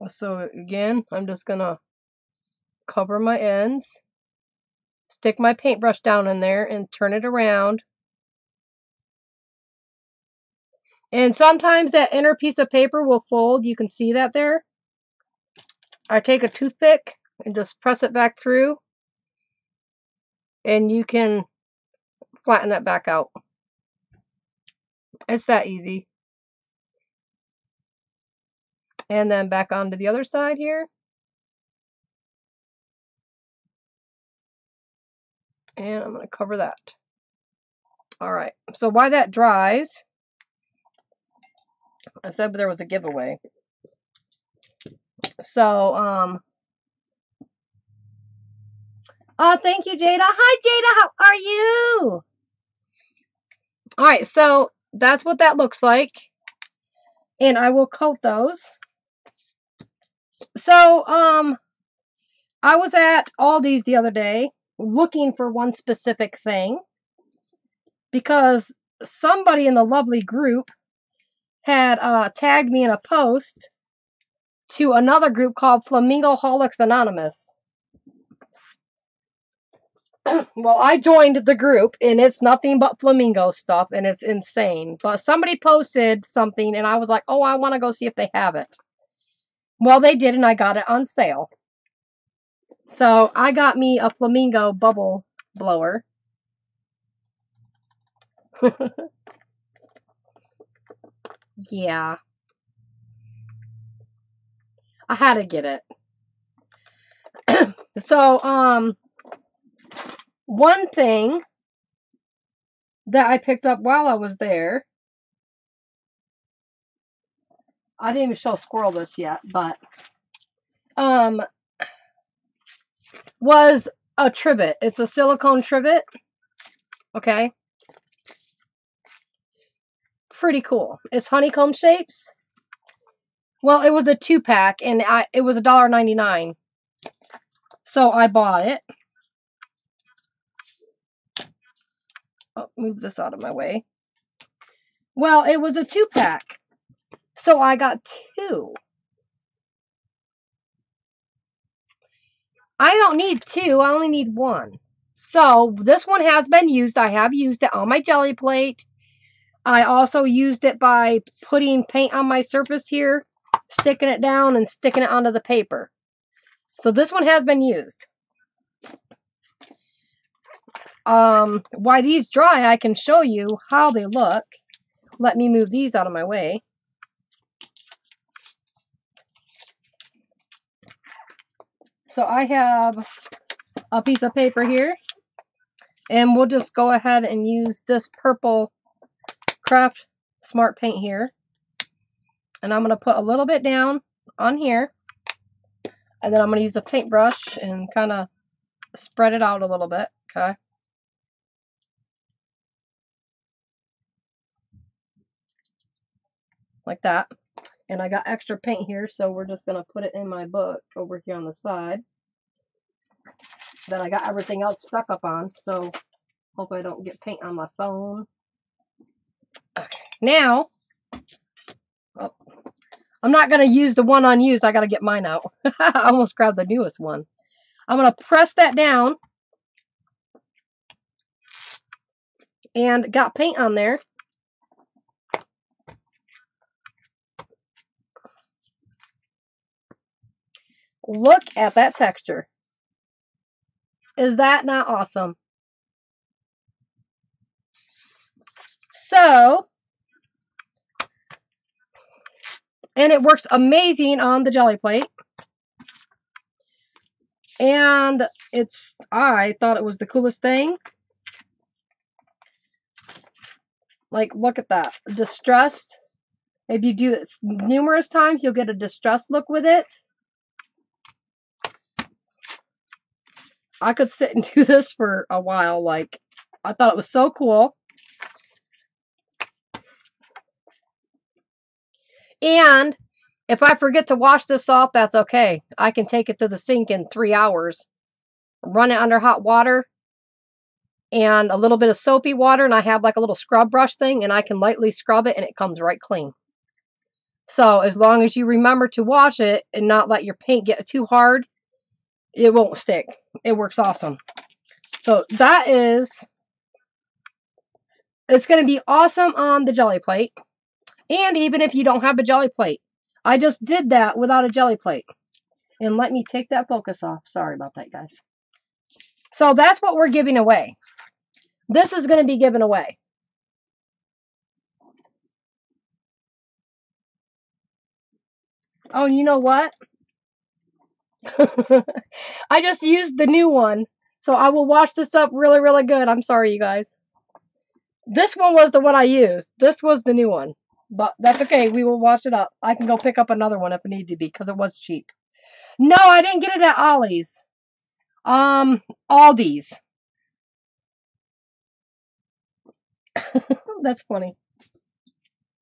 So again, I'm just going to cover my ends stick my paintbrush down in there and turn it around And sometimes that inner piece of paper will fold. You can see that there. I take a toothpick and just press it back through. And you can flatten that back out. It's that easy. And then back onto the other side here. And I'm going to cover that. All right. So while that dries, I said there was a giveaway. So, um, oh, thank you, Jada. Hi, Jada. How are you? All right. So that's what that looks like. And I will coat those. So, um, I was at Aldi's the other day looking for one specific thing because somebody in the lovely group had uh, tagged me in a post to another group called Flamingo Holics Anonymous. well, I joined the group and it's nothing but flamingo stuff and it's insane. But somebody posted something and I was like, oh, I want to go see if they have it. Well, they did and I got it on sale. So I got me a flamingo bubble blower. yeah. I had to get it. so, um, one thing that I picked up while I was there, I didn't even show Squirrel this yet, but, um, was a trivet. It's a silicone trivet. Okay. Pretty cool. It's honeycomb shapes. Well, it was a two pack and I it was a dollar ninety nine. So I bought it. Oh, move this out of my way. Well, it was a two pack. So I got two. I don't need two, I only need one. So this one has been used. I have used it on my Gelli plate. I also used it by putting paint on my surface here, sticking it down and sticking it onto the paper. So this one has been used. Um, why these dry, I can show you how they look. Let me move these out of my way. So I have a piece of paper here. And we'll just go ahead and use this purple craft smart paint here. And I'm going to put a little bit down on here. And then I'm going to use a paintbrush and kind of spread it out a little bit. Okay. Like that. And I got extra paint here, so we're just going to put it in my book over here on the side. Then I got everything else stuck up on, so hope I don't get paint on my phone. Okay, now, oh, I'm not going to use the one unused. I got to get mine out. I almost grabbed the newest one. I'm going to press that down. And got paint on there. Look at that texture. Is that not awesome? So, and it works amazing on the Gelli plate. And it's, I thought it was the coolest thing. Like, look at that. Distressed. If you do it numerous times, you'll get a distressed look with it. I could sit and do this for a while. Like, I thought it was so cool. And if I forget to wash this off, that's okay. I can take it to the sink in three hours, run it under hot water and a little bit of soapy water, and I have like a little scrub brush thing, and I can lightly scrub it, and it comes right clean. So as long as you remember to wash it and not let your paint get too hard, it won't stick. It works awesome. So that is, it's going to be awesome on the Gelli plate. And even if you don't have a Gelli plate. I just did that without a Gelli plate. And let me take that focus off. Sorry about that, guys. So that's what we're giving away. This is going to be given away. Oh, you know what? I just used the new one. So I will wash this up really, really good. I'm sorry, you guys. This one was the one I used. This was the new one. But that's okay. We will wash it up. I can go pick up another one if it need to be because it was cheap. No, I didn't get it at Ollie's. Um, Aldi's. that's funny.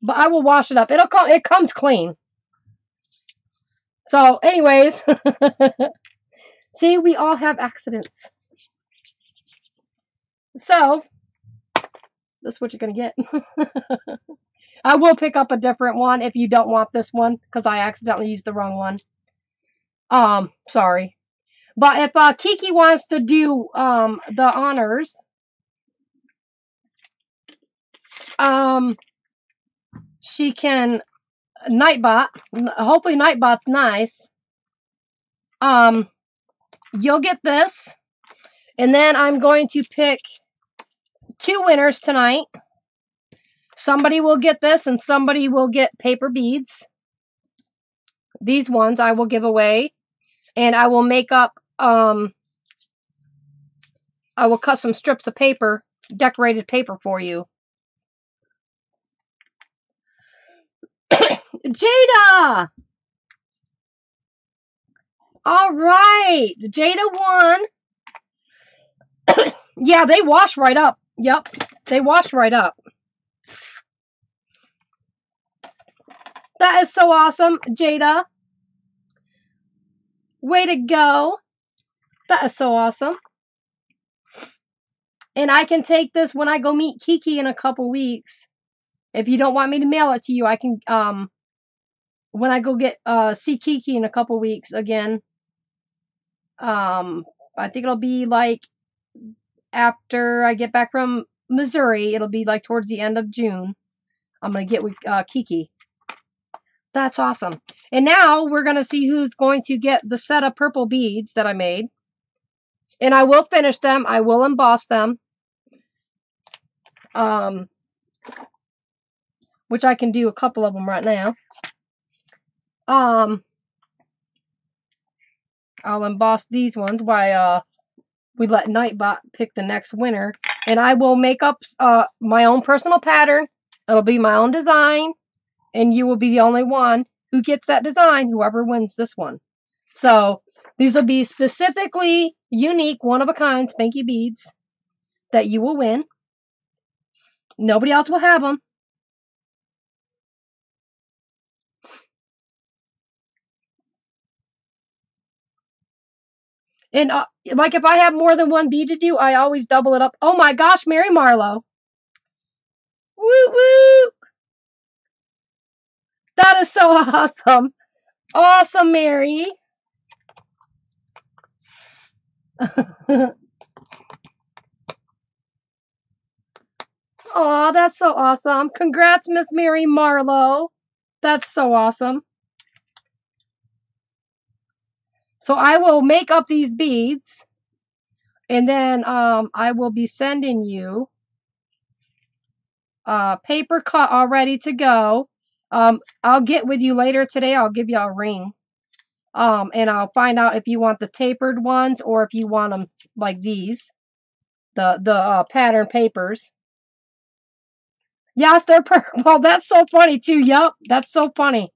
But I will wash it up. It'll come. It comes clean. So, anyways, see, we all have accidents. So, this is what you're going to get. I will pick up a different one if you don't want this one because I accidentally used the wrong one. Um, sorry. But if uh, Kiki wants to do um, the honors, um, she can Nightbot. Hopefully Nightbot's nice. Um, you'll get this. And then I'm going to pick two winners tonight. Somebody will get this and somebody will get paper beads. These ones I will give away. And I will make up, um, I will cut some strips of paper, decorated paper for you. Jada! All right. Jada won. yeah, they wash right up. Yep. They wash right up. That is so awesome, Jada. Way to go. That is so awesome. And I can take this when I go meet Kiki in a couple weeks. If you don't want me to mail it to you, I can um when I go get uh see Kiki in a couple weeks again. Um I think it'll be like after I get back from Missouri, it'll be like towards the end of June. I'm going to get with uh, Kiki. That's awesome. And now we're going to see who's going to get the set of purple beads that I made. And I will finish them. I will emboss them. Um, which I can do a couple of them right now. Um, I'll emboss these ones by uh, we let Nightbot pick the next winner. And I will make up uh, my own personal pattern. It'll be my own design. And you will be the only one who gets that design, whoever wins this one. So these will be specifically unique, one of a kind spanky beads that you will win. Nobody else will have them. And uh, like if I have more than one bead to do, I always double it up. Oh my gosh, Mary Marlowe. Woo woo. That is so awesome. Awesome, Mary. Oh, that's so awesome. Congrats, Miss Mary Marlowe. That's so awesome. So I will make up these beads and then um, I will be sending you uh, paper cut all ready to go. Um, I'll get with you later today. I'll give you a ring. Um, and I'll find out if you want the tapered ones or if you want them like these. The, the uh, pattern papers. Yes, they're purple. Well, that's so funny too. Yup, that's so funny.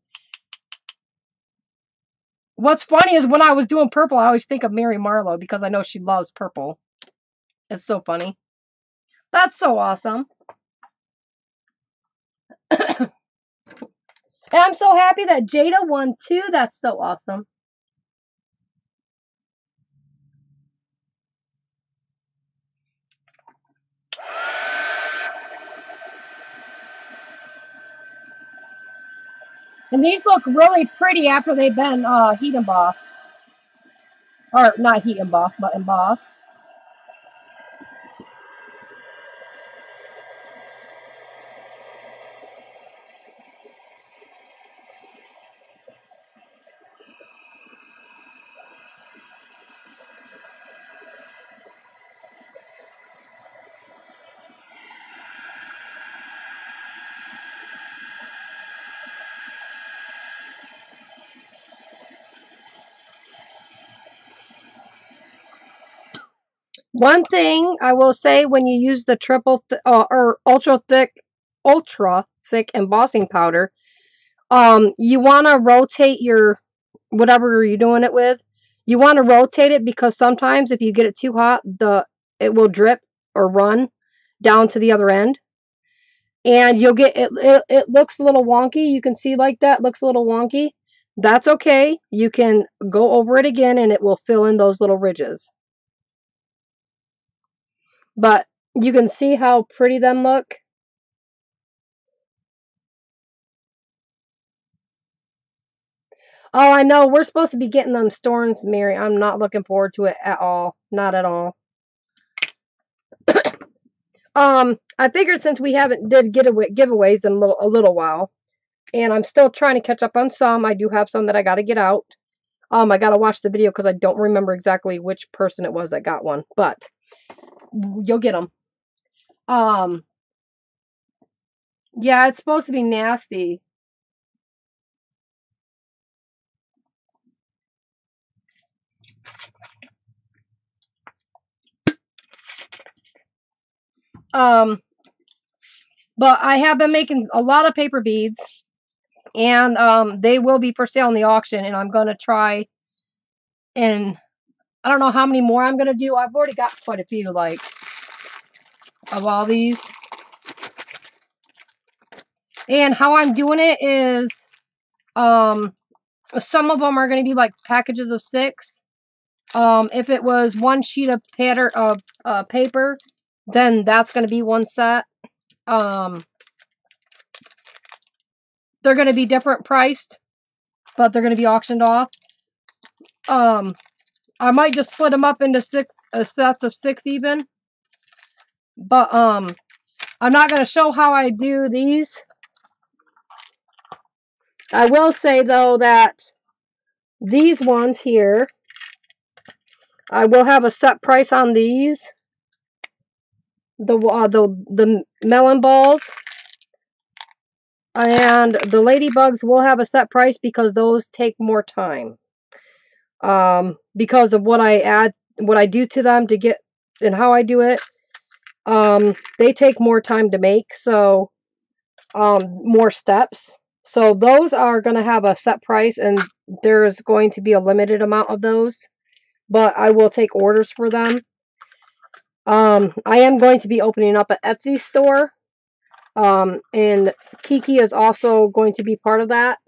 What's funny is when I was doing purple, I always think of Mary Marlowe because I know she loves purple. It's so funny. That's so awesome. and I'm so happy that Jada won too. That's so awesome. And these look really pretty after they've been uh, heat embossed. Or not heat embossed, but embossed. One thing I will say when you use the triple th- uh, or ultra thick, ultra thick embossing powder, um, you want to rotate your whatever you're doing it with. You want to rotate it because sometimes if you get it too hot, the it will drip or run down to the other end. And you'll get it, it it looks a little wonky. You can see like that looks a little wonky. That's okay. You can go over it again and it will fill in those little ridges. But you can see how pretty them look. Oh, I know. We're supposed to be getting them storms, Mary. I'm not looking forward to it at all. Not at all. um, I figured since we haven't did getaway giveaways in a little, a little while, and I'm still trying to catch up on some. I do have some that I got to get out. Um, I got to watch the video because I don't remember exactly which person it was that got one, but you'll get them. Um, yeah, it's supposed to be nasty. Um, but I have been making a lot of paper beads, and um, they will be for sale in the auction, and I'm going to try and I don't know how many more I'm going to do. I've already got quite a few, like, of all these. And how I'm doing it is, um, some of them are going to be like packages of six. Um, if it was one sheet of pattern of uh, paper, then that's going to be one set. Um, they're going to be different priced, but they're going to be auctioned off. Um, I might just split them up into six uh, sets of six even. But um, I'm not going to show how I do these. I will say though that these ones here, I will have a set price on these the uh, the the melon balls and the ladybugs will have a set price because those take more time um, because of what I add what I do to them to get and how I do it um, they take more time to make so um, more steps so those are going to have a set price and there's going to be a limited amount of those but I will take orders for them um, I am going to be opening up an Etsy store. Um, and Kiki is also going to be part of that.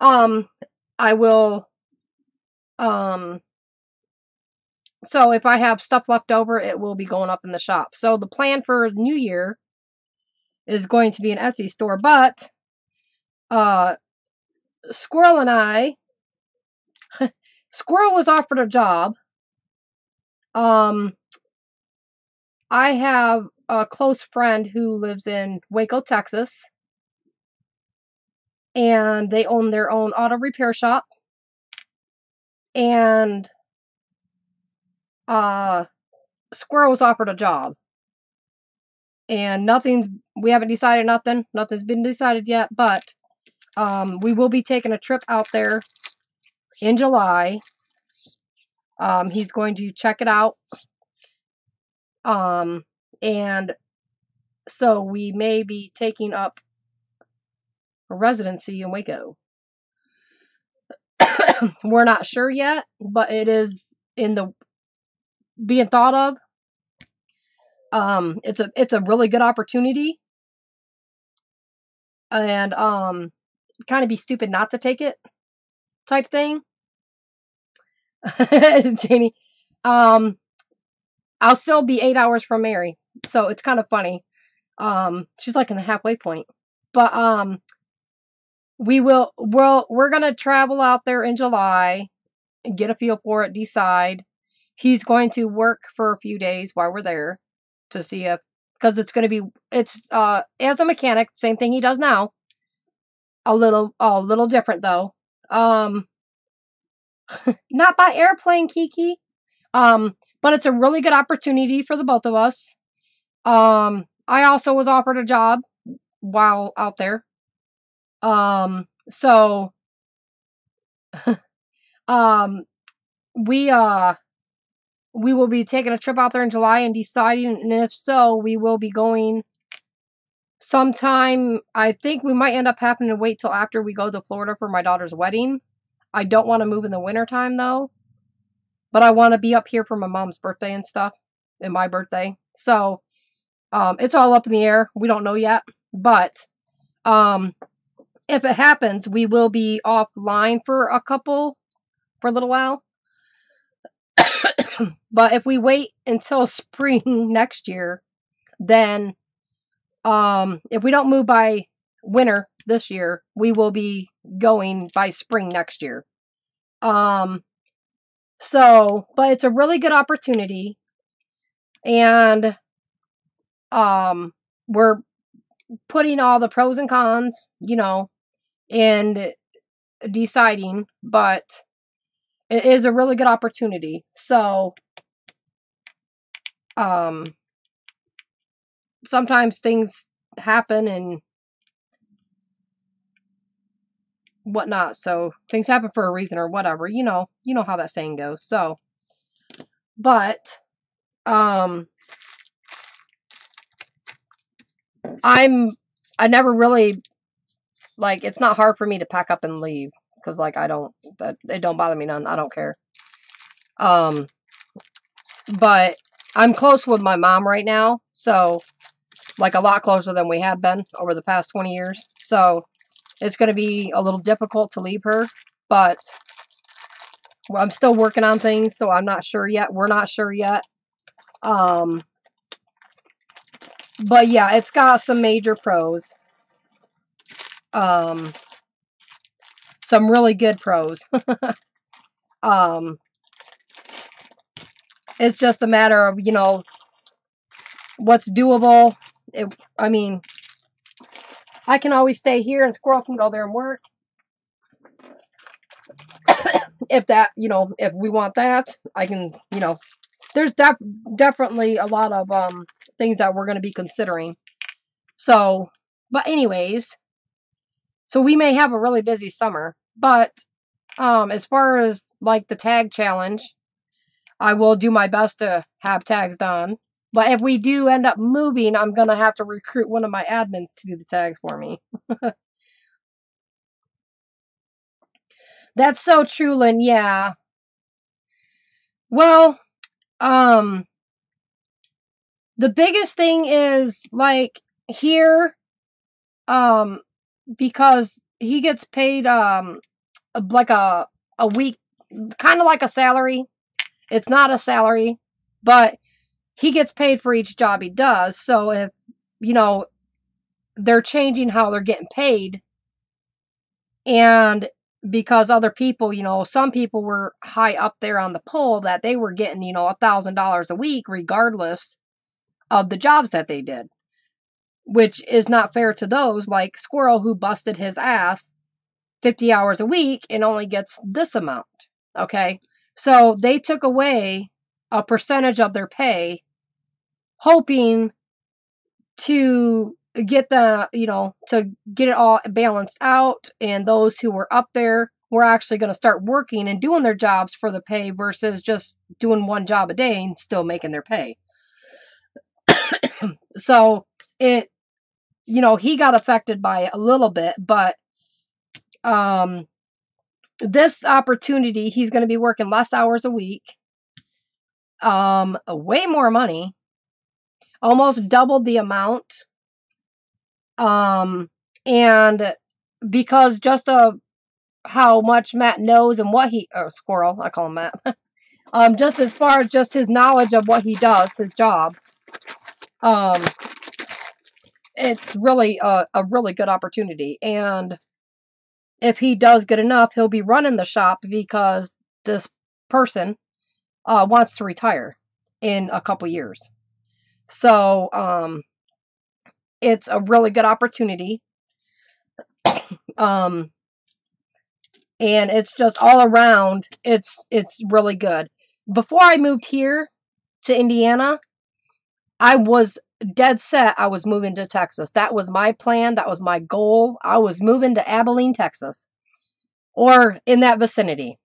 Um, I will, um, so if I have stuff left over, it will be going up in the shop. So the plan for New Year is going to be an Etsy store, but, uh, Squirrel and I, Squirrel was offered a job. Um, I have a close friend who lives in Waco, Texas, and they own their own auto repair shop. And uh, Squirrel was offered a job, and nothing's. We haven't decided nothing. Nothing's been decided yet, but um, we will be taking a trip out there in July. Um, he's going to check it out um, and so we may be taking up a residency in Waco. We're not sure yet, but it is in the being thought of. Um, it's a it's a really good opportunity, and um, kind of be stupid not to take it, type thing. Janie, um, I'll still be eight hours from Mary. So it's kind of funny. Um, she's like in the halfway point. But um we will well we're gonna travel out there in July and get a feel for it, decide. He's going to work for a few days while we're there to see if because it's gonna be it's uh as a mechanic, same thing he does now. A little a little different though. Um not by airplane, Kiki. Um but it's a really good opportunity for the both of us. Um, I also was offered a job while out there. Um, so, um, we, uh, we will be taking a trip out there in July and deciding, and if so, we will be going sometime. I think we might end up having to wait till after we go to Florida for my daughter's wedding. I don't want to move in the wintertime though, but I want to be up here for my mom's birthday and stuff, and my birthday. So um, it's all up in the air. We don't know yet, but um, if it happens, we will be offline for a couple for a little while. but if we wait until spring next year, then um, if we don't move by winter this year, we will be going by spring next year. Um, so, but it's a really good opportunity, and um, we're putting all the pros and cons, you know, and deciding, but it is a really good opportunity. So, um, sometimes things happen and whatnot. So things happen for a reason or whatever. You know, you know how that saying goes. So, but, um, I'm, I never really, like, it's not hard for me to pack up and leave because, like, I don't, that, it don't bother me none. I don't care. Um, but I'm close with my mom right now. So, like, a lot closer than we had been over the past 20 years. So, it's going to be a little difficult to leave her, but I'm still working on things, so I'm not sure yet. We're not sure yet. Um, but yeah, it's got some major pros. Um, some really good pros. um, it's just a matter of, you know, what's doable. It, I mean, I can always stay here and Squirrel can go there and work. if that, you know, if we want that, I can, you know, there's def definitely a lot of um things that we're going to be considering. So, but anyways, so we may have a really busy summer, but um as far as like the tag challenge, I will do my best to have tags done. But if we do end up moving, I'm going to have to recruit one of my admins to do the tags for me. That's so true, Lynn. Yeah. Well, um, the biggest thing is like here, um, because he gets paid, um, like a, a week, kind of like a salary. It's not a salary, but he gets paid for each job he does. So if, you know, they're changing how they're getting paid, and because other people, you know, some people were high up there on the pole that they were getting, you know, a thousand dollars a week regardless of the jobs that they did, which is not fair to those like Squirrel who busted his ass 50 hours a week and only gets this amount. Okay. So they took away a percentage of their pay hoping to get the, you know, to get it all balanced out. And those who were up there were actually going to start working and doing their jobs for the pay versus just doing one job a day and still making their pay. so it, you know, he got affected by it a little bit, but um, this opportunity, he's going to be working less hours a week, um, way more money, almost doubled the amount. Um, and because just of how much Matt knows and what he, or Squirrel, I call him Matt, um, just as far as just his knowledge of what he does, his job, um, it's really a, a really good opportunity. And if he does good enough, he'll be running the shop because this person uh, wants to retire in a couple years. So, um, it's a really good opportunity. um, and it's just all around, it's, it's really good. Before I moved here to Indiana, I was dead set I was moving to Texas. That was my plan. That was my goal. I was moving to Abilene, Texas, or in that vicinity.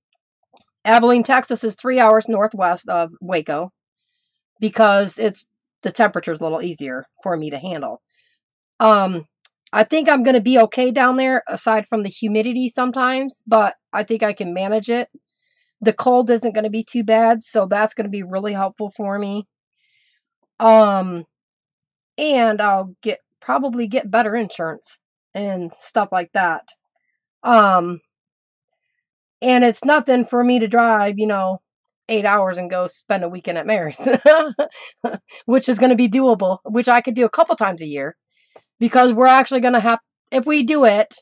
Abilene, Texas is three hours northwest of Waco because it's the temperature is a little easier for me to handle. Um, I think I'm going to be okay down there aside from the humidity sometimes, but I think I can manage it. The cold isn't going to be too bad, so that's going to be really helpful for me. Um, and I'll get probably get better insurance and stuff like that. Um, and it's nothing for me to drive, you know, eight hours and go spend a weekend at Mary's, which is going to be doable, which I could do a couple times a year because we're actually going to have, if we do it,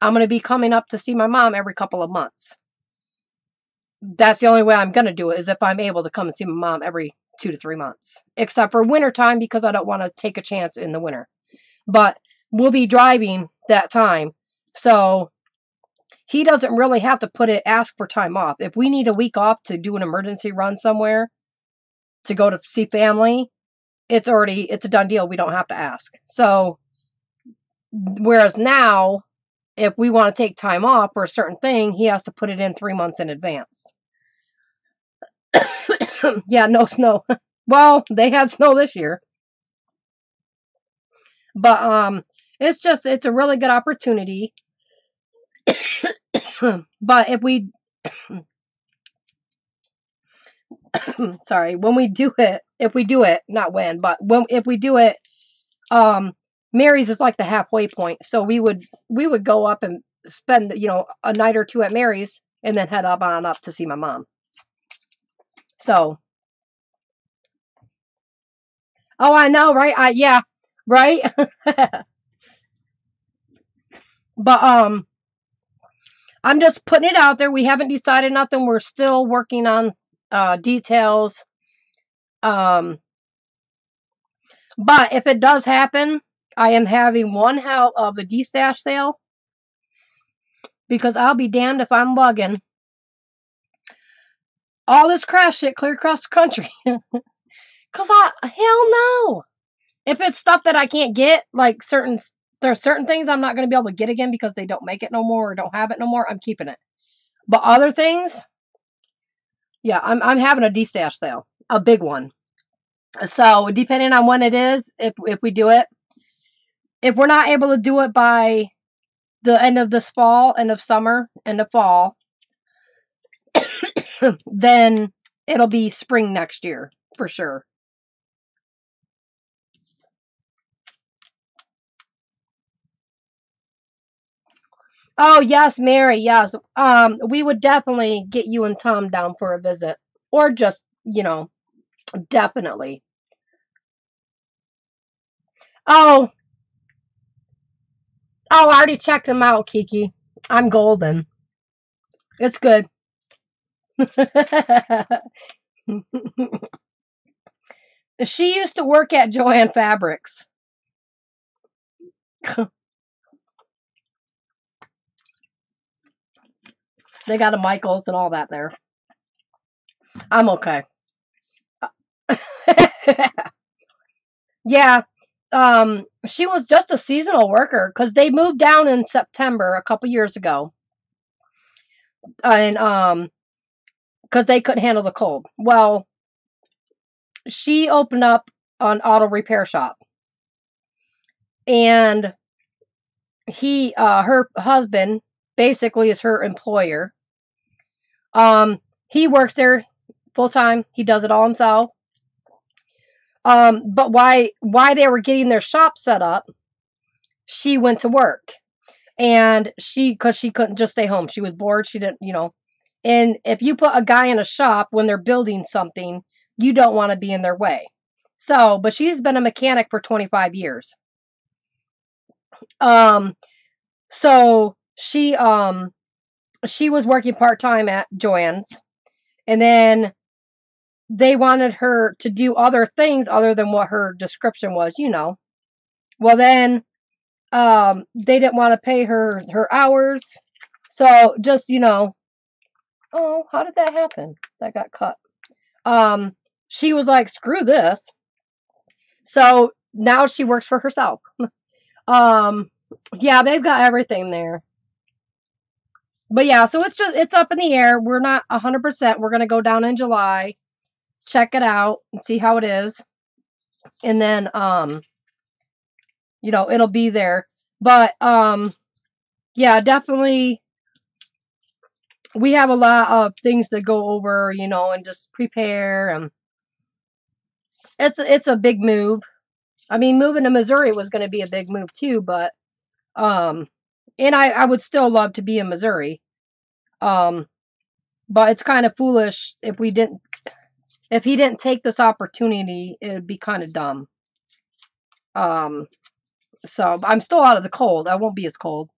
I'm going to be coming up to see my mom every couple of months. That's the only way I'm going to do it is if I'm able to come and see my mom every two to three months, except for winter time because I don't want to take a chance in the winter. But we'll be driving that time. So he doesn't really have to put it, ask for time off. If we need a week off to do an emergency run somewhere to go to see family, it's already, it's a done deal. We don't have to ask. So, whereas now, if we want to take time off for a certain thing, he has to put it in three months in advance. yeah, no snow. well, they had snow this year. But um it's just it's a really good opportunity. but if we sorry, when we do it, if we do it, not when, but when if we do it um Mary's is like the halfway point. So we would we would go up and spend, you know, a night or two at Mary's and then head up on up to see my mom. So Oh, I know, right? I yeah, right? but um I'm just putting it out there. We haven't decided nothing. We're still working on uh details. Um but if it does happen, I am having one hell of a destash sale because I'll be damned if I'm lugging all this crap shit clear across the country. Cause I hell no. If it's stuff that I can't get, like certain there's certain things I'm not going to be able to get again because they don't make it no more or don't have it no more. I'm keeping it. But other things, yeah, I'm I'm having a destash sale, a big one. So depending on when it is, if if we do it, if we're not able to do it by the end of this fall, end of summer, end of fall, then it'll be spring next year for sure. Oh yes, Mary. Yes. Um, we would definitely get you and Tom down for a visit, or just you know, definitely. Oh, oh, I already checked him out, Kiki. I'm golden. It's good. she used to work at Joann Fabrics. They got a Michaels and all that there. I'm okay. yeah. Um, she was just a seasonal worker because they moved down in September a couple years ago. And um because they couldn't handle the cold. Well, she opened up an auto repair shop. And he uh her husband basically is her employer um, he works there full time. He does it all himself. Um, but why why they were getting their shop set up, she went to work. And she cuz she couldn't just stay home. She was bored. She didn't, you know. And if you put a guy in a shop when they're building something, you don't want to be in their way. So, but she's been a mechanic for 25 years. Um so she um she was working part time at Joann's, and then they wanted her to do other things other than what her description was, you know. Well, then um, they didn't want to pay her her hours, so just you know. Oh, how did that happen? That got cut. Um, she was like, "Screw this." So now she works for herself. um, yeah, they've got everything there. but yeah, so it's just it's up in the air. We're not hundred percent. We're gonna go down in July, check it out, and see how it is, and then um, you know, it'll be there. But um, yeah, definitely. We have a lot of things to go over, you know, and just prepare and it's it's a big move. I mean, moving to Missouri was going to be a big move too, but um, and I I would still love to be in Missouri. Um, but it's kind of foolish if we didn't if he didn't take this opportunity, it would be kind of dumb. Um, so I'm still out of the cold. I won't be as cold,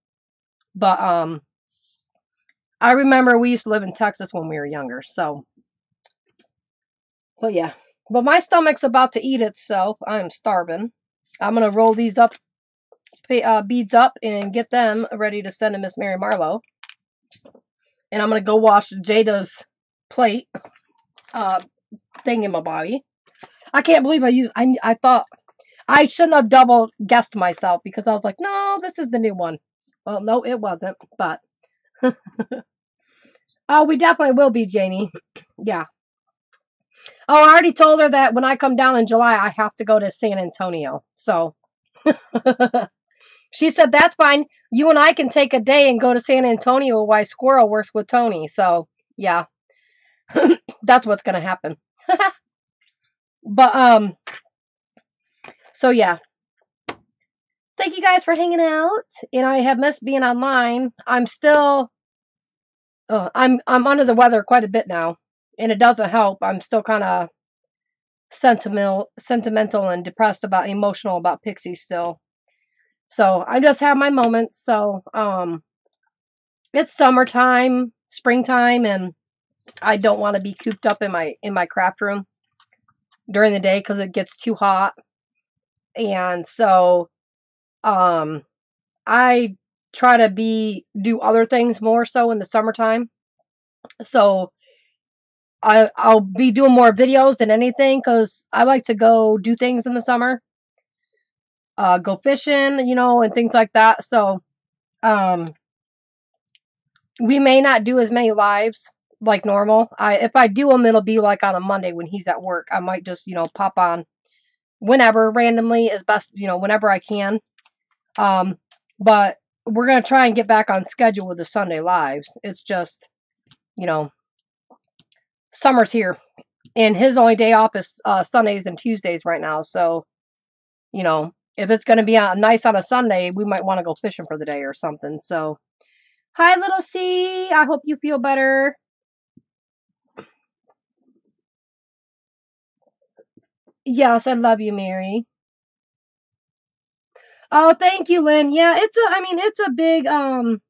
but um, I remember we used to live in Texas when we were younger. So, but yeah. But my stomach's about to eat itself. I'm starving. I'm going to roll these up, uh, beads up and get them ready to send to Miss Mary Marlowe. And I'm going to go wash Jada's plate uh, thing in my body. I can't believe I used, I, I thought, I shouldn't have double guessed myself because I was like, no, this is the new one. Well, no, it wasn't, but. oh, we definitely will be, Janie. Yeah, Oh, I already told her that when I come down in July, I have to go to San Antonio. So she said, that's fine. You and I can take a day and go to San Antonio while Squirrel works with Tony. So, yeah, that's what's going to happen. but, um, so yeah. Thank you guys for hanging out. And I have missed being online. I'm still, uh, I'm, I'm under the weather quite a bit now and it doesn't help. I'm still kind of sentimental, sentimental and depressed about, emotional about Pixie still. So I just have my moments. So um, it's summertime, springtime, and I don't want to be cooped up in my in my craft room during the day because it gets too hot. And so um, I try to be do other things more so in the summertime. So I I'll be doing more videos than anything because I like to go do things in the summer. Uh, go fishing, you know, and things like that. So, um, we may not do as many lives like normal. I if I do them, it'll be like on a Monday when he's at work. I might just you know pop on whenever randomly as best, you know, whenever I can. Um, but we're gonna try and get back on schedule with the Sunday lives. It's just, you know, summer's here, and his only day off is uh, Sundays and Tuesdays right now. So, you know, if it's going to be uh, nice on a Sunday, we might want to go fishing for the day or something. So, hi, little C. I hope you feel better. Yes, I love you, Mary. Oh, thank you, Lynn. Yeah, it's a. I mean, it's a big um.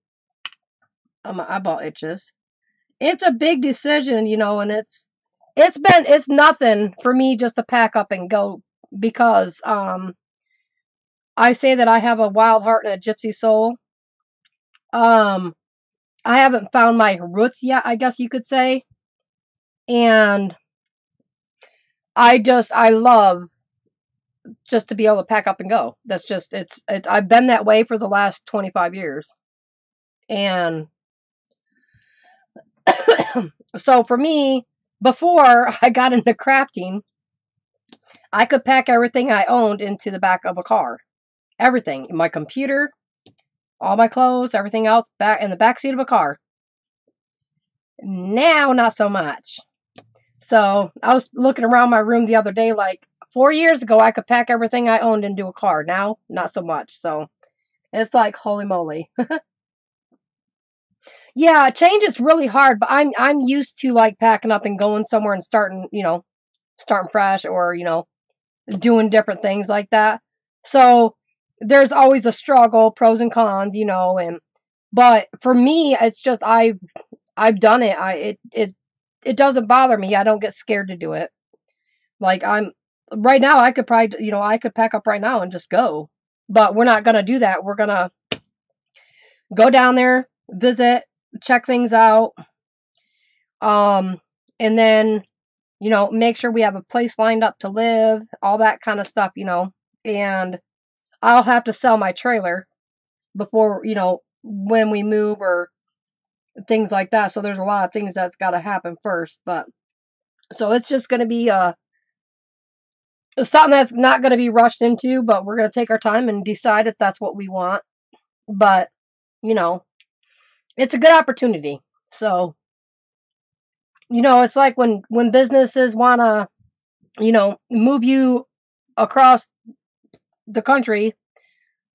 Oh, my eyeball itches it's a big decision, you know, and it's it's been it's nothing for me just to pack up and go because um I say that I have a wild heart and a gypsy soul. Um I haven't found my roots yet, I guess you could say. And I just I love just to be able to pack up and go. That's just it's it's I've been that way for the last 25 years. And so for me, before I got into crafting, I could pack everything I owned into the back of a car. Everything. My computer, all my clothes, everything else back in the back seat of a car. Now not so much. So I was looking around my room the other day like four years ago I could pack everything I owned into a car. Now not so much. So it's like holy moly. Yeah, change is really hard, but I'm I'm used to like packing up and going somewhere and starting, you know, starting fresh or, you know, doing different things like that. So there's always a struggle, pros and cons, you know, and but for me it's just I've I've done it. I it it it doesn't bother me. I don't get scared to do it. Like I'm right now I could probably you know, I could pack up right now and just go. But we're not going to do that. We're going to go down there, visit, check things out. Um, and then, you know, make sure we have a place lined up to live, all that kind of stuff, you know. And I'll have to sell my trailer before, you know, when we move or things like that. So there's a lot of things that's got to happen first. But so it's just going to be something that's not going to be rushed into, but we're going to take our time and decide if that's what we want. But, you know, it's a good opportunity. So, you know, it's like when when businesses want to, you know, move you across the country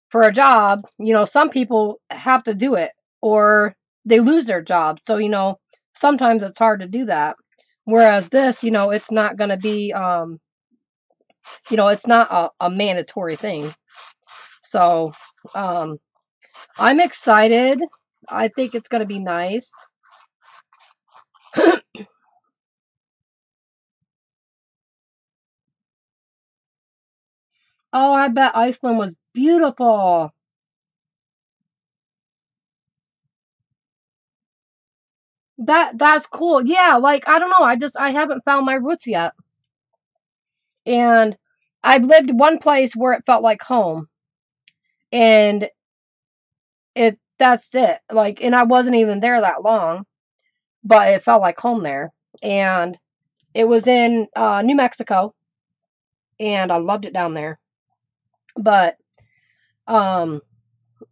for a job, you know, some people have to do it or they lose their job. So, you know, sometimes it's hard to do that. Whereas this, you know, it's not going to be, um, you know, it's not a, a mandatory thing. So, um, I'm excited. I think it's going to be nice. Oh, I bet Iceland was beautiful. That that's cool. Yeah, like I don't know, I just I haven't found my roots yet. And I've lived one place where it felt like home. And it that's it. Like and I wasn't even there that long, but it felt like home there. And it was in uh, New Mexico and I loved it down there. But um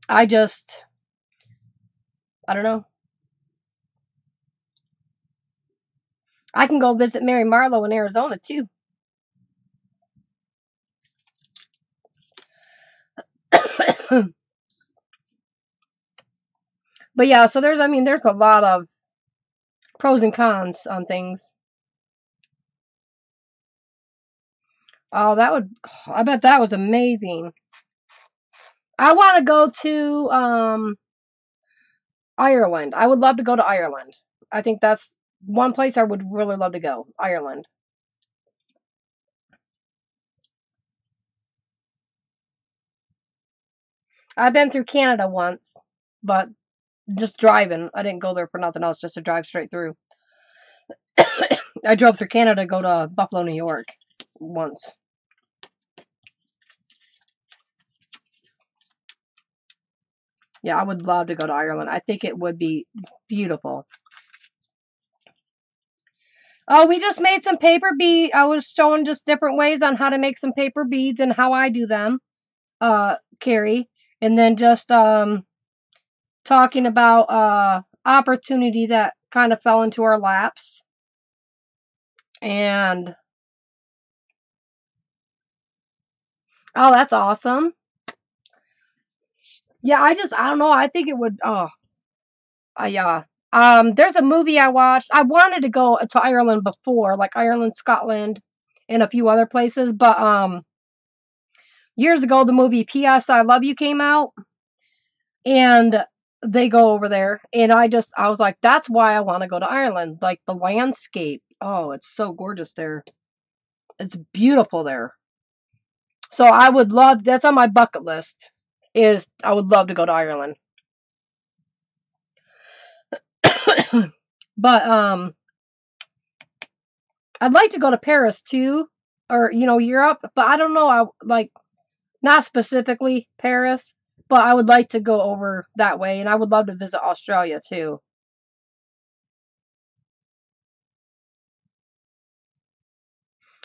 I just I don't know. I can go visit Mary Marlowe in Arizona too. but yeah, so there's I mean there's a lot of pros and cons on things. Oh, that would I bet that was amazing. I want to go to um Ireland. I would love to go to Ireland. I think that's one place I would really love to go. Ireland. I've been through Canada once, but just driving. I didn't go there for nothing else, just to drive straight through. I drove through Canada to go to Buffalo, New York once. Yeah, I would love to go to Ireland. I think it would be beautiful. Oh, we just made some paper bead. I was showing just different ways on how to make some paper beads and how I do them, uh, Carrie. And then just um, talking about uh, opportunity that kind of fell into our laps. And oh, that's awesome. Yeah, I just I don't know. I think it would. Oh, uh, yeah. Um, there's a movie I watched. I wanted to go to Ireland before, like Ireland, Scotland, and a few other places, but um, years ago the movie P.S. I Love You came out, and they go over there, and I just I was like, that's why I want to go to Ireland. Like the landscape. Oh, it's so gorgeous there. It's beautiful there. So I would love. That's on my bucket list is I would love to go to Ireland. but um I'd like to go to Paris too or you know Europe, but I don't know I like not specifically Paris, but I would like to go over that way and I would love to visit Australia too.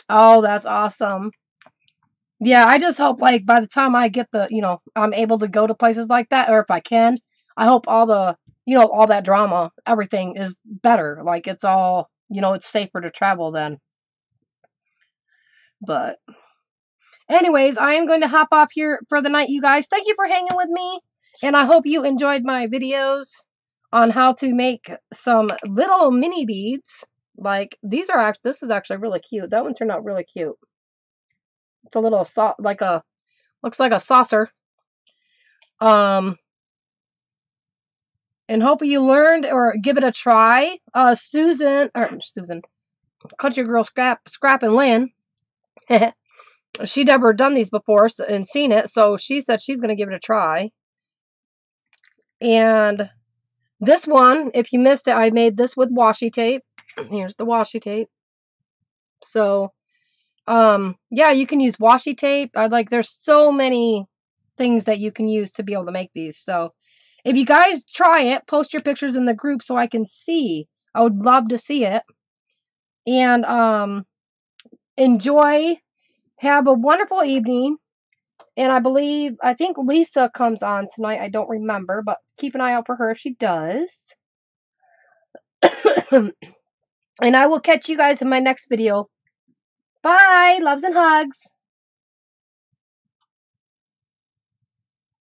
Oh, that's awesome. Yeah, I just hope like by the time I get the, you know, I'm able to go to places like that, or if I can, I hope all the, you know, all that drama, everything is better. Like it's all, you know, it's safer to travel then. But anyways, I am going to hop off here for the night, you guys. Thank you for hanging with me. And I hope you enjoyed my videos on how to make some little mini beads. Like these are actually, this is actually really cute. That one turned out really cute. It's a little so like a looks like a saucer. Um and hopefully you learned or give it a try. Uh Susan or Susan Country Girl Scrap Scrap and Lynn. she never done these before and seen it, so she said she's gonna give it a try. And this one, if you missed it, I made this with washi tape. Here's the washi tape. So um, yeah, you can use washi tape. I like there's so many things that you can use to be able to make these. So, If you guys try it, post your pictures in the group so I can see. I would love to see it. And um enjoy. Have a wonderful evening. And I believe I think Lisa comes on tonight. I don't remember, but keep an eye out for her if she does. and I will catch you guys in my next video. Bye. Loves and hugs.